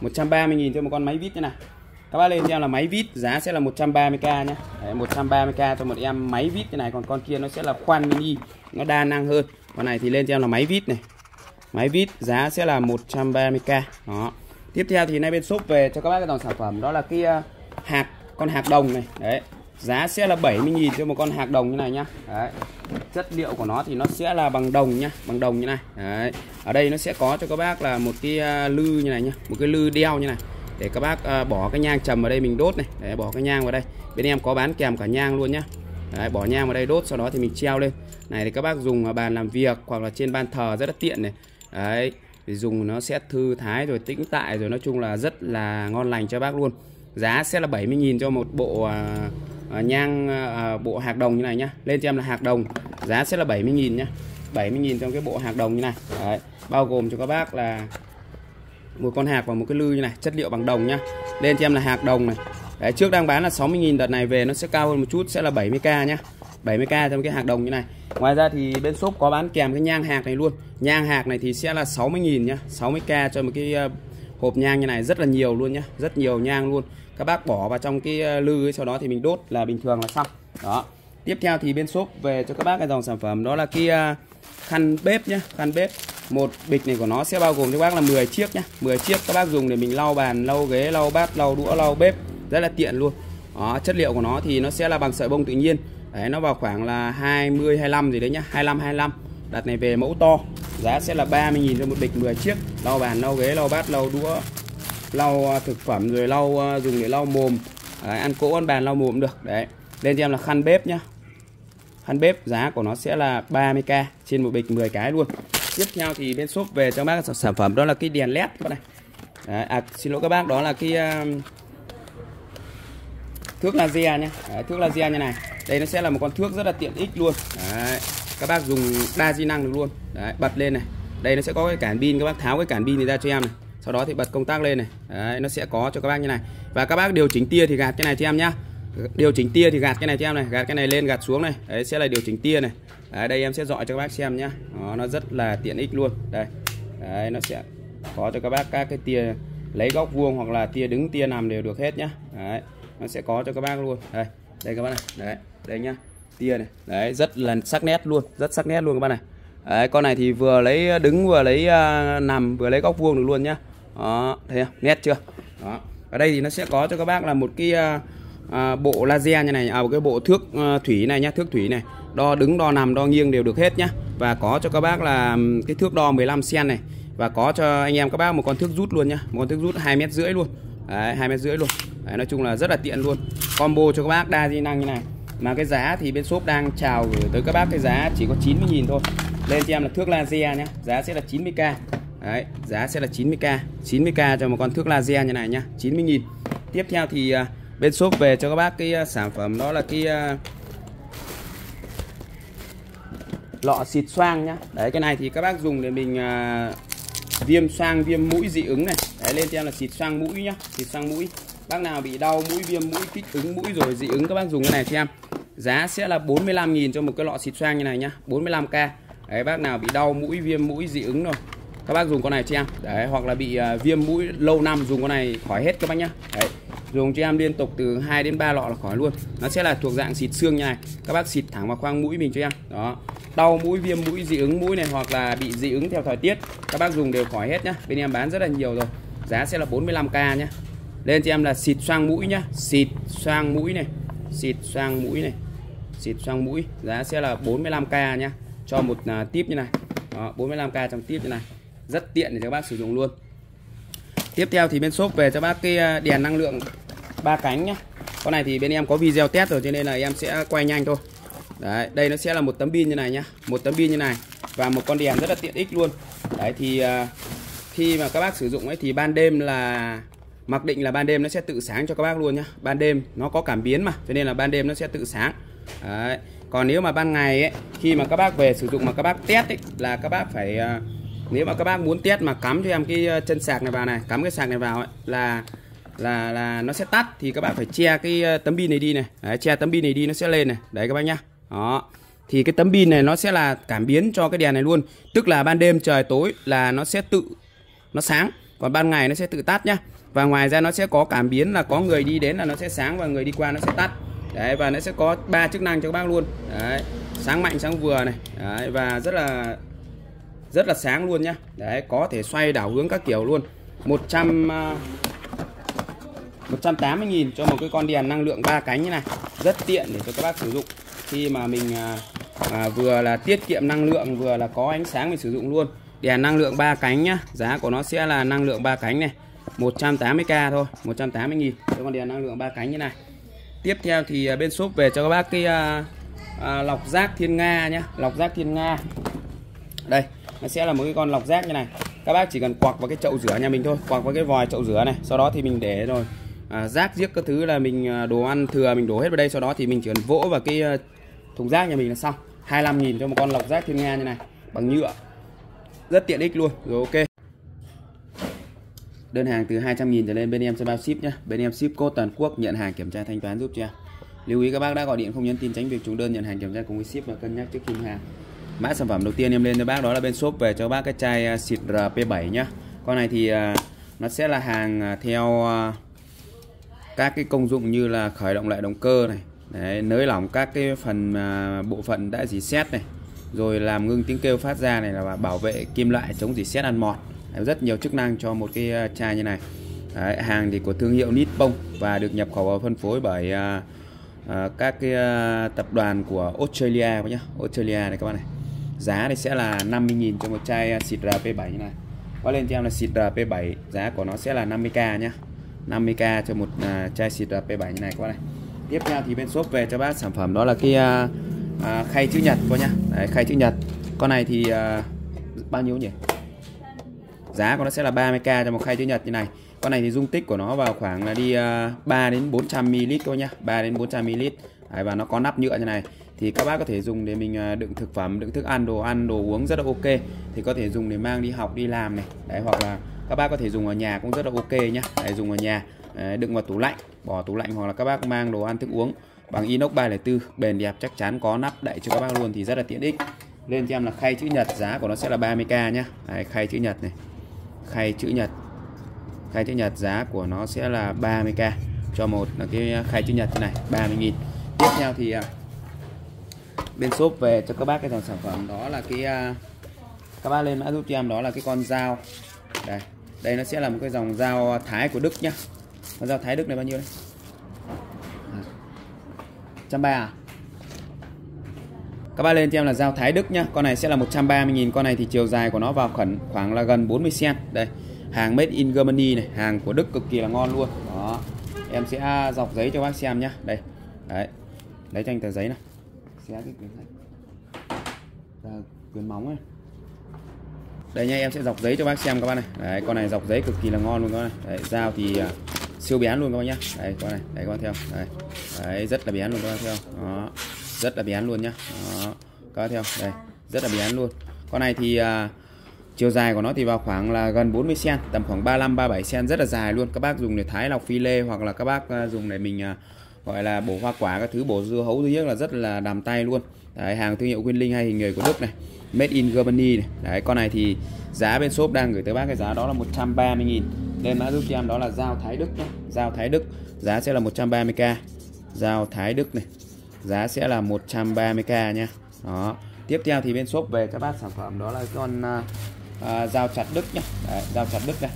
130.000 cho một con máy vít như này các bác lên cho em là máy vít giá sẽ là 130k nhé Đấy, 130k cho một em máy vít như này còn con kia nó sẽ là khoan mini nó đa năng hơn con này thì lên cho em là máy vít này máy vít giá sẽ là 130k đó. Tiếp theo thì nay bên shop về cho các bác cái dòng sản phẩm đó là cái ờ, hạt con hạt đồng này. Đấy giá sẽ là 70.000 cho một con hạt đồng như này nhá. Đấy. chất liệu của nó thì nó sẽ là bằng đồng nhá bằng đồng như này. Đấy. ở đây nó sẽ có cho các bác là một cái ờ, lư như này nhá một cái lư đeo như này để các bác uh, bỏ cái nhang trầm vào đây mình đốt này. Để bỏ cái nhang vào đây. Bên em có bán kèm cả nhang luôn nhá. Đấy, bỏ nhang vào đây đốt sau đó thì mình treo lên. Này thì các bác dùng ở bàn làm việc hoặc là trên ban thờ rất là tiện này đấy thì dùng nó sẽ thư thái rồi tĩnh tại rồi nói chung là rất là ngon lành cho bác luôn. Giá sẽ là 70.000 cho một bộ à, à, nhang à, à bộ hạt đồng như này nhá. Lên cho em là hạt đồng giá sẽ là 70.000 nhá. 70.000 trong cái bộ hạt đồng như này. Đấy. bao gồm cho các bác là một con hạt và một cái lư như này chất liệu bằng đồng nhá. Lên cho em là hạt đồng này. Đấy, trước đang bán là 60.000 đợt này về nó sẽ cao hơn một chút sẽ là 70k nhá. 70k trong cái hạt đồng như này. Ngoài ra thì bên shop có bán kèm cái nhang hạt này luôn. Nhang hạt này thì sẽ là 60.000 nhá 60k cho một cái ờ, hộp nhang như này rất là nhiều luôn nhá Rất nhiều nhang luôn. Các bác bỏ vào trong cái ờ, lư ấy, sau đó thì mình đốt là bình thường là xong. Đó. Tiếp theo thì bên shop về cho các bác cái dòng sản phẩm đó là cái ờ, khăn bếp nhá khăn bếp. Một bịch này của nó sẽ bao gồm cho các bác là 10 chiếc nhá 10 chiếc các bác dùng để mình lau bàn lau ghế lau bát lau đũa lau bếp. Rất là tiện luôn. Đó, chất liệu của nó thì nó sẽ là bằng sợi bông tự nhiên đấy nó vào khoảng là 20 25 gì đấy nhá 25 25 đặt này về mẫu to giá sẽ là 30.000 cho một bịch 10 chiếc. Lau bàn lau ghế lau bát lau đũa lau à, thực phẩm rồi lau à, dùng để lau mồm. Đấy, ăn cỗ ăn bàn lau mồm cũng được. Đấy lên cho em là khăn bếp nhá. Khăn bếp giá của nó sẽ là 30k trên một bịch 10 cái luôn. Tiếp theo thì bên shop về cho bác sản phẩm đó là cái đèn led các bạn này. Đấy, à xin lỗi các bác đó là cái uh, thước laser nhé đấy, thước laser như này. Đây nó sẽ là một con thước rất là tiện ích luôn. Đấy, các bác dùng đa di năng được luôn. Đấy, bật lên này. Đây nó sẽ có cái cản pin các bác tháo cái cản pin này ra cho em này. Sau đó thì bật công tắc lên này. Đấy, nó sẽ có cho các bác như này. Và các bác điều chỉnh tia thì gạt cái này cho em nhá. Điều chỉnh tia thì gạt cái này cho em này. Gạt cái này lên gạt xuống này. Đấy sẽ là điều chỉnh tia này. Đấy, đây em sẽ dọi cho các bác xem nhá. Đó, nó rất là tiện ích luôn. Đây. Đấy, nó sẽ có cho các bác các cái tia lấy góc vuông hoặc là tia đứng tia nằm đều được hết nhá. Đấy nó sẽ có cho các bác luôn. Đây đây các bác này. Đấy đây nhá. Tia này. Đấy rất là sắc nét luôn rất sắc nét luôn các bác này. Đấy, con này thì vừa lấy ờ, đứng vừa lấy uh, nằm vừa lấy góc vuông được luôn nhá. Đó thấy không? Nét chưa? Đó. Ở đây thì nó sẽ có cho các bác là một cái uh, à, bộ laser như này à một cái bộ thước uh, thủy này nhá thước thủy này. Đo đứng đo nằm đo nghiêng đều được hết nhá. Và có cho các bác là cái thước đo 15 cm này. Và có cho anh em các bác một con thước rút luôn nhá. Một con thước rút hai mét rưỡi luôn đấy 2 mét rưỡi luôn. Đấy, nói chung là rất là tiện luôn. Combo cho các bác đa di năng như này. Mà cái giá thì bên shop đang chào gửi tới các bác cái giá chỉ có 90.000 thôi. Lên cho em là thước laser nhé giá sẽ là 90k Đấy, giá sẽ là 90k 90k cho một con thước laser như này nhá. 90.000 tiếp theo thì uh, bên shop về cho các bác cái uh, sản phẩm đó là cái uh, lọ xịt xoang nhá. Đấy cái này thì các bác dùng để mình uh, viêm xoang viêm mũi dị ứng này. Đấy lên theo là xịt xoang mũi nhá xịt xoang mũi. Bác nào bị đau mũi viêm mũi kích ứng mũi rồi dị ứng các bác dùng cái này cho em giá sẽ là 45.000 cho một cái lọ xịt xoang như này nhá 45k đấy bác nào bị đau mũi viêm mũi dị ứng rồi. Các bác dùng con này cho em đấy hoặc là bị uh, viêm mũi lâu năm dùng con này khỏi hết các bác nhá. Đấy dùng cho em liên tục từ 2 đến 3 lọ là khỏi luôn. Nó sẽ là thuộc dạng xịt xương như này. Các bác xịt thẳng vào khoang mũi mình cho em. Đó. Đau mũi viêm mũi dị ứng mũi này hoặc là bị dị ứng theo thời tiết các bác dùng đều khỏi hết nhá. Bên em bán rất là nhiều rồi. Giá sẽ là 45k nhá. Lên cho em là xịt xoang mũi nhá. Xịt xoang mũi này. Xịt xoang mũi này. Xịt xoang mũi. Giá sẽ là 45k nhá. Cho một à, uh, tip như này. Đó, 45k trong tip như này. Rất tiện để cho các bác sử dụng luôn. Tiếp theo thì bên shop về cho bác cái à, đèn năng lượng ba cánh nhá. Con này thì bên em có video test rồi cho nên là em sẽ quay nhanh thôi. Đấy đây nó sẽ là một tấm pin như này nhá. Một tấm pin như này và một con đèn rất là tiện ích luôn. Đấy thì à, khi mà các bác sử dụng ấy thì ban đêm là mặc định là ban đêm nó sẽ tự sáng cho các bác luôn nhá. Ban đêm nó có cảm biến mà cho nên là ban đêm nó sẽ tự sáng. Đấy. còn nếu mà ban ngày ấy khi mà các bác về sử dụng mà các bác test ấy là các bác phải à, nếu mà các bác muốn test mà cắm cho em cái à, chân sạc này vào này cắm cái sạc này vào ấy, là là là nó sẽ tắt thì các bạn phải che cái ờ, tấm pin này đi này. Đấy, che tấm pin này đi nó sẽ lên này. Đấy các bác nhá. Đó. Thì cái tấm pin này nó sẽ là cảm biến cho cái đèn này luôn. Tức là ban đêm trời tối là nó sẽ tự nó sáng. Còn ban ngày nó sẽ tự tắt nhá. Và ngoài ra nó sẽ có cảm biến là có người đi đến là nó sẽ sáng và người đi qua nó sẽ tắt. Đấy và nó sẽ có ba chức năng cho các bác luôn. Đấy sáng mạnh sáng vừa này. Đấy, và rất là rất là sáng luôn nhá. Đấy có thể xoay đảo hướng các kiểu luôn. 100 180.000 cho một cái con đèn năng lượng ba cánh như này. Rất tiện để cho các bác sử dụng. Khi mà mình à, à, vừa là tiết kiệm năng lượng vừa là có ánh sáng mình sử dụng luôn. Đèn năng lượng ba cánh nhá giá của nó sẽ là năng lượng ba cánh này 180k thôi 180.000 cho con đèn năng lượng ba cánh như này. Tiếp theo thì à, bên shop về cho các bác cái à, à, lọc rác thiên nga nhá lọc rác thiên nga. Đây nó sẽ là một cái con lọc rác như này. Các bác chỉ cần quặc vào cái chậu rửa nhà mình thôi quặc vào cái vòi chậu rửa này sau đó thì mình để rồi à, rác giếc các thứ là mình à, đồ ăn thừa mình đổ hết vào đây sau đó thì mình chỉ cần vỗ vào cái à, thùng rác nhà mình là xong. 25.000 cho một con lọc rác thiên nga như này bằng nhựa. Rất tiện ích luôn. Rồi ok. Đơn hàng từ 200.000 trở lên bên em sẽ bao ship nhé bên em ship code toàn quốc nhận hàng kiểm tra thanh toán giúp cho lưu ý các bác đã gọi điện không nhắn tin tránh việc trùng đơn nhận hàng kiểm tra cùng với ship và cân nhắc trước khi hàng. Mã sản phẩm đầu tiên em lên cho bác đó là bên shop về cho bác cái chai à, xịt RP7 nhá. Con này thì nó sẽ là hàng theo các cái công dụng như là khởi động lại động cơ này Đấy, nới lỏng các cái phần à, bộ phận đã dì xét này rồi làm ngưng tiếng kêu phát ra này là bảo vệ kim loại chống dì xét ăn mọt Đấy, rất nhiều chức năng cho một cái à, chai như này. Đấy, hàng thì của thương hiệu Nippon và được nhập khẩu và phân phối bởi à, à, các cái à, tập đoàn của Australia nhá. Australia này các bạn này. Giá thì sẽ là 50.000 cho một chai à, xịt RP7 như này. Có lên cho em là xịt RP7 giá của nó sẽ là 50k nhá. 50k cho một uh, chai xịt à, P7 như này các bạn này. Tiếp theo thì bên shop về cho bác sản phẩm đó là cái uh, uh, khay chữ nhật coi nhá. Đấy, khay chữ nhật. Con này thì uh, bao nhiêu nhỉ? Giá của nó sẽ là 30k cho một khay chữ nhật như này. Con này thì dung tích của nó vào khoảng là đi uh, 3 đến 400 ml thôi nhá. 3 đến 400 ml Đấy, và nó có nắp nhựa như này. Thì các bác có thể dùng để mình đựng thực phẩm đựng thức ăn đồ ăn đồ uống rất là ok. Thì có thể dùng để mang đi học đi làm này. Đấy hoặc là các bác có thể dùng ở nhà cũng rất là ok nhá. Đấy, dùng ở nhà ờ, đựng vào tủ lạnh bỏ tủ lạnh hoặc là các bác mang đồ ăn thức uống bằng inox 304 bền đẹp chắc chắn có nắp đậy cho các bác luôn thì rất là tiện ích. Lên cho em là khay chữ nhật giá của nó sẽ là 30k nhá. Đấy, khay chữ nhật này khay chữ nhật khay chữ nhật giá của nó sẽ là 30k cho một là cái khay chữ nhật như này 30.000 tiếp theo thì à, bên shop về cho các bác cái dòng sản phẩm đó là cái à, các bác lên mã giúp cho em đó là cái con dao đây. Đây nó sẽ là một cái dòng dao thái của Đức nhá. Con dao thái Đức này bao nhiêu đấy. Trăm ba à? Các bác lên cho em là dao thái Đức nhá. Con này sẽ là 130.000 con này thì chiều dài của nó vào khẩn, khoảng là gần 40 cm đây. Hàng made in Germany này. Hàng của Đức cực kỳ là ngon luôn. Đó. Em sẽ dọc giấy cho bác xem nhá. Đây. Đấy. Lấy cho anh tờ giấy này xé cái quyển này. Ra quyển móng này đây nha em sẽ dọc giấy cho bác xem các bác này. Đấy con này dọc giấy cực kỳ là ngon luôn các bác này. Đấy, dao thì à, siêu bén luôn các bác nhá. Đây con này đây bác theo. Đấy. đấy rất là bén luôn các bác theo. Đó rất là bén luôn nhá. Đó các bác theo. Đây rất là bén luôn. Con này thì uh, chiều dài của nó thì vào khoảng là gần 40 cm tầm khoảng 35 37 cm rất là dài luôn. Các bác dùng để thái lọc phi lê hoặc là các bác à, dùng để mình uh, gọi là bổ hoa quả các thứ bổ dưa hấu thứ nhất là rất là đàm tay luôn. Đấy, hàng thương hiệu Quyên Linh hay hình người của Đức này made in Germany này. Đấy con này thì giá bên shop đang gửi tới bác cái giá đó là 130 000 Nên mã giúp cho em đó là dao Thái Đức nhé dao Thái Đức giá sẽ là 130k dao Thái Đức này giá sẽ là 130k nha đó. Tiếp theo thì bên shop về các bác sản phẩm đó là con uh, uh, dao chặt Đức nhá. đấy, dao chặt Đức đây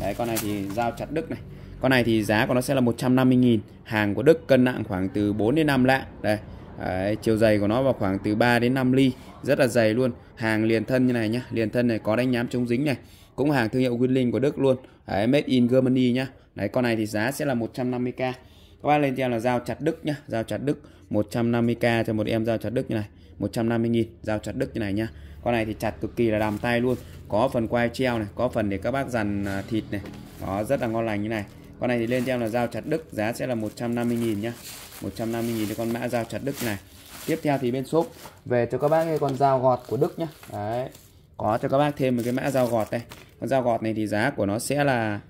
đấy con này thì dao chặt Đức này. Con này thì giá của nó sẽ là 150.000 hàng của Đức cân nặng khoảng từ 4 đến 5 lạng. Đây đấy, chiều dày của nó vào khoảng từ 3 đến 5 ly rất là dày luôn. Hàng liền thân như này nhá liền thân này có đánh nhám chống dính này cũng hàng thương hiệu Winling của Đức luôn. Đấy, made in Germany nhá. Đấy con này thì giá sẽ là 150k các bác lên cho em là dao chặt Đức nhá dao chặt Đức 150k cho một em dao chặt Đức như này 150.000 dao chặt Đức như này nhá. Con này thì chặt cực kỳ là đàm tay luôn có phần quai treo này có phần để các bác dằn à, thịt này đó rất là ngon lành như này. Con này thì lên cho em là dao chặt Đức giá sẽ là 150.000 nhá. 150.000 cho con mã dao chặt Đức này. Tiếp theo thì bên shop. Về cho các bác cái con dao gọt của Đức nhá. Đấy. Có cho các bác thêm một cái mã dao gọt đây. Con dao gọt này thì giá của nó sẽ là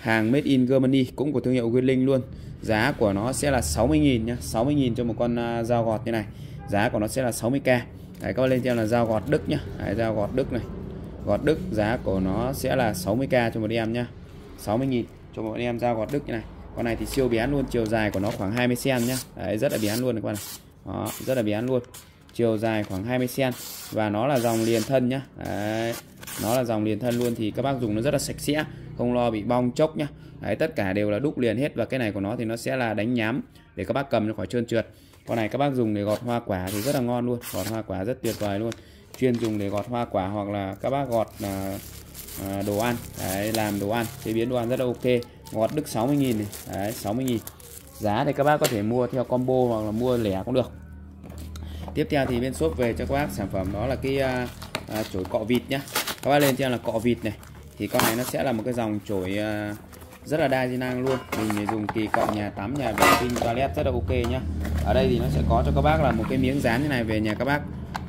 hàng made in Germany cũng của thương hiệu Winling luôn. Giá của nó sẽ là 60.000 nhá. 60.000 cho một con à, dao gọt như này. Giá của nó sẽ là 60k đấy các bác lên theo là dao gọt Đức nhá. Đấy, dao gọt Đức này. Gọt Đức giá của nó sẽ là 60k cho một em nhá. 60.000 cho một em dao gọt Đức như này con này thì siêu bén luôn chiều dài của nó khoảng 20 cm nhá. Đấy, rất là bén luôn này con này đó, rất là bén luôn. Chiều dài khoảng 20 cm và nó là dòng liền thân nhá. Đấy, nó là dòng liền thân luôn thì các bác dùng nó rất là sạch sẽ không lo bị bong chốc nhá. Đấy, tất cả đều là đúc liền hết và cái này của nó thì nó sẽ là đánh nhám để các bác cầm nó khỏi trơn trượt. Con này các bác dùng để gọt hoa quả thì rất là ngon luôn gọt hoa quả rất tuyệt vời luôn. Chuyên dùng để gọt hoa quả hoặc là các bác gọt à, à đồ ăn. Đấy, làm đồ ăn chế biến đồ ăn rất là ok ngọt đức 60.000 này. Đấy 60.000 giá thì các bác có thể mua theo combo hoặc là mua lẻ cũng được. Tiếp theo thì bên shop về cho các bác sản phẩm đó là cái à, à, chổi cọ vịt nhá. Các bác lên trên là cọ vịt này. Thì con này nó sẽ là một cái dòng chổi à, rất là đa di năng luôn. Mình dùng kỳ cọ nhà tắm nhà vệ sinh toilet rất là ok nhá. Ở đây thì nó sẽ có cho các bác là một cái miếng dán như này về nhà các bác.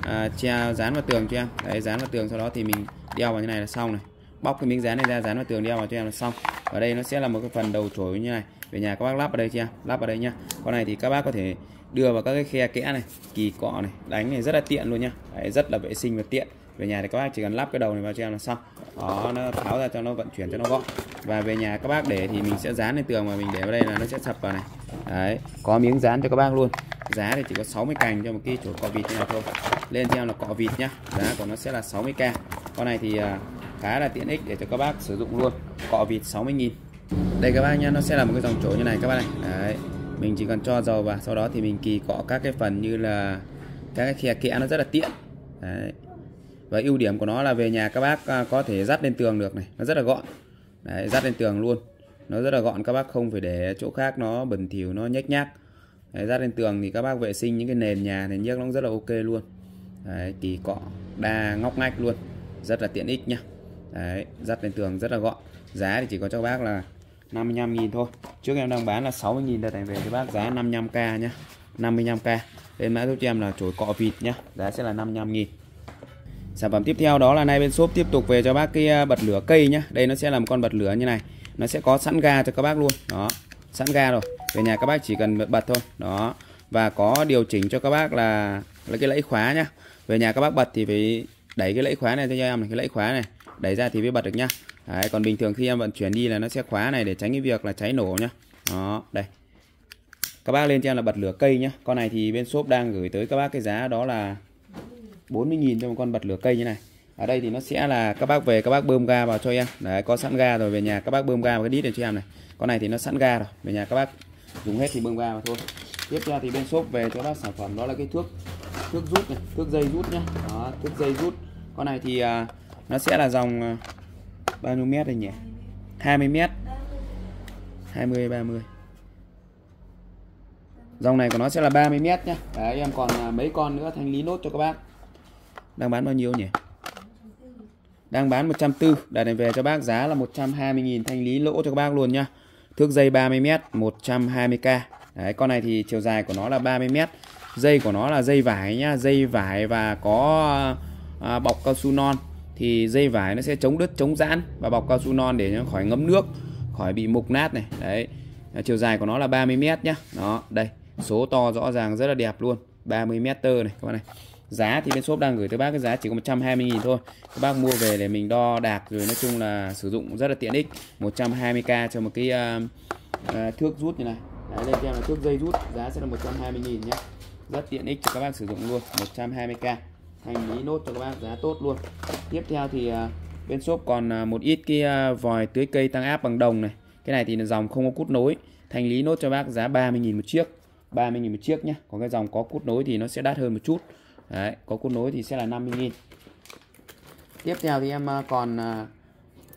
À, treo dán vào tường cho em. Đấy dán vào tường sau đó thì mình đeo vào như này là xong này bóc cái miếng dán này ra dán vào tường đeo vào cho em là xong. Ở đây nó sẽ là một cái phần đầu chổi như này. Về nhà các bác lắp vào đây cho em lắp vào đây nhá. Con này thì các bác có thể đưa vào các cái khe kẽ này kỳ cọ này đánh này rất là tiện luôn nhá. Đấy, rất là vệ sinh và tiện. Về nhà thì các bác chỉ cần lắp cái đầu này vào cho em là xong. Đó nó tháo ra cho nó vận chuyển cho nó gọn. Và về nhà các bác để thì mình sẽ dán lên tường mà mình để vào đây là nó sẽ sập vào này. Đấy có miếng dán cho các bác luôn. Giá thì chỉ có 60 cành cho một cái chỗ cọ vịt như này thôi. Lên theo là cọ vịt nhá. Giá của nó sẽ là 60k con này thì à, khá là tiện ích để cho các bác sử dụng luôn. Cọ vịt 60.000 đây các bác nhá nó sẽ là một cái dòng chỗ như này các bác này. Đấy mình chỉ cần cho dầu vào sau đó thì mình kỳ cọ các cái phần như là các cái khe kẽ nó rất là tiện. Đấy và ưu điểm của nó là về nhà các bác à, có thể dắt lên tường được này nó rất là gọn. Đấy, dắt lên tường luôn. Nó rất là gọn các bác không phải để chỗ khác nó bẩn thỉu nó nhếch nhác. Đấy, dắt lên tường thì các bác vệ sinh những cái nền nhà thì nhấc nó rất là ok luôn. Đấy, kỳ cọ đa ngóc ngách luôn rất là tiện ích nhá đấy, dắt lên tường rất là gọn giá thì chỉ có cho bác là 55.000 thôi trước em đang bán là 60.000 đợt này về cho bác giá 55k nhá 55k lên mã giúp cho em là chổi cọ vịt nhá giá sẽ là 55.000 Sản phẩm tiếp theo đó là nay bên shop tiếp tục về cho bác cái à, bật lửa cây nhá. Đây nó sẽ là một con bật lửa như này. Nó sẽ có sẵn ga cho các bác luôn. Đó, sẵn ga rồi. Về nhà các bác chỉ cần bật thôi. Đó. Và có điều chỉnh cho các bác là là cái lẫy khóa nhá. Về nhà các bác bật thì phải đẩy cái lẫy khóa này cho em này, cái lẫy khóa này. Đẩy ra thì mới bật được nhá. Đấy, còn bình thường khi em vận chuyển đi là nó sẽ khóa này để tránh cái việc là cháy nổ nhá. Đó, đây. Các bác lên cho em là bật lửa cây nhá. Con này thì bên shop đang gửi tới các bác cái giá đó là 40.000 cho một con bật lửa cây như này ở đây thì nó sẽ là các bác về các bác bơm ga vào cho em đấy có sẵn ga rồi về nhà các bác bơm ga vào cái đít này cho em này con này thì nó sẵn ga rồi về nhà các bác dùng hết thì bơm ga vào thôi tiếp theo thì bên shop về cho bác sản phẩm đó là cái thước thước rút này thước dây rút nhá đó thước dây rút con này thì à, nó sẽ là dòng ờ, bao nhiêu mét đây nhỉ? 20 mét. 20 30 dòng này của nó sẽ là 30 mét nhá. Đấy em còn ờ, mấy con nữa thanh lý nốt cho các bác. Đang bán bao nhiêu nhỉ? Đang bán 140 đợt này về cho bác giá là 120.000 thanh lý lỗ cho các bác luôn nhá. Thước dây 30m 120k Đấy, con này thì chiều dài của nó là 30m dây của nó là dây vải nhá. Dây vải và có à, bọc cao su non thì dây vải nó sẽ chống đứt chống giãn và bọc cao su non để nó khỏi ngấm nước khỏi bị mục nát này. Đấy. Ờ, chiều dài của nó là 30 mét nhá. Đó đây. Số to rõ ràng rất là đẹp luôn. 30 m này các bạn này. Giá thì bên shop đang gửi tới bác cái giá chỉ có 120.000 thôi. Các bác mua về để mình đo đạc rồi nói chung là sử dụng rất là tiện ích. 120k cho một cái uh, uh, thước rút như này. Đấy đây cho em là thước dây rút giá sẽ là 120.000 nhé rất tiện ích cho các bác sử dụng luôn 120k hành lý nốt cho các bác giá tốt luôn. Tiếp theo thì à, bên shop còn à, một ít cái à, vòi tưới cây tăng áp bằng đồng này. Cái này thì là dòng không có cút nối. Thành lý nốt cho bác giá 30.000 một chiếc. 30.000 một chiếc nhé còn cái dòng có cút nối thì nó sẽ đắt hơn một chút. Đấy, có cút nối thì sẽ là 50.000 tiếp theo thì em còn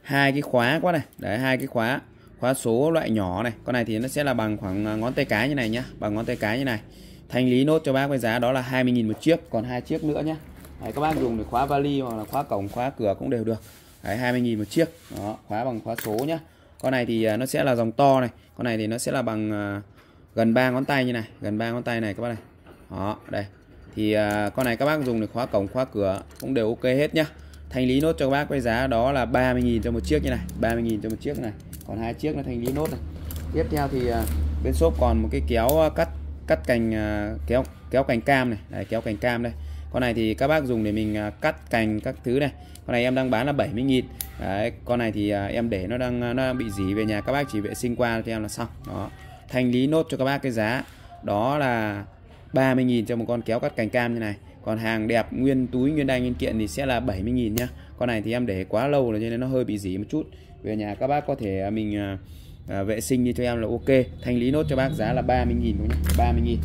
hai cái khóa quá này. Đấy hai cái khóa. Khóa số loại nhỏ này. Con này thì nó sẽ là bằng khoảng ngón tay cái như này nhá. Bằng ngón tay cái như này. Thanh lý nốt cho bác với giá đó là 20.000 một chiếc. Còn hai chiếc nữa nhé đấy, các bác dùng để khóa vali hoặc là khóa cổng khóa cửa cũng đều được. Đấy 20.000 một chiếc. Đó khóa bằng khóa số nhá. Con này thì à, nó sẽ là dòng to này. Con này thì nó sẽ là bằng uh, gần 3 ngón tay như này gần 3 ngón tay này các bác này. Đó đây. Thì uh, con này các bác dùng để khóa cổng khóa cửa cũng đều ok hết nhá. Thanh lý nốt cho các bác với giá đó là 30.000 cho một chiếc như này 30.000 cho một chiếc này. Còn hai chiếc nó thanh lý nốt này. Tiếp theo thì uh, bên shop còn một cái kéo cắt cắt cành uh, kéo kéo cành cam này. Đây, kéo cành cam đây con này thì các bác dùng để mình à, cắt cành các thứ này. Con này em đang bán là 70 nghìn. Đấy, con này thì à, em để nó đang à, nó đang bị dỉ về nhà các bác chỉ vệ sinh qua cho em là xong. Đó. Thanh lý nốt cho các bác cái giá. Đó là 30.000 cho một con kéo cắt cành cam như này. Còn hàng đẹp nguyên túi nguyên đai nguyên kiện thì sẽ là 70.000 nhá. Con này thì em để quá lâu rồi cho nên nó hơi bị dỉ một chút. Về nhà các bác có thể mình à, vệ sinh như cho em là ok. Thanh lý nốt cho bác giá là 30.000 nhé 30.000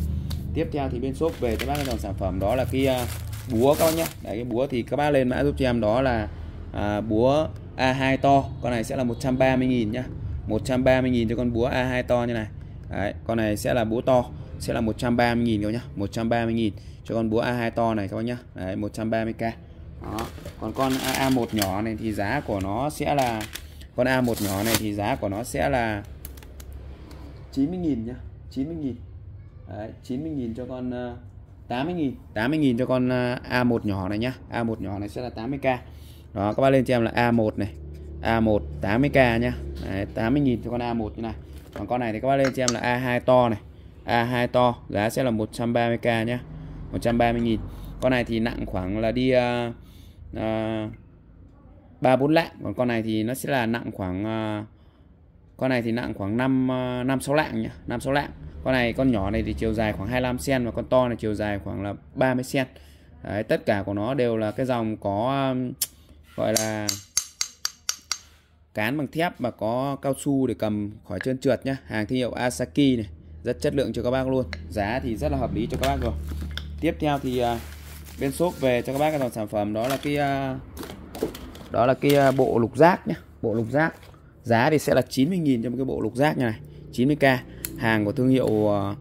tiếp theo thì bên shop về cho bác cái dòng sản phẩm đó là cái à, búa các bác nhé. Đấy cái búa thì các bác lên mã giúp cho em đó là à, búa A2 to con này sẽ là 130.000 nhá. 130.000 cho con búa A2 to như này. Đấy, con này sẽ là búa to sẽ là 130.000 các nhá. 130.000 cho con búa A2 to này các bác nhá. Đấy 130k đó. còn con A1 nhỏ này thì giá của nó sẽ là con A1 nhỏ này thì giá của nó sẽ là 90.000 nhá 90.000 đấy 90.000 cho con uh, 80.000 80.000 cho con ờ, uh, A1 nhỏ này nhá. A1 nhỏ này sẽ là 80k đó các bác lên cho em là A1 này. A1 80k nhá. Đấy, 80.000 cho con A1 như này. Còn con này thì các bác lên cho em là A2 to này. A2 to giá sẽ là 130k nhá. 130.000 con này thì nặng khoảng là đi uh, uh, 3 4 lạng. Còn con này thì nó sẽ là nặng khoảng uh, con này thì nặng khoảng 5 uh, 5 6 lạng nhá. 5 6 lạng con này con nhỏ này thì chiều dài khoảng 25 cm và con to này chiều dài khoảng là 30 cm Đấy, tất cả của nó đều là cái dòng có um, gọi là cán bằng thép và có cao su để cầm khỏi trơn trượt nhá. Hàng thương hiệu Asaki này rất chất lượng cho các bác luôn. Giá thì rất là hợp lý cho các bác rồi. Tiếp theo thì à, bên shop về cho các bác cái dòng sản phẩm đó là cái à, đó là cái à, bộ lục giác nhé bộ lục giác. Giá thì sẽ là 90.000 cho một cái bộ lục giác như này 90k hàng của thương hiệu uh,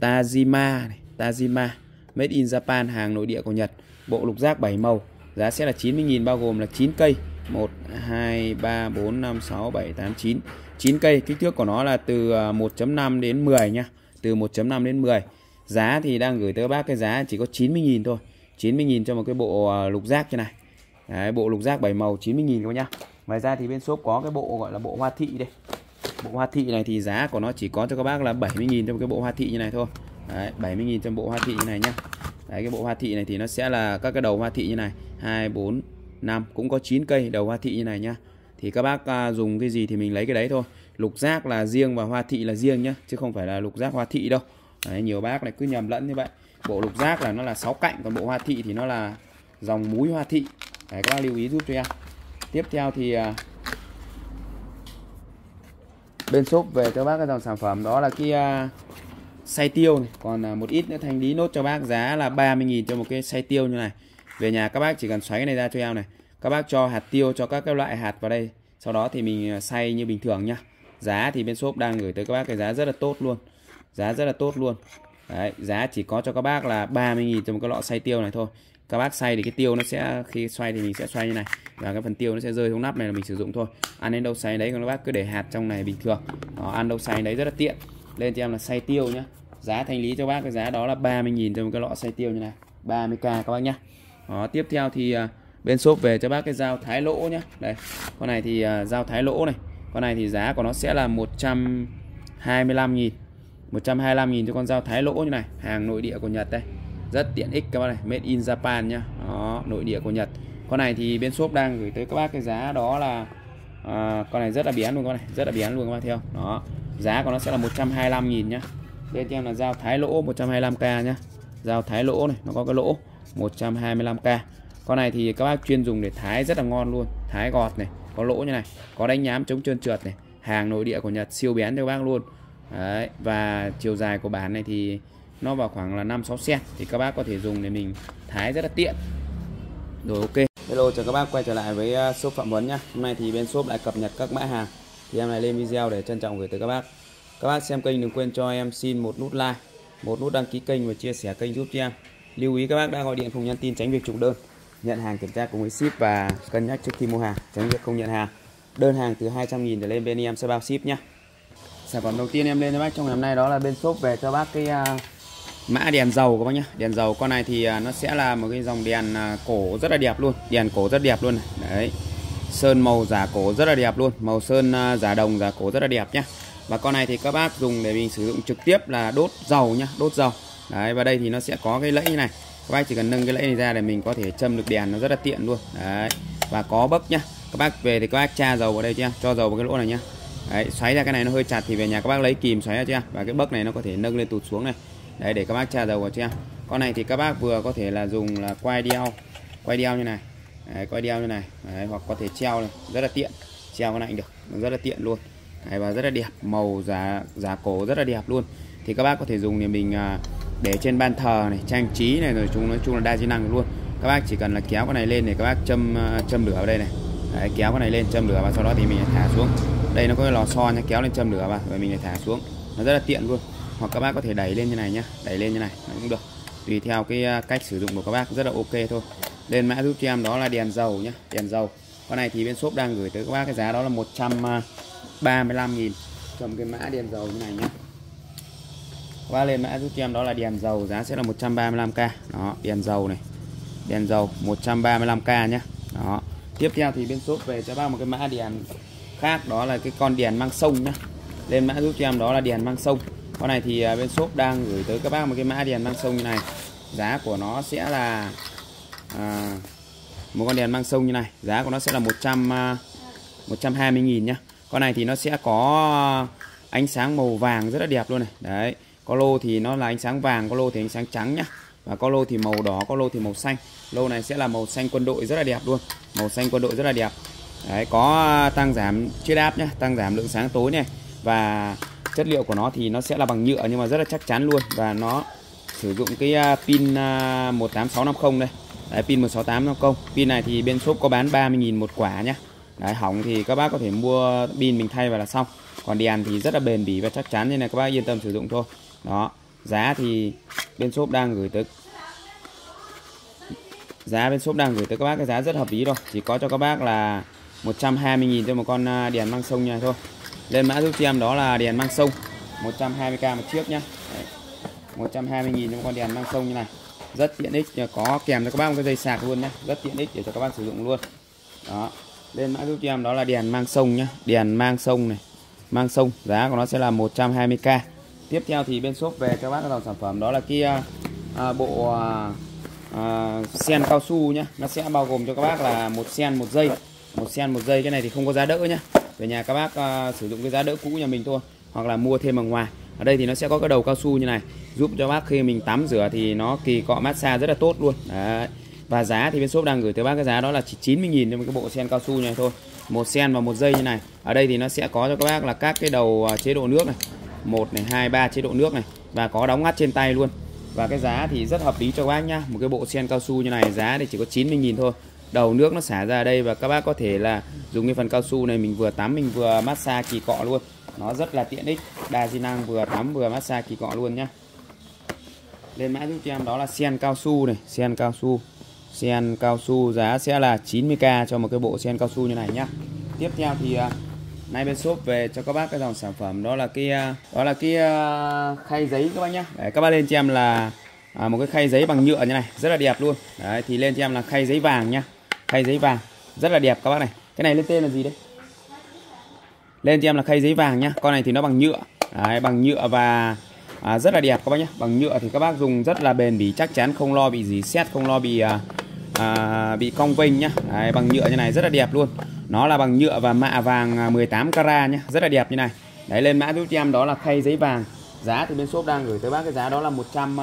Tajima này, Tajima Made in Japan hàng nội địa của Nhật. Bộ lục giác 7 màu giá sẽ là 90.000 bao gồm là 9 cây. 1 2 3 4 5 6 7 8 9 9 cây kích thước của nó là từ ờ, 1.5 đến 10 nha. Từ 1.5 đến 10 giá thì đang gửi tới bác cái giá chỉ có 90.000 thôi. 90.000 cho một cái bộ ờ, lục giác như này. Đấy, bộ lục giác 7 màu 90.000 các bác nhá. Ngoài ra thì bên shop có cái bộ gọi là bộ hoa thị đây bộ hoa thị này thì giá của nó chỉ có cho các bác là 70.000 trong cái bộ hoa thị như này thôi. Đấy, 70.000 trong bộ hoa thị như này nhá. Đấy, cái bộ hoa thị này thì nó sẽ là các cái đầu hoa thị như này. 2 4 5 cũng có 9 cây đầu hoa thị như này nhá. Thì các bác à, dùng cái gì thì mình lấy cái đấy thôi. Lục giác là riêng và hoa thị là riêng nhá chứ không phải là lục giác hoa thị đâu. Đấy, nhiều bác này cứ nhầm lẫn như vậy. Bộ lục giác là nó là 6 cạnh còn bộ hoa thị thì nó là dòng múi hoa thị. Đấy, các bác lưu ý giúp cho em. Tiếp theo thì à, bên shop về cho bác cái dòng sản phẩm. Đó là cái à, uh, xay tiêu này. còn uh, một ít nữa thanh lý nốt cho bác giá là 30.000 cho một cái xay tiêu như này. Về nhà các bác chỉ cần xoáy cái này ra cho em này. Các bác cho hạt tiêu cho các cái loại hạt vào đây. Sau đó thì mình à, xay như bình thường nhá. Giá thì bên shop đang gửi tới các bác cái giá rất là tốt luôn. Giá rất là tốt luôn. Đấy, giá chỉ có cho các bác là 30.000 cho một cái lọ xay tiêu này thôi các bác xay thì cái tiêu nó sẽ khi xoay thì mình sẽ xoay như này. Và cái phần tiêu nó sẽ rơi xuống nắp này là mình sử dụng thôi. Ăn đến đâu xay đấy còn các bác cứ để hạt trong này bình thường. Đó, ăn đâu xay đấy rất là tiện. Lên cho em là xay tiêu nhá. Giá thanh lý cho bác cái giá đó là 30.000 cho một cái lọ xay tiêu như này. 30k các bác nhá. Đó, tiếp theo thì uh, bên shop về cho bác cái dao thái lỗ nhá. Đây con này thì uh, dao thái lỗ này. Con này thì giá của nó sẽ là 125.000 125.000 cho con dao thái lỗ như này. Hàng nội địa của Nhật đây rất tiện ích các bác này. Made in Japan nhá. Đó nội địa của Nhật. Con này thì bên shop đang gửi tới các bác cái giá đó là à, con này rất là bén luôn con này. Rất là bén luôn các bác theo đó giá của nó sẽ là 125 nghìn nhá. Bên cho em là dao thái lỗ 125k nhá. Dao thái lỗ này nó có cái lỗ 125k con này thì các bác chuyên dùng để thái rất là ngon luôn. Thái gọt này có lỗ như này có đánh nhám chống trơn trượt này. Hàng nội địa của Nhật siêu bén cho các bác luôn. Đấy, và chiều dài của bản này thì nó vào khoảng là 5 6 cm thì các bác có thể dùng để mình thái rất là tiện. Rồi ok. Hello chào các bác quay trở lại với uh, shop Phạm Vấn nhá. Hôm nay thì bên shop lại cập nhật các mã hàng. Thì em lại lên video để trân trọng gửi tới các bác. Các bác xem kênh đừng quên cho em xin một nút like, một nút đăng ký kênh và chia sẻ kênh giúp cho em. Lưu ý các bác đã gọi điện không nhắn tin tránh việc trục đơn. Nhận hàng kiểm tra cùng với ship và cân nhắc trước khi mua hàng, tránh việc không nhận hàng. Đơn hàng từ 200 000 trở lên bên em sẽ bao ship nhá. Sản phẩm đầu tiên em lên cho bác trong ngày hôm nay đó là bên shop về cho bác cái uh, mã đèn dầu các bác nhá, đèn dầu con này thì à, nó sẽ là một cái dòng đèn à, cổ rất là đẹp luôn. Đèn cổ rất đẹp luôn này. đấy. Sơn màu giả cổ rất là đẹp luôn. Màu sơn à, giả đồng giả cổ rất là đẹp nhá, và con này thì các bác dùng để mình sử dụng trực tiếp là đốt dầu nhá đốt dầu. Đấy và đây thì nó sẽ có cái lẫy như này. Các bác chỉ cần nâng cái lẫy này ra để mình có thể châm được đèn nó rất là tiện luôn. Đấy. Và có bấc nhá. Các bác về thì các bác tra dầu vào đây chưa? Cho dầu vào cái lỗ này nhá. Đấy xoáy ra cái này nó hơi chặt thì về nhà các bác lấy kìm xoáy ra chưa? Và cái bấc này nó có thể nâng lên tụt xuống này đấy để các bác tra dầu vào chưa con này thì các bác vừa có thể là dùng là quay đeo. Quay đeo như này. Đấy, quay đeo như này. Đấy, hoặc có thể treo này. Rất là tiện. Treo cái này được. Rất là tiện luôn. Đấy, và rất là đẹp. Màu giá giá cổ rất là đẹp luôn. Thì các bác có thể dùng để mình à, để trên ban thờ này trang trí này rồi chúng nói chung là đa chức năng luôn. Các bác chỉ cần là kéo cái này lên để các bác châm à, châm lửa vào đây này. Đấy, kéo cái này lên châm lửa và sau đó thì mình thả xuống. Đây nó có cái lò xo nha. Kéo lên châm lửa vào rồi mình lại thả xuống. Nó rất là tiện luôn hoặc các bác có thể đẩy lên như này nhá. Đẩy lên như này cũng được. Tùy theo cái à, cách sử dụng của các bác, rất là ok thôi. Lên mã giúp cho em đó là đèn dầu nhá, đèn dầu. Con này thì bên shop đang gửi tới các bác cái giá đó là 135 nghìn. Trong cái mã đèn dầu như này nhá. Qua lên mã giúp cho em đó là đèn dầu, giá sẽ là 135k đó, đèn dầu này. Đèn dầu 135k nhá. Đó. Tiếp theo thì bên shop về cho bác một cái mã đèn khác, đó là cái con đèn mang sông nhá. Lên mã giúp cho em đó là đèn mang sông con này thì à, bên shop đang gửi tới các bác một cái mã đèn mang sông như này. Giá của nó sẽ là à, một con đèn mang sông như này. Giá của nó sẽ là 100 à, 120 nghìn nhá. Con này thì nó sẽ có ánh sáng màu vàng rất là đẹp luôn này. Đấy có lô thì nó là ánh sáng vàng có lô thì ánh sáng trắng nhá. Và có lô thì màu đỏ có lô thì màu xanh. Lô này sẽ là màu xanh quân đội rất là đẹp luôn. Màu xanh quân đội rất là đẹp. Đấy có à, tăng giảm chiết áp nhá tăng giảm lượng sáng tối này. Và chất liệu của nó thì nó sẽ là bằng nhựa nhưng mà rất là chắc chắn luôn. Và nó sử dụng cái à, pin à, 18650 đây. Đấy, pin 16850 pin này thì bên shop có bán 30.000 một quả nhá. Đấy hỏng thì các bác có thể mua pin mình thay vào là xong. Còn đèn thì rất là bền bỉ và chắc chắn nên là các bác yên tâm sử dụng thôi. Đó giá thì bên shop đang gửi tới giá bên shop đang gửi tới các bác cái giá rất hợp lý rồi chỉ có cho các bác là 120.000 cho một con à, đèn mang sông nha thôi lên mã giúp cho em đó là đèn mang sông. 120k một chiếc nhá. Đấy. 120.000 cho con đèn mang sông như này. Rất tiện ích có kèm cho các bác một cái dây sạc luôn nhá. Rất tiện ích để cho các bác sử dụng luôn. Đó. Lên mã giúp cho em đó là đèn mang sông nhá. Đèn mang sông này. Mang sông. Giá của nó sẽ là 120k tiếp theo thì bên shop về cho bác dòng sản phẩm đó là kia à, à, bộ à, à, sen cao su nhá. Nó sẽ bao gồm cho các bác là một sen một dây. Một sen một dây cái này thì không có giá đỡ nhá về nhà các bác uh, sử dụng cái giá đỡ cũ nhà mình thôi hoặc là mua thêm ở ngoài. Ở đây thì nó sẽ có cái đầu cao su như này giúp cho bác khi mình tắm rửa thì nó kỳ cọ massage rất là tốt luôn. Đấy. và giá thì bên shop đang gửi tới bác cái giá đó là chỉ 90.000 cho một cái bộ sen cao su này thôi. Một sen và một dây như này. Ở đây thì nó sẽ có cho các bác là các cái đầu uh, chế độ nước này. Một này hai ba chế độ nước này. Và có đóng ngắt trên tay luôn. Và cái giá thì rất hợp lý cho các bác nhá. Một cái bộ sen cao su như này giá thì chỉ có 90.000 thôi đầu nước nó xả ra đây và các bác có thể là dùng cái phần cao su này mình vừa tắm mình vừa massage kỳ cọ luôn. Nó rất là tiện ích. Đa di năng vừa tắm vừa massage kỳ cọ luôn nhá. Lên mã giúp cho em đó là sen cao su này sen cao su. Sen cao su giá sẽ là 90k cho một cái bộ sen cao su như này nhá. Tiếp theo thì à, nay bên shop về cho các bác cái dòng sản phẩm đó là cái à, đó là cái à, khay giấy các bác nhá. Để các bác lên cho em là à, một cái khay giấy bằng nhựa như này rất là đẹp luôn. Đấy thì lên cho em là khay giấy vàng nhá khay giấy vàng. Rất là đẹp các bác này. Cái này lên tên là gì đấy lên cho em là khay giấy vàng nhá. Con này thì nó bằng nhựa. Đấy, bằng nhựa và à, rất là đẹp các bác nhé bằng nhựa thì các bác dùng rất là bền bỉ chắc chắn không lo bị gì xét không lo bị à, à, bị cong vênh nhá. Đấy, bằng nhựa như này rất là đẹp luôn. Nó là bằng nhựa và mạ vàng à, 18 carat nhá. Rất là đẹp như này. Đấy lên mã giúp cho em đó là khay giấy vàng. Giá thì bên shop đang gửi tới bác cái giá đó là 100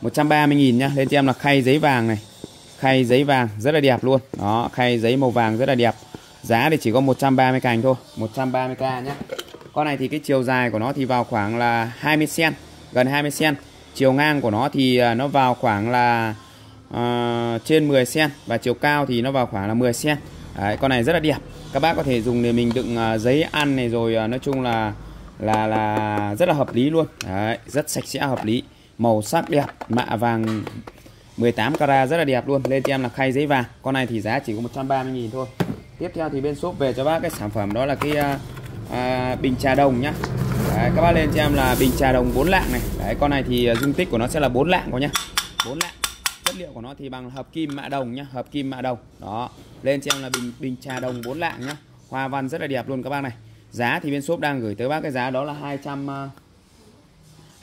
130 à, nghìn nhá. Lên cho em là khay giấy vàng này khay giấy vàng rất là đẹp luôn. Đó khay giấy màu vàng rất là đẹp. Giá thì chỉ có 130 cành thôi 130k nhé. Con này thì cái chiều dài của nó thì vào khoảng là 20 cm gần 20 cm chiều ngang của nó thì à, nó vào khoảng là uh, trên 10 cm và chiều cao thì nó vào khoảng là 10 cm Đấy, con này rất là đẹp. Các bác có thể dùng để mình đựng uh, giấy ăn này rồi uh, nói chung là là là rất là hợp lý luôn. Đấy, rất sạch sẽ hợp lý. Màu sắc đẹp mạ vàng 18 carat rất là đẹp luôn. Lên cho em là khay giấy vàng. Con này thì giá chỉ có 130 000 thôi. Tiếp theo thì bên shop về cho bác cái sản phẩm đó là cái à, à, bình trà đồng nhá. Đấy, các bác lên cho em là bình trà đồng 4 lạng này. Đấy, con này thì à, dung tích của nó sẽ là 4 lạng của nhá. 4 lạng. Chất liệu của nó thì bằng hợp kim mạ đồng nhá hợp kim mạ đồng. Đó. Lên cho em là bình bình trà đồng 4 lạng nhá. Hoa văn rất là đẹp luôn các bác này. Giá thì bên shop đang gửi tới bác cái giá đó là 200 uh,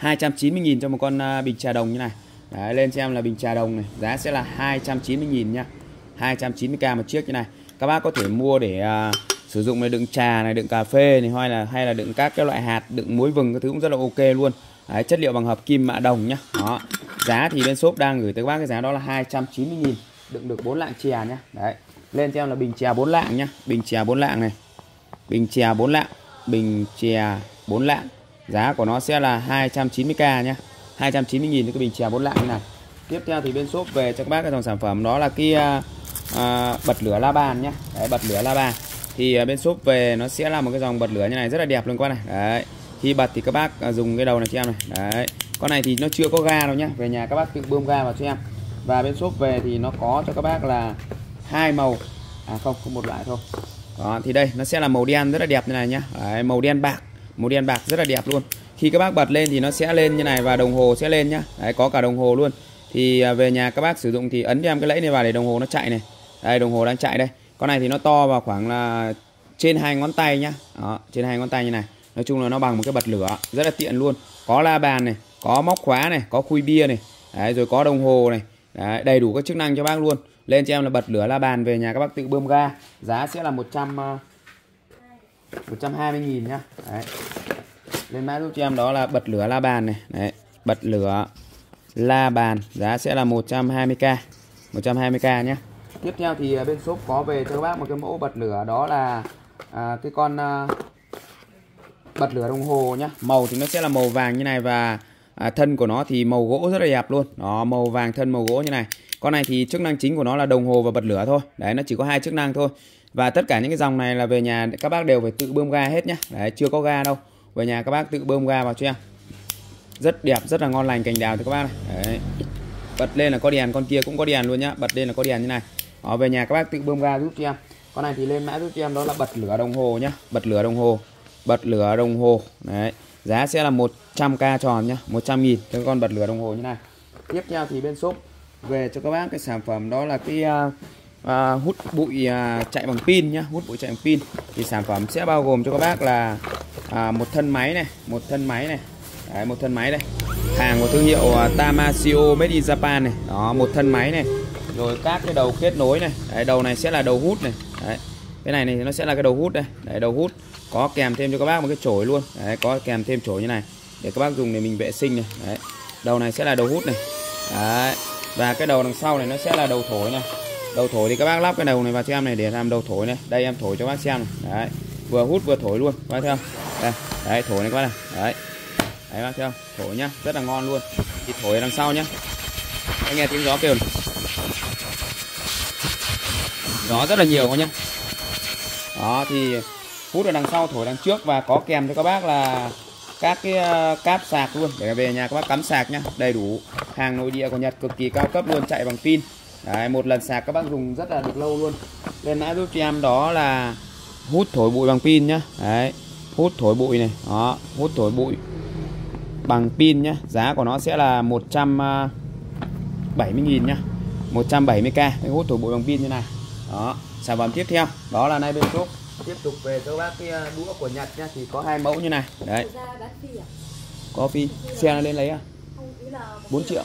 290.000 cho một con uh, bình trà đồng như này. Đấy, lên cho em là bình trà đồng này giá sẽ là 290.000 nhá. 290k một chiếc như này. Các bác có thể mua để uh, sử dụng để đựng trà này đựng cà phê này hay là hay là đựng các cái loại hạt đựng muối vừng cái thứ cũng rất là ok luôn. Đấy, chất liệu bằng hợp kim mạ đồng nhá. Đó giá thì bên shop đang gửi tới các bác cái giá đó là 290 000 đựng được 4 lạng chè nhá. Đấy lên cho em là bình chè 4 lạng nhá. Bình chè 4 lạng này bình chè 4 lạng bình chè 4 lạng. Giá của nó sẽ là 290k nhá. 290 000 cái bình chè bốn lạng như này. Tiếp theo thì bên shop về cho các bác cái dòng sản phẩm đó là cái à, à, bật lửa la bàn nhá. Đấy, bật lửa la bàn. Thì à, bên shop về nó sẽ là một cái dòng bật lửa như này rất là đẹp luôn các bác này. Đấy khi bật thì các bác à, dùng cái đầu này cho em này. Đấy con này thì nó chưa có ga đâu nhá. Về nhà các bác tự bơm ga vào cho em. Và bên shop về thì nó có cho các bác là hai màu. À không không một loại thôi. Đó thì đây nó sẽ là màu đen rất là đẹp như này nhá. Đấy, màu đen bạc. Màu đen bạc rất là đẹp luôn khi các bác bật lên thì nó sẽ lên như này và đồng hồ sẽ lên nhá. Đấy có cả đồng hồ luôn. Thì à, về nhà các bác sử dụng thì ấn cho em cái lẫy này vào để đồng hồ nó chạy này. Đây đồng hồ đang chạy đây. Con này thì nó to vào khoảng là trên hai ngón tay nhá. Đó, trên hai ngón tay như này. Nói chung là nó bằng một cái bật lửa rất là tiện luôn. Có la bàn này có móc khóa này có khui bia này. Đấy, rồi có đồng hồ này. Đấy, đầy đủ các chức năng cho bác luôn. Lên cho em là bật lửa la bàn về nhà các bác tự bơm ga. Giá sẽ là 100 120 à, nghìn nhá. Đấy lên mã giúp cho em đó là bật lửa la bàn này. Đấy, bật lửa la bàn giá sẽ là 120k 120k nhé. Tiếp theo thì à, bên shop có về cho các bác một cái mẫu bật lửa đó là à, cái con à, bật lửa đồng hồ nhá. Màu thì nó sẽ là màu vàng như này và à, thân của nó thì màu gỗ rất là đẹp luôn. Đó màu vàng thân màu gỗ như này. Con này thì chức năng chính của nó là đồng hồ và bật lửa thôi. Đấy nó chỉ có hai chức năng thôi. Và tất cả những cái dòng này là về nhà các bác đều phải tự bơm ga hết nhá. Đấy chưa có ga đâu về nhà các bác tự bơm ga vào cho em. Rất đẹp rất là ngon lành cành đào thì các bác này. Đấy. bật lên là có đèn con kia cũng có đèn luôn nhá. Bật lên là có đèn như này. Ở về nhà các bác tự bơm ga giúp cho em. Con này thì lên mã giúp cho em đó là bật lửa đồng hồ nhá. Bật lửa đồng hồ. Bật lửa đồng hồ. Đấy. Giá sẽ là 100k tròn nhá. 100 nghìn. Cho con bật lửa đồng hồ như này. Tiếp theo thì bên shop về cho các bác cái sản phẩm đó là cái uh, à, hút bụi à, chạy bằng pin nhá hút bụi chạy bằng pin. Thì sản phẩm sẽ bao gồm cho các bác là à, một thân máy này một thân máy này. Đấy, một thân máy đây. Hàng của thương hiệu à, Tamasio Made in Japan này. Đó một thân máy này. Rồi các cái đầu kết nối này. Đấy, đầu này sẽ là đầu hút này. Đấy, cái này này nó sẽ là cái đầu hút đây. Đấy, đầu hút. Có kèm thêm cho các bác một cái chổi luôn. Đấy, có kèm thêm chổi như này để các bác dùng để mình vệ sinh này. Đấy, đầu này sẽ là đầu hút này. Đấy, và cái đầu đằng sau này nó sẽ là đầu thổi này đầu thổi thì các bác lắp cái đầu này vào cho em này để làm đầu thổi này. Đây, em thổi cho các bác xem này. Đấy, vừa hút vừa thổi luôn, các bác thấy không? Đây, đấy, thổi này các bác này. Đấy đấy bác thấy không? Thổi nhá, rất là ngon luôn. Thì thổi đằng sau nhá. Anh nghe tiếng gió kêu này. gió rất là nhiều nhá. Đó, thì hút ở đằng sau, thổi đằng trước và có kèm cho các bác là các cái ờ, cáp sạc luôn. Để về nhà các bác cắm sạc nhá. Đầy đủ. Hàng nội địa của Nhật cực kỳ cao cấp luôn, chạy bằng pin. Đấy, một lần sạc các bác dùng rất là được lâu luôn. Lên mã giúp cho em đó là hút thổi bụi bằng pin nhá. Đấy, hút thổi bụi này. Đó hút thổi bụi bằng pin nhá. Giá của nó sẽ là 170.000 nhá. 170k cái hút thổi bụi bằng pin như này. Đó sản phẩm tiếp theo đó là nay bên shop tiếp tục về cho bác cái đũa của Nhật nhá. Thì có hai mẫu như này. Đấy. Coffee xe nó lên lấy à? 4 triệu.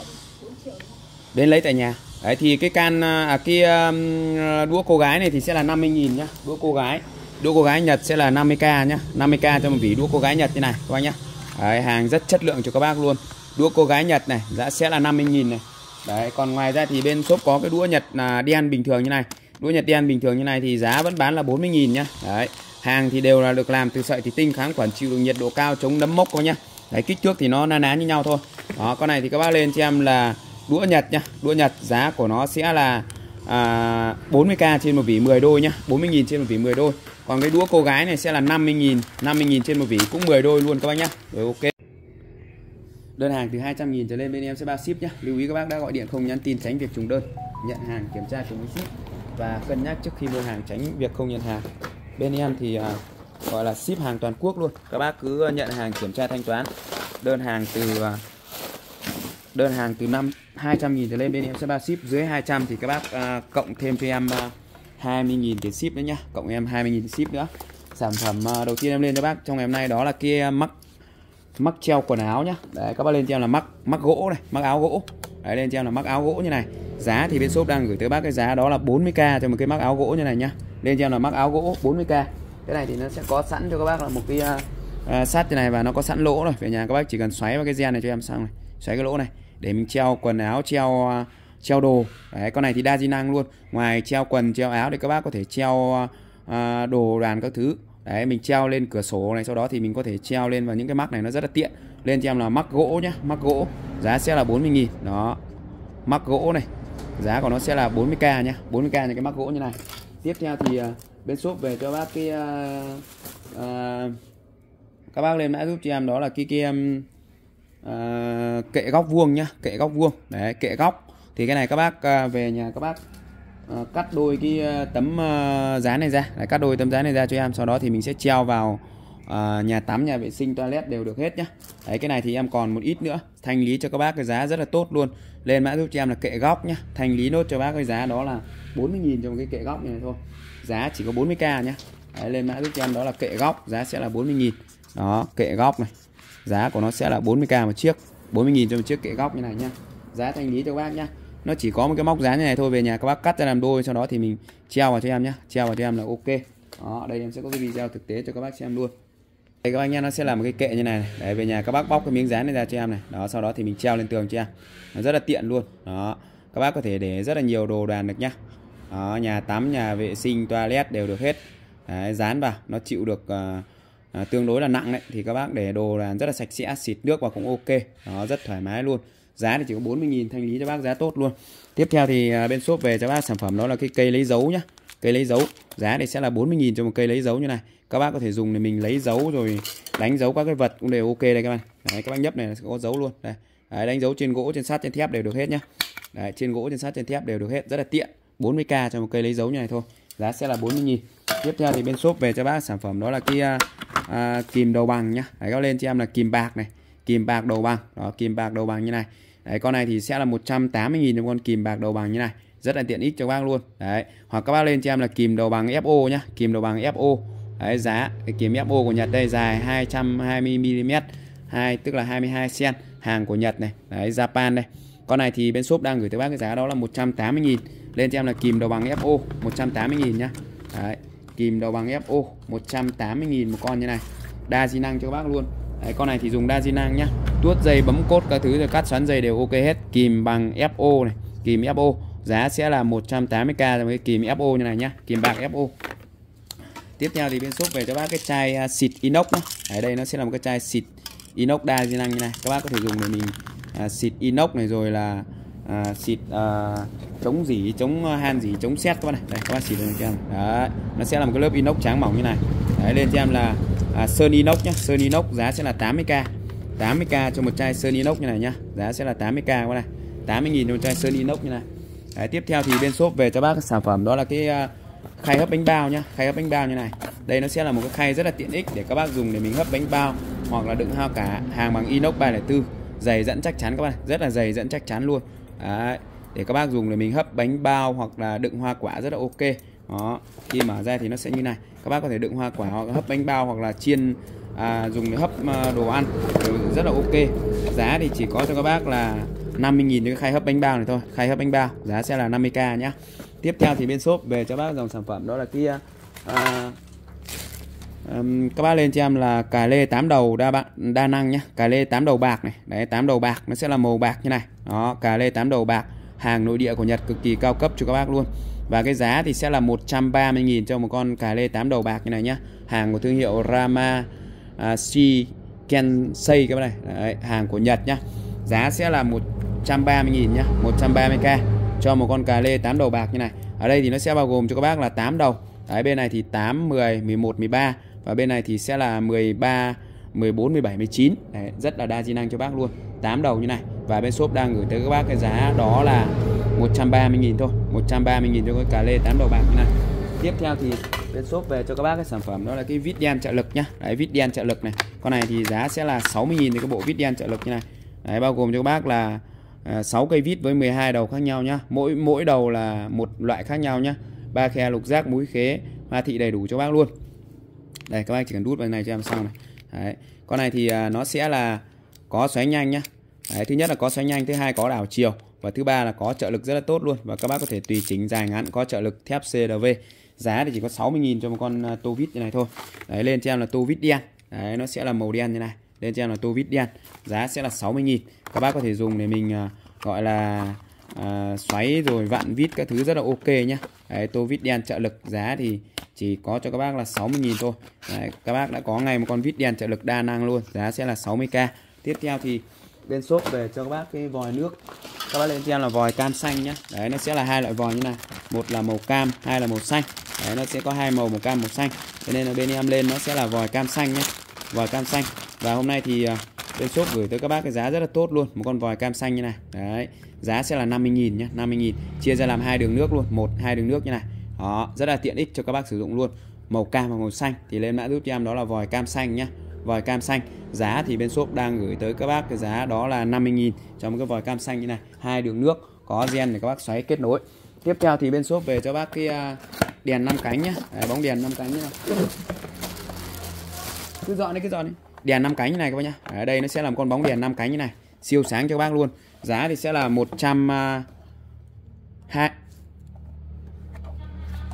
đến lấy tại nhà đấy thì cái can à, à cái um, đũa cô gái này thì sẽ là 50 nghìn nhá đũa cô gái. Đũa cô gái Nhật sẽ là 50k nhá 50k cho một vỉ đũa cô gái Nhật như này các bác nhá. Đấy, hàng rất chất lượng cho các bác luôn. Đũa cô gái Nhật này giá sẽ là 50 nghìn này. Đấy còn ngoài ra thì bên shop có cái đũa Nhật là đen bình thường như này. Đũa Nhật đen bình thường như này thì giá vẫn bán là 40 nghìn nhá. Đấy hàng thì đều là được làm từ sợi thủy tinh kháng khuẩn chịu được nhiệt độ cao chống nấm mốc các nhá. Đấy kích thước thì nó na ná như nhau thôi. Đó con này thì các bác lên cho em là đũa Nhật nhá đũa Nhật giá của nó sẽ là à, 40k trên một vỉ 10 đôi nhá. 40.000 trên một vỉ 10 đôi còn cái đũa cô gái này sẽ là 50.000 50.000 trên một vỉ cũng 10 đôi luôn các bác nhá. Rồi ok. Đơn hàng từ 200.000 trở lên bên em sẽ bao ship nhá. Lưu ý các bác đã gọi điện không nhắn tin tránh việc trùng đơn. Nhận hàng kiểm tra cùng với ship và cân nhắc trước khi mua hàng tránh việc không nhận hàng. Bên em thì à, gọi là ship hàng toàn quốc luôn. Các bác cứ nhận hàng kiểm tra thanh toán. Đơn hàng từ à, đơn hàng từ năm 200 nghìn trở lên bên em sẽ bao ship. Dưới 200 thì các bác à, cộng thêm cho em à, 20 nghìn tiền ship nữa nhá. Cộng em 20 nghìn ship nữa. Sản phẩm à, đầu tiên em lên cho bác. Trong ngày hôm nay đó là kia mắc mắc treo quần áo nhá. Đấy các bác lên cho em là mắc mắc gỗ này mắc áo gỗ. Đấy lên cho em là mắc áo gỗ như này. Giá thì bên shop đang gửi tới bác cái giá đó là 40k cho một cái mắc áo gỗ như này nhá. Lên cho em là mắc áo gỗ 40k cái này thì nó sẽ có sẵn cho các bác là một cái à, à, uh, uh, sắt như này và nó có sẵn lỗ rồi. Về nhà các bác chỉ cần xoáy vào cái gen này cho em xong này. Xoáy cái lỗ này để mình treo quần áo treo treo đồ. Đấy con này thì đa di năng luôn. Ngoài treo quần treo áo thì các bác có thể treo uh, đồ đoàn các thứ. Đấy mình treo lên cửa sổ này sau đó thì mình có thể treo lên vào những cái mắc này nó rất là tiện. Lên cho em là mắc gỗ nhá mắc gỗ. Giá sẽ là 40.000 đó mắc gỗ này. Giá của nó sẽ là 40k nhá 40k những cái mắc gỗ như này. Tiếp theo thì uh, bên shop về cho bác cái uh, uh, các bác lên mã giúp cho em đó là cái cái um, uh, kệ góc vuông nhá kệ góc vuông. Đấy kệ góc. Thì cái này các bác uh, về nhà các bác uh, cắt đôi cái uh, tấm uh, dán này ra. Đấy, cắt đôi tấm dán này ra cho em sau đó thì mình sẽ treo vào uh, nhà tắm nhà vệ sinh toilet đều được hết nhá. Đấy cái này thì em còn một ít nữa. Thanh lý cho các bác cái giá rất là tốt luôn. Lên mã giúp cho em là kệ góc nhá. Thanh lý nốt cho bác cái giá đó là 40.000 cho một cái kệ góc này thôi. Giá chỉ có 40k nhá. Đấy, lên mã giúp cho em đó là kệ góc. Giá sẽ là 40.000 đó kệ góc này giá của nó sẽ là 40k một chiếc 40.000 cho một chiếc kệ góc như này nhá. Giá thanh lý cho các bác nhá. Nó chỉ có một cái móc giá như này thôi về nhà các bác cắt ra làm đôi sau đó thì mình treo vào cho em nhá. Treo vào cho em là ok. Đó đây em sẽ có cái video thực tế cho các bác xem luôn. Đây các bác nhá nó sẽ là một cái kệ như này, này. để về nhà các bác bóc cái miếng dán này ra cho em này. Đó sau đó thì mình treo lên tường cho em. Nó rất là tiện luôn. Đó các bác có thể để rất là nhiều đồ đàn được nhá. Đó, nhà tắm nhà vệ sinh toilet đều được hết. Đấy, dán vào nó chịu được uh, à, tương đối là nặng đấy thì các bác để đồ là rất là sạch sẽ xịt nước vào cũng ok. Đó rất thoải mái luôn. Giá thì chỉ có 40.000 thanh lý cho bác giá tốt luôn. Tiếp theo thì à, bên shop về cho bác sản phẩm đó là cái cây lấy dấu nhá. Cây lấy dấu giá thì sẽ là 40.000 cho một cây lấy dấu như này. Các bác có thể dùng để mình lấy dấu rồi đánh dấu các cái vật cũng đều ok đây các bạn. Đấy, các bác nhấp này sẽ có dấu luôn. Đây. Đấy, đánh dấu trên gỗ trên sắt trên thép đều được hết nhá. Đấy, trên gỗ trên sắt trên thép đều được hết rất là tiện. 40k cho một cây lấy dấu như này thôi giá sẽ là 40 000 tiếp theo thì bên shop về cho bác sản phẩm đó là cái à, à, kìm đầu bằng nhá. Đấy các lên cho em là kìm bạc này. Kìm bạc đầu bằng. Đó kìm bạc đầu bằng như này. Đấy con này thì sẽ là 180 000 cho con kìm bạc đầu bằng như này. Rất là tiện ích cho bác luôn. Đấy hoặc các bác lên cho em là kìm đầu bằng FO nhá. Kìm đầu bằng FO đấy giá cái kìm FO của Nhật đây dài 220 mm hai tức là 22 cm hàng của Nhật này. Đấy Japan đây. Con này thì bên shop đang gửi tới bác cái giá đó là 180 000 lên cho em là kìm đầu bằng FO 180 000 nhá. Đấy kìm đầu bằng FO 180 000 một con như này. Đa di năng cho các bác luôn. Đấy, con này thì dùng đa di năng nhá. Tuốt dây bấm cốt các thứ rồi cắt xoắn dây đều ok hết. Kìm bằng FO này kìm FO giá sẽ là 180k cho cái kìm FO như này nhá. Kìm bạc FO tiếp theo thì bên shop về cho bác cái chai à, xịt inox nhá. ở đây nó sẽ là một cái chai xịt inox đa di năng như này. Các bác có thể dùng để mình à, xịt inox này rồi là à, xịt à, chống dỉ chống à, han dỉ chống xét các bạn này. Đây các bạn xịt lên cho em. Đấy nó sẽ là một cái lớp inox trắng mỏng như này. Đấy lên cho em là à, sơn inox nhá. Sơn inox giá sẽ là 80k 80k cho một chai sơn inox như này nhá. Giá sẽ là 80k các bạn này. 80.000 cho một chai sơn inox như này. Đấy, tiếp theo thì bên shop về cho bác sản phẩm. Đó là cái à, khay hấp bánh bao nhá. Khay hấp bánh bao như này. Đây nó sẽ là một cái khay rất là tiện ích để các bác dùng để mình hấp bánh bao hoặc là đựng hao cả hàng bằng inox 304 dày dẫn chắc chắn các bạn rất là dày dẫn chắc chắn luôn. Đấy, để các bác dùng để mình hấp bánh bao hoặc là đựng hoa quả rất là ok. Đó khi mở ra thì nó sẽ như này. Các bác có thể đựng hoa quả hoặc hấp bánh bao hoặc là chiên à, dùng để hấp à, đồ ăn ừ, rất là ok. Giá thì chỉ có cho các bác là 50.000 cái khay hấp bánh bao này thôi khay hấp bánh bao. Giá sẽ là 50k nhá. Tiếp theo thì bên shop về cho bác dòng sản phẩm đó là kia à, um, các bác lên cho em là cà lê 8 đầu đa bạn đa năng nhé cà lê 8 đầu bạc này. Đấy 8 đầu bạc nó sẽ là màu bạc như này. Đó cà lê 8 đầu bạc hàng nội địa của Nhật cực kỳ cao cấp cho các bác luôn. Và cái giá thì sẽ là 130.000 cho một con cà lê 8 đầu bạc như này nhá. Hàng của thương hiệu Rama à, uh, Shi Kensei các bác này. Đấy, hàng của Nhật nhá. Giá sẽ là 130.000 nhá 130k cho một con cà lê 8 đầu bạc như này. Ở đây thì nó sẽ bao gồm cho các bác là 8 đầu. Đấy bên này thì 8, 10, 11, 13 và bên này thì sẽ là 13, 14, 17, 19. Đấy, rất là đa di năng cho bác luôn. 8 đầu như này. Và bên shop đang gửi tới các bác cái giá đó là 130.000 thôi. 130.000 cho cái cà lê 8 đầu bạc như này. Tiếp theo thì bên shop về cho các bác cái sản phẩm đó là cái vít đen trợ lực nhá. Đấy vít đen trợ lực này. Con này thì giá sẽ là 60.000 thì cái bộ vít đen trợ lực như này. Đấy bao gồm cho các bác là à, 6 cây vít với 12 đầu khác nhau nhá. Mỗi mỗi đầu là một loại khác nhau nhá ba khe lục giác mũi khế hoa thị đầy đủ cho bác luôn đây các bác chỉ cần đút vào này cho em xong này. Đấy. con này thì à, nó sẽ là có xoáy nhanh nhá. Đấy, thứ nhất là có xoáy nhanh thứ hai có đảo chiều và thứ ba là có trợ lực rất là tốt luôn. Và các bác có thể tùy chỉnh dài ngắn có trợ lực thép CRV giá thì chỉ có 60.000 cho một con à, tô vít như này thôi. Đấy lên cho em là tô vít đen. Đấy nó sẽ là màu đen như này. Lên cho em là tô vít đen. Giá sẽ là 60.000 các bác có thể dùng để mình à, gọi là à, xoáy rồi vặn vít các thứ rất là ok nhá. Đấy, tô vít đen trợ lực giá thì chỉ có cho các bác là 60.000 thôi. Đấy, các bác đã có ngày một con vít đen trợ lực đa năng luôn giá sẽ là 60k tiếp theo thì bên shop về cho các bác cái vòi nước. Các bác lên xem là vòi cam xanh nhá. Đấy nó sẽ là hai loại vòi như này. Một là màu cam hai là màu xanh. Đấy nó sẽ có hai màu màu cam màu xanh. Cho nên là bên em lên nó sẽ là vòi cam xanh nhé vòi cam xanh. Và hôm nay thì à, bên shop gửi tới các bác cái giá rất là tốt luôn một con vòi cam xanh như này. Đấy giá sẽ là 50.000 nhé 50.000 chia ra làm hai đường nước luôn một hai đường nước như này. Đó rất là tiện ích cho các bác sử dụng luôn. Màu cam và màu xanh thì lên mã giúp cho em đó là vòi cam xanh nhá. Vòi cam xanh giá thì bên shop đang gửi tới các bác cái giá đó là 50.000 cho một cái vòi cam xanh như này. Hai đường nước có gen để các bác xoáy kết nối. Tiếp theo thì bên shop về cho bác cái à, đèn năm cánh nhá. Đấy, bóng đèn năm cánh nhá cứ dọn đi cứ dọn đi. Đèn 5 cánh như này các bác nhá. Ở đây nó sẽ làm con bóng đèn 5 cánh như này. Siêu sáng cho các bác luôn. Giá thì sẽ là 100 à, hai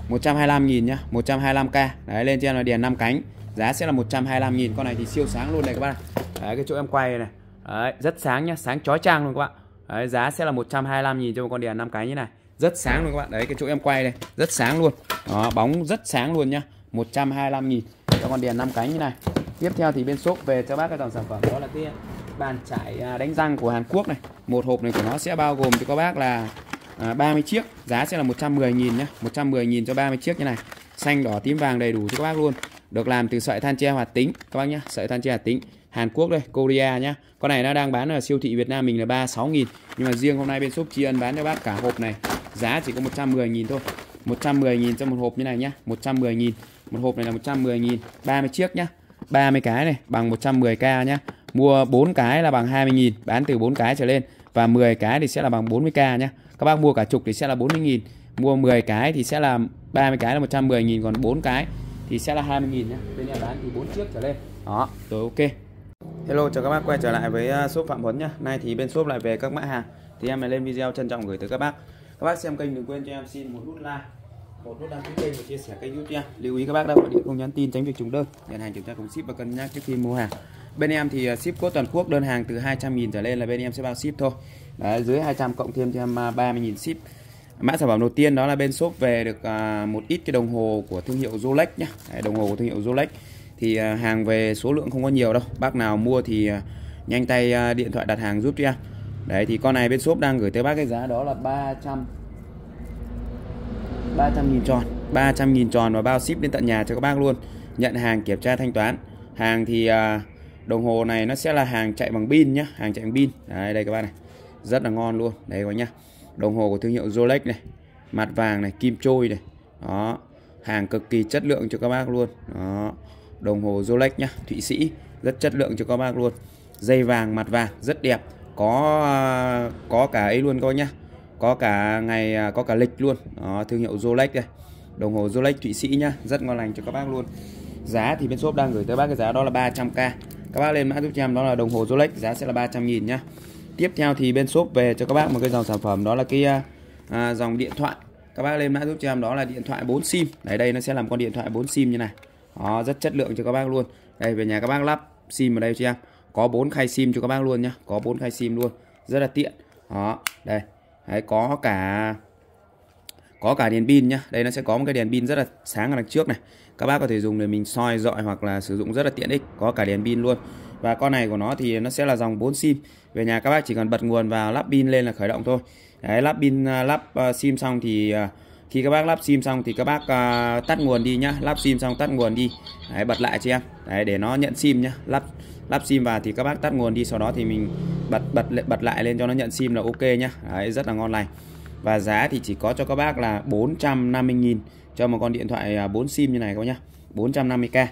125 nghìn nhá. 125k đấy lên trên là đèn 5 cánh. Giá sẽ là 125 nghìn. Con này thì siêu sáng luôn này các bạn đấy cái chỗ em quay này đấy, rất sáng nhá. Sáng chói chang luôn các bạn đấy, giá sẽ là 125 nghìn cho một con đèn 5 cánh như này. Rất sáng luôn các bạn đấy cái chỗ em quay này rất sáng luôn. Đó, bóng rất sáng luôn nhá. 125 nghìn cho con đèn 5 cánh như này tiếp theo thì bên shop về cho bác cái dòng sản phẩm, đó là cái bàn chải à, đánh răng của Hàn Quốc này. Một hộp này của nó sẽ bao gồm cho các bác là à, 30 chiếc, giá sẽ là 110.000 nhé 110.000 cho 30 chiếc như này. Xanh, đỏ, tím, vàng đầy đủ cho các bác luôn. Được làm từ sợi than tre hoạt tính, các bác nhé sợi than tre hoạt tính. Hàn Quốc đây, Korea nhá. Con này nó đang bán ở siêu thị Việt Nam mình là 36.000 nhưng mà riêng hôm nay bên shop tri ân bán cho bác cả hộp này, giá chỉ có 110.000 thôi. 110.000 cho một hộp như này nhá. 110.000 một hộp này là 110.000 30 chiếc nhá. 30 cái này, bằng 110k nhá. Mua 4 cái là bằng 20.000 Bán từ 4 cái trở lên. Và 10 cái thì sẽ là bằng 40k nhá. Các bác mua cả chục thì sẽ là 40.000 Mua 10 cái thì sẽ là 30 cái là 110.000 Còn 4 cái thì sẽ là 20.000 nhá. Bên em bán từ 4 chiếc trở lên. Đó, rồi ok. Hello, chào các bác, quay trở lại với à, shop Phạm Huấn nhá. Nay thì bên shop lại về các mã hàng. Thì em lại lên video trân trọng gửi tới các bác. Các bác xem kênh đừng quên cho em xin một nút like một nút đăng ký kênh và chia sẻ kênh youtube nha. Lưu ý các bác đã gọi điện không nhắn tin tránh việc trùng đơn. Nhận hàng kiểm tra cùng ship và cân nhắc trước khi mua hàng. Bên em thì à, ship cốt toàn quốc đơn hàng từ 200.000 trở lên là bên em sẽ bao ship thôi. Đấy, dưới 200 cộng thêm cho em 30.000 ship. Mã sản phẩm đầu tiên đó là bên shop về được à, một ít cái đồng hồ của thương hiệu Rolex nhá. Đấy, đồng hồ của thương hiệu Rolex. Thì à, hàng về số lượng không có nhiều đâu. Bác nào mua thì à, nhanh tay à, điện thoại đặt hàng giúp cho em đấy thì con này bên shop đang gửi tới bác cái giá đó là 300 300.000 tròn 300.000 tròn và bao ship đến tận nhà cho các bác luôn. Nhận hàng kiểm tra thanh toán. Hàng thì à, đồng hồ này nó sẽ là hàng chạy bằng pin nhá hàng chạy bằng pin. Đấy đây các bác này. Rất là ngon luôn. Đấy các bác nhá. Đồng hồ của thương hiệu Rolex này mặt vàng này kim trôi này. Đó. Hàng cực kỳ chất lượng cho các bác luôn. Đó. Đồng hồ Rolex nhá Thụy Sĩ rất chất lượng cho các bác luôn. Dây vàng mặt vàng rất đẹp. Có à, có cả ấy luôn coi nhá có cả ngày à, có cả lịch luôn. Đó, thương hiệu Rolex đây. Đồng hồ Rolex Thụy Sĩ nhá rất ngon lành cho các bác luôn. Giá thì bên shop đang gửi tới bác cái giá đó là 300k các bác lên mã giúp cho em đó là đồng hồ Rolex giá sẽ là 300 nghìn nhá. Tiếp theo thì bên shop về cho các bác một cái dòng sản phẩm đó là cái à, à dòng điện thoại. Các bác lên mã giúp cho em đó là điện thoại 4 sim. Đấy đây nó sẽ làm con điện thoại 4 sim như này. Đó rất chất lượng cho các bác luôn. Đây về nhà các bác lắp sim ở đây cho em. Có bốn khay sim cho các bác luôn nhá. Có bốn khay sim luôn. Rất là tiện. Đó đây đấy, có cả có cả đèn pin nhá. Đây nó sẽ có một cái đèn pin rất là sáng ở đằng trước này. Các bác có thể dùng để mình soi dọi hoặc là sử dụng rất là tiện ích. Có cả đèn pin luôn. Và con này của nó thì nó sẽ là dòng 4 sim. Về nhà các bác chỉ cần bật nguồn và lắp pin lên là khởi động thôi. Đấy lắp pin à, lắp uh, sim xong thì uh, khi các bác lắp sim xong thì các bác uh, tắt nguồn đi nhá. Lắp sim xong tắt nguồn đi. Đấy, bật lại cho em. Đấy để nó nhận sim nhá. Lắp lắp sim vào thì các bác tắt nguồn đi. Sau đó thì mình bật bật bật lại lên cho nó nhận sim là ok nhá. Đấy, rất là ngon lành. Và giá thì chỉ có cho các bác là 450.000 cho một con điện thoại à, 4 sim như này các bác nhá. 450k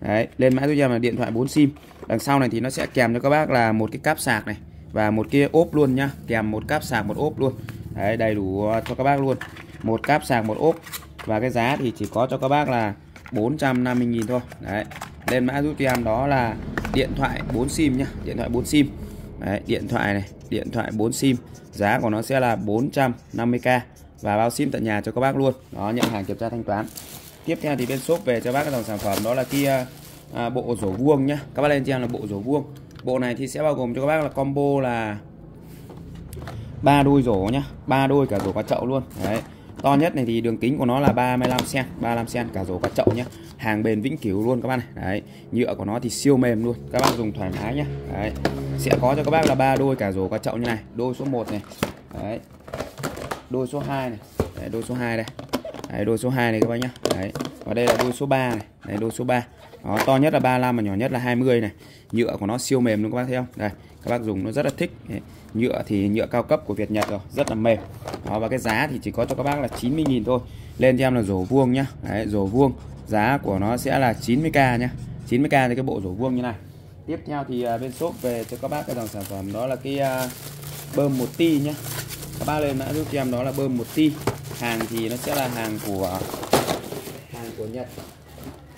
đấy lên mã giúp em là điện thoại 4 sim. Đằng sau này thì nó sẽ kèm cho các bác là một cái cáp sạc này và một cái ốp luôn nhá. Kèm một cáp sạc một ốp luôn. Đấy đầy đủ à, cho các bác luôn. Một cáp sạc một ốp. Và cái giá thì chỉ có cho các bác là 450.000 thôi. Đấy lên mã giúp em đó là điện thoại 4 sim nhá. Điện thoại 4 sim đấy, điện thoại này điện thoại 4 sim giá của nó sẽ là 450k và bao sim tận nhà cho các bác luôn. Đó nhận hàng kiểm tra thanh toán. Tiếp theo thì bên shop về cho bác cái dòng sản phẩm đó là kia à, à, bộ rổ vuông nhá. Các bác lên cho em là bộ rổ vuông. Bộ này thì sẽ bao gồm cho các bác là combo là ba đôi rổ nhá ba đôi cả rổ cả chậu luôn. Đấy to nhất này thì đường kính của nó là 35 cm 35 cm cả rổ cả chậu nhé hàng bền vĩnh cửu luôn các bạn này. Đấy nhựa của nó thì siêu mềm luôn. Các bác dùng thoải mái nhé đấy sẽ có cho các bác là ba đôi cả rổ cả chậu như này. Đôi số 1 này. Đấy đôi số 2 này. Đấy, đôi số 2 đây. Đấy, đôi số 2 này các bác nhá. Đấy và đây là đôi số 3 này. Đấy đôi số 3 đó, to nhất là 35 mà nhỏ nhất là 20 này. Nhựa của nó siêu mềm luôn các bác thấy không? Đây các bác dùng nó rất là thích. Đấy nhựa thì nhựa cao cấp của Việt Nhật rồi rất là mềm. Đó, và cái giá thì chỉ có cho các bác là 90.000 thôi. Lên cho em là rổ vuông nhá. Đấy, rổ vuông. Giá của nó sẽ là 90k nhá. 90k thì cái bộ rổ vuông như này. Tiếp theo thì à, bên shop về cho các bác cái dòng sản phẩm đó là cái à, bơm một ti nhá. Các bác lên mã giúp cho em đó là bơm một ti. Hàng thì nó sẽ là hàng của hàng của Nhật.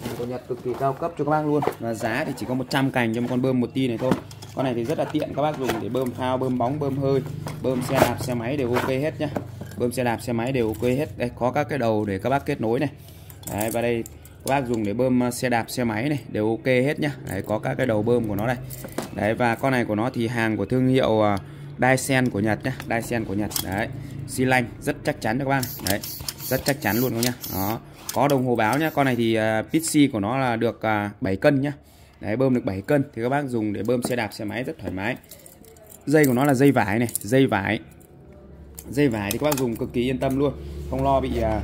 Hàng của Nhật cực kỳ cao cấp cho các bác luôn. Và giá thì chỉ có 100 cành cho một con bơm một ti này thôi con này thì rất là tiện các bác dùng để bơm phao bơm bóng bơm hơi bơm xe đạp xe máy đều ok hết nhá. Bơm xe đạp xe máy đều ok hết. Đây có các cái đầu để các bác kết nối này. Đấy, và đây các bác dùng để bơm uh, xe đạp xe máy này đều ok hết nhá. Đấy có các cái đầu bơm của nó đây. Đấy và con này của nó thì hàng của thương hiệu uh, Dyson của Nhật nhá. Dyson của Nhật đấy. Xi lanh rất chắc chắn các bác. Đấy rất chắc chắn luôn các nhá. Đó có đồng hồ báo nhá. Con này thì uh, pixie của nó là được uh, 7 cân nhá đấy bơm được 7 cân thì các bác dùng để bơm xe đạp xe máy rất thoải mái. Dây của nó là dây vải này dây vải. Dây vải thì các bác dùng cực kỳ yên tâm luôn. Không lo bị à,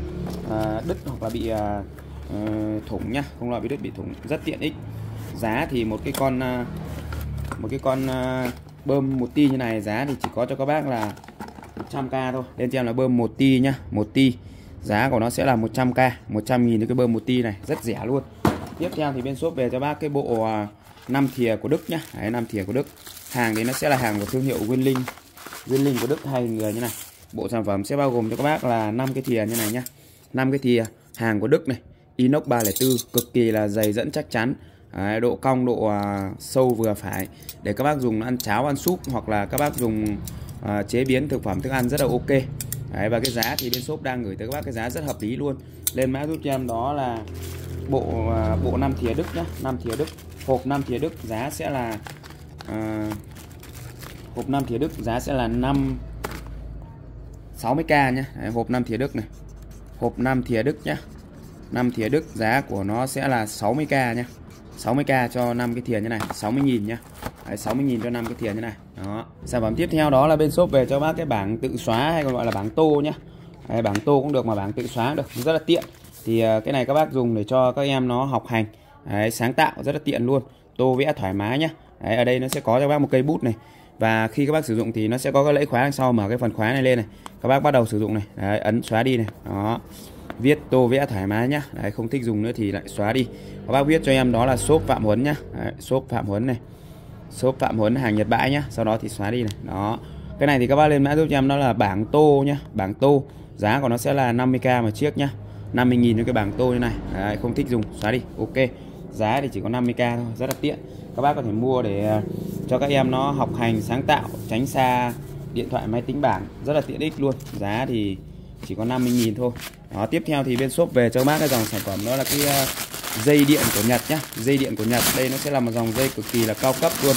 à đứt hoặc là bị à, ờ, thủng nhá không lo bị đứt bị thủng rất tiện ích. Giá thì một cái con à, một cái con à, bơm một ti như này giá thì chỉ có cho các bác là 100k thôi. Lên cho em là bơm một ti nhá một ti. Giá của nó sẽ là 100k 100 nghìn cái bơm một ti này rất rẻ luôn tiếp theo thì bên shop về cho bác cái bộ à, năm thìa của Đức nhá. Đấy 5 thìa của Đức. Hàng đấy nó sẽ là hàng của thương hiệu Winling Winling của Đức hay người như này. Bộ sản phẩm sẽ bao gồm cho các bác là 5 cái thìa như này nhá. 5 cái thìa hàng của Đức này. Inox 304 cực kỳ là dày dẫn chắc chắn. Đấy, độ cong độ à, sâu vừa phải. Để các bác dùng ăn cháo ăn súp hoặc là các bác dùng à, chế biến thực phẩm thức ăn rất là ok. Đấy, và cái giá thì bên shop đang gửi tới các bác cái giá rất hợp lý luôn lên mã giúp cho em đó là bộ à, bộ năm thìa Đức nhá. Năm thìa Đức hộp năm thìa Đức giá sẽ là uh, hộp năm thìa Đức giá sẽ là 5 60k nhá. Đấy, hộp năm thìa Đức này. Hộp năm thìa Đức nhá. Năm thìa Đức giá của nó sẽ là 60k nhá. 60k cho 5 cái thìa như này 60.000 nhá. Đấy, 60.000 cho 5 cái thìa như này. Đó. Sản phẩm tiếp theo đó là bên shop về cho bác cái bảng tự xóa hay còn gọi là bảng tô nhá. Đấy, bảng tô cũng được mà bảng tự xóa cũng được rất là tiện. Thì à, cái này các bác dùng để cho các em nó học hành. Đấy, sáng tạo rất là tiện luôn. Tô vẽ thoải mái nhá. Đấy, ở đây nó sẽ có cho bác một cây bút này. Và khi các bác sử dụng thì nó sẽ có cái lẫy khóa đằng sau mở cái phần khóa này lên này. Các bác bắt đầu sử dụng này. Đấy, ấn xóa đi này. Đó. Viết tô vẽ thoải mái nhá. Đấy, không thích dùng nữa thì lại xóa đi. Các bác viết cho em đó là shop phạm huấn nhá. Đấy, shop phạm huấn này. Shop phạm huấn hàng nhật bãi nhá. Sau đó thì xóa đi này. Đó. Cái này thì các bác lên mã giúp cho em đó là bảng tô nhá. Bảng tô giá của nó sẽ là 50k một chiếc nhá. 50.000 cho cái bảng tô như này. Đấy, không thích dùng. Xóa đi. Ok. Giá thì chỉ có 50k thôi. Rất là tiện. Các bác có thể mua để à, cho các em nó học hành sáng tạo tránh xa điện thoại máy tính bảng. Rất là tiện ích luôn. Giá thì chỉ có 50.000 thôi. Đó tiếp theo thì bên shop về cho các bác cái dòng sản phẩm đó là cái à, dây điện của Nhật nhá. Dây điện của Nhật. Đây nó sẽ là một dòng dây cực kỳ là cao cấp luôn.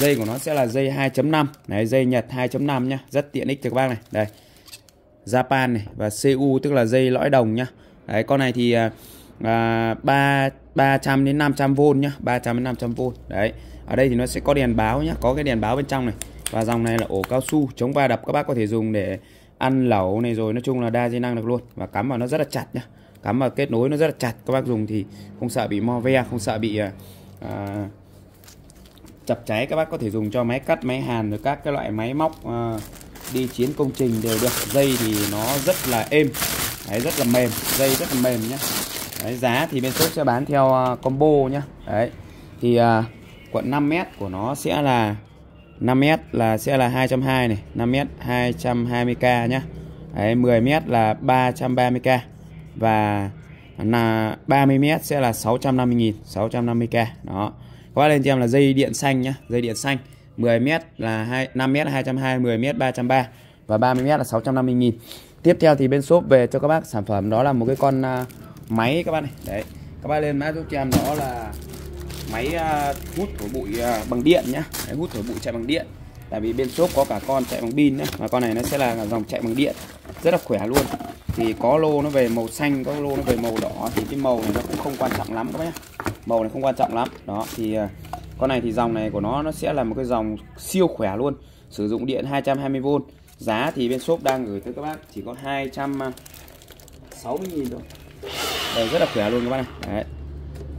Dây của nó sẽ là dây 2.5 này dây Nhật 2.5 nhá. Rất tiện ích cho các bác này. Đây. Japan này và CU tức là dây lõi đồng nhá. Đấy con này thì à, à 3 300 đến 500V nhá 300 đến 500V đấy ở đây thì nó sẽ có đèn báo nhá có cái đèn báo bên trong này. Và dòng này là ổ cao su chống va đập các bác có thể dùng để ăn lẩu này rồi nói chung là đa di năng được luôn. Và cắm vào nó rất là chặt nhá cắm vào kết nối nó rất là chặt các bác dùng thì không sợ bị mo ve không sợ bị à, à chập cháy. Các bác có thể dùng cho máy cắt máy hàn rồi các cái loại máy móc à, đi chiến công trình đều được. Dây thì nó rất là êm. Đấy, rất là mềm. Dây rất là mềm nhé đấy, giá thì bên shop sẽ bán theo uh, combo nhá. Đấy thì uh, quận 5m của nó sẽ là 5m là sẽ là 220 này. 5m 220k nhá. Đấy 10m là 330k và là 30m sẽ là 650.000 650k đó. Qua lên cho em là dây điện xanh nhá dây điện xanh. 10m là 2, 5m 220 10m 330 và 30m là 650 000 tiếp theo thì bên shop về cho các bác sản phẩm đó là một cái con uh, máy các bác này. Đấy các bác lên mã giúp cho em đó là máy uh, hút thổi bụi uh, bằng điện nhá. Đấy, hút thổi bụi chạy bằng điện. Tại vì bên shop có cả con chạy bằng pin nhá và con này nó sẽ là dòng chạy bằng điện rất là khỏe luôn. Thì có lô nó về màu xanh có lô nó về màu đỏ thì cái màu này nó cũng không quan trọng lắm các bác nhá. Màu này không quan trọng lắm. Đó thì uh, con này thì dòng này của nó nó sẽ là một cái dòng siêu khỏe luôn. Sử dụng điện 220V giá thì bên shop đang gửi tới các bác chỉ có 260 000 thôi. Đây, rất là khỏe luôn các bác này. Đấy.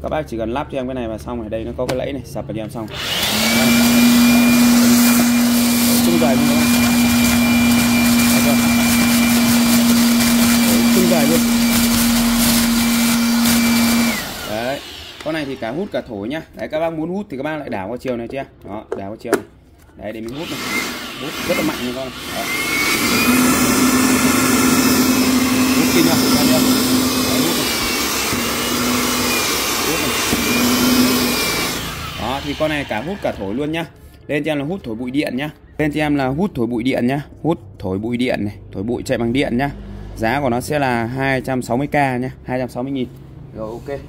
các bác chỉ cần lắp cho em cái này vào xong này đây nó có cái lẫy này, sập vào cho em xong. Chung dài luôn các bác. Dài luôn đấy con này thì cả hút cả thổi nhá. Đấy các bác muốn hút thì các bác lại đảo qua chiều này chưa? Đó đảo qua chiều này. Đấy để mình hút này. Hút rất là mạnh như con. Này Đó. hút kinh không đấy, hút hút này. đó thì con này cả hút cả thổi luôn nhá. Lên cho em là hút thổi bụi điện nhá. Lên cho em là hút thổi bụi điện nhá. Hút thổi bụi điện này thổi bụi chạy bằng điện nhá. Giá của nó sẽ là 260k nhá 260 nghìn. Rồi ok.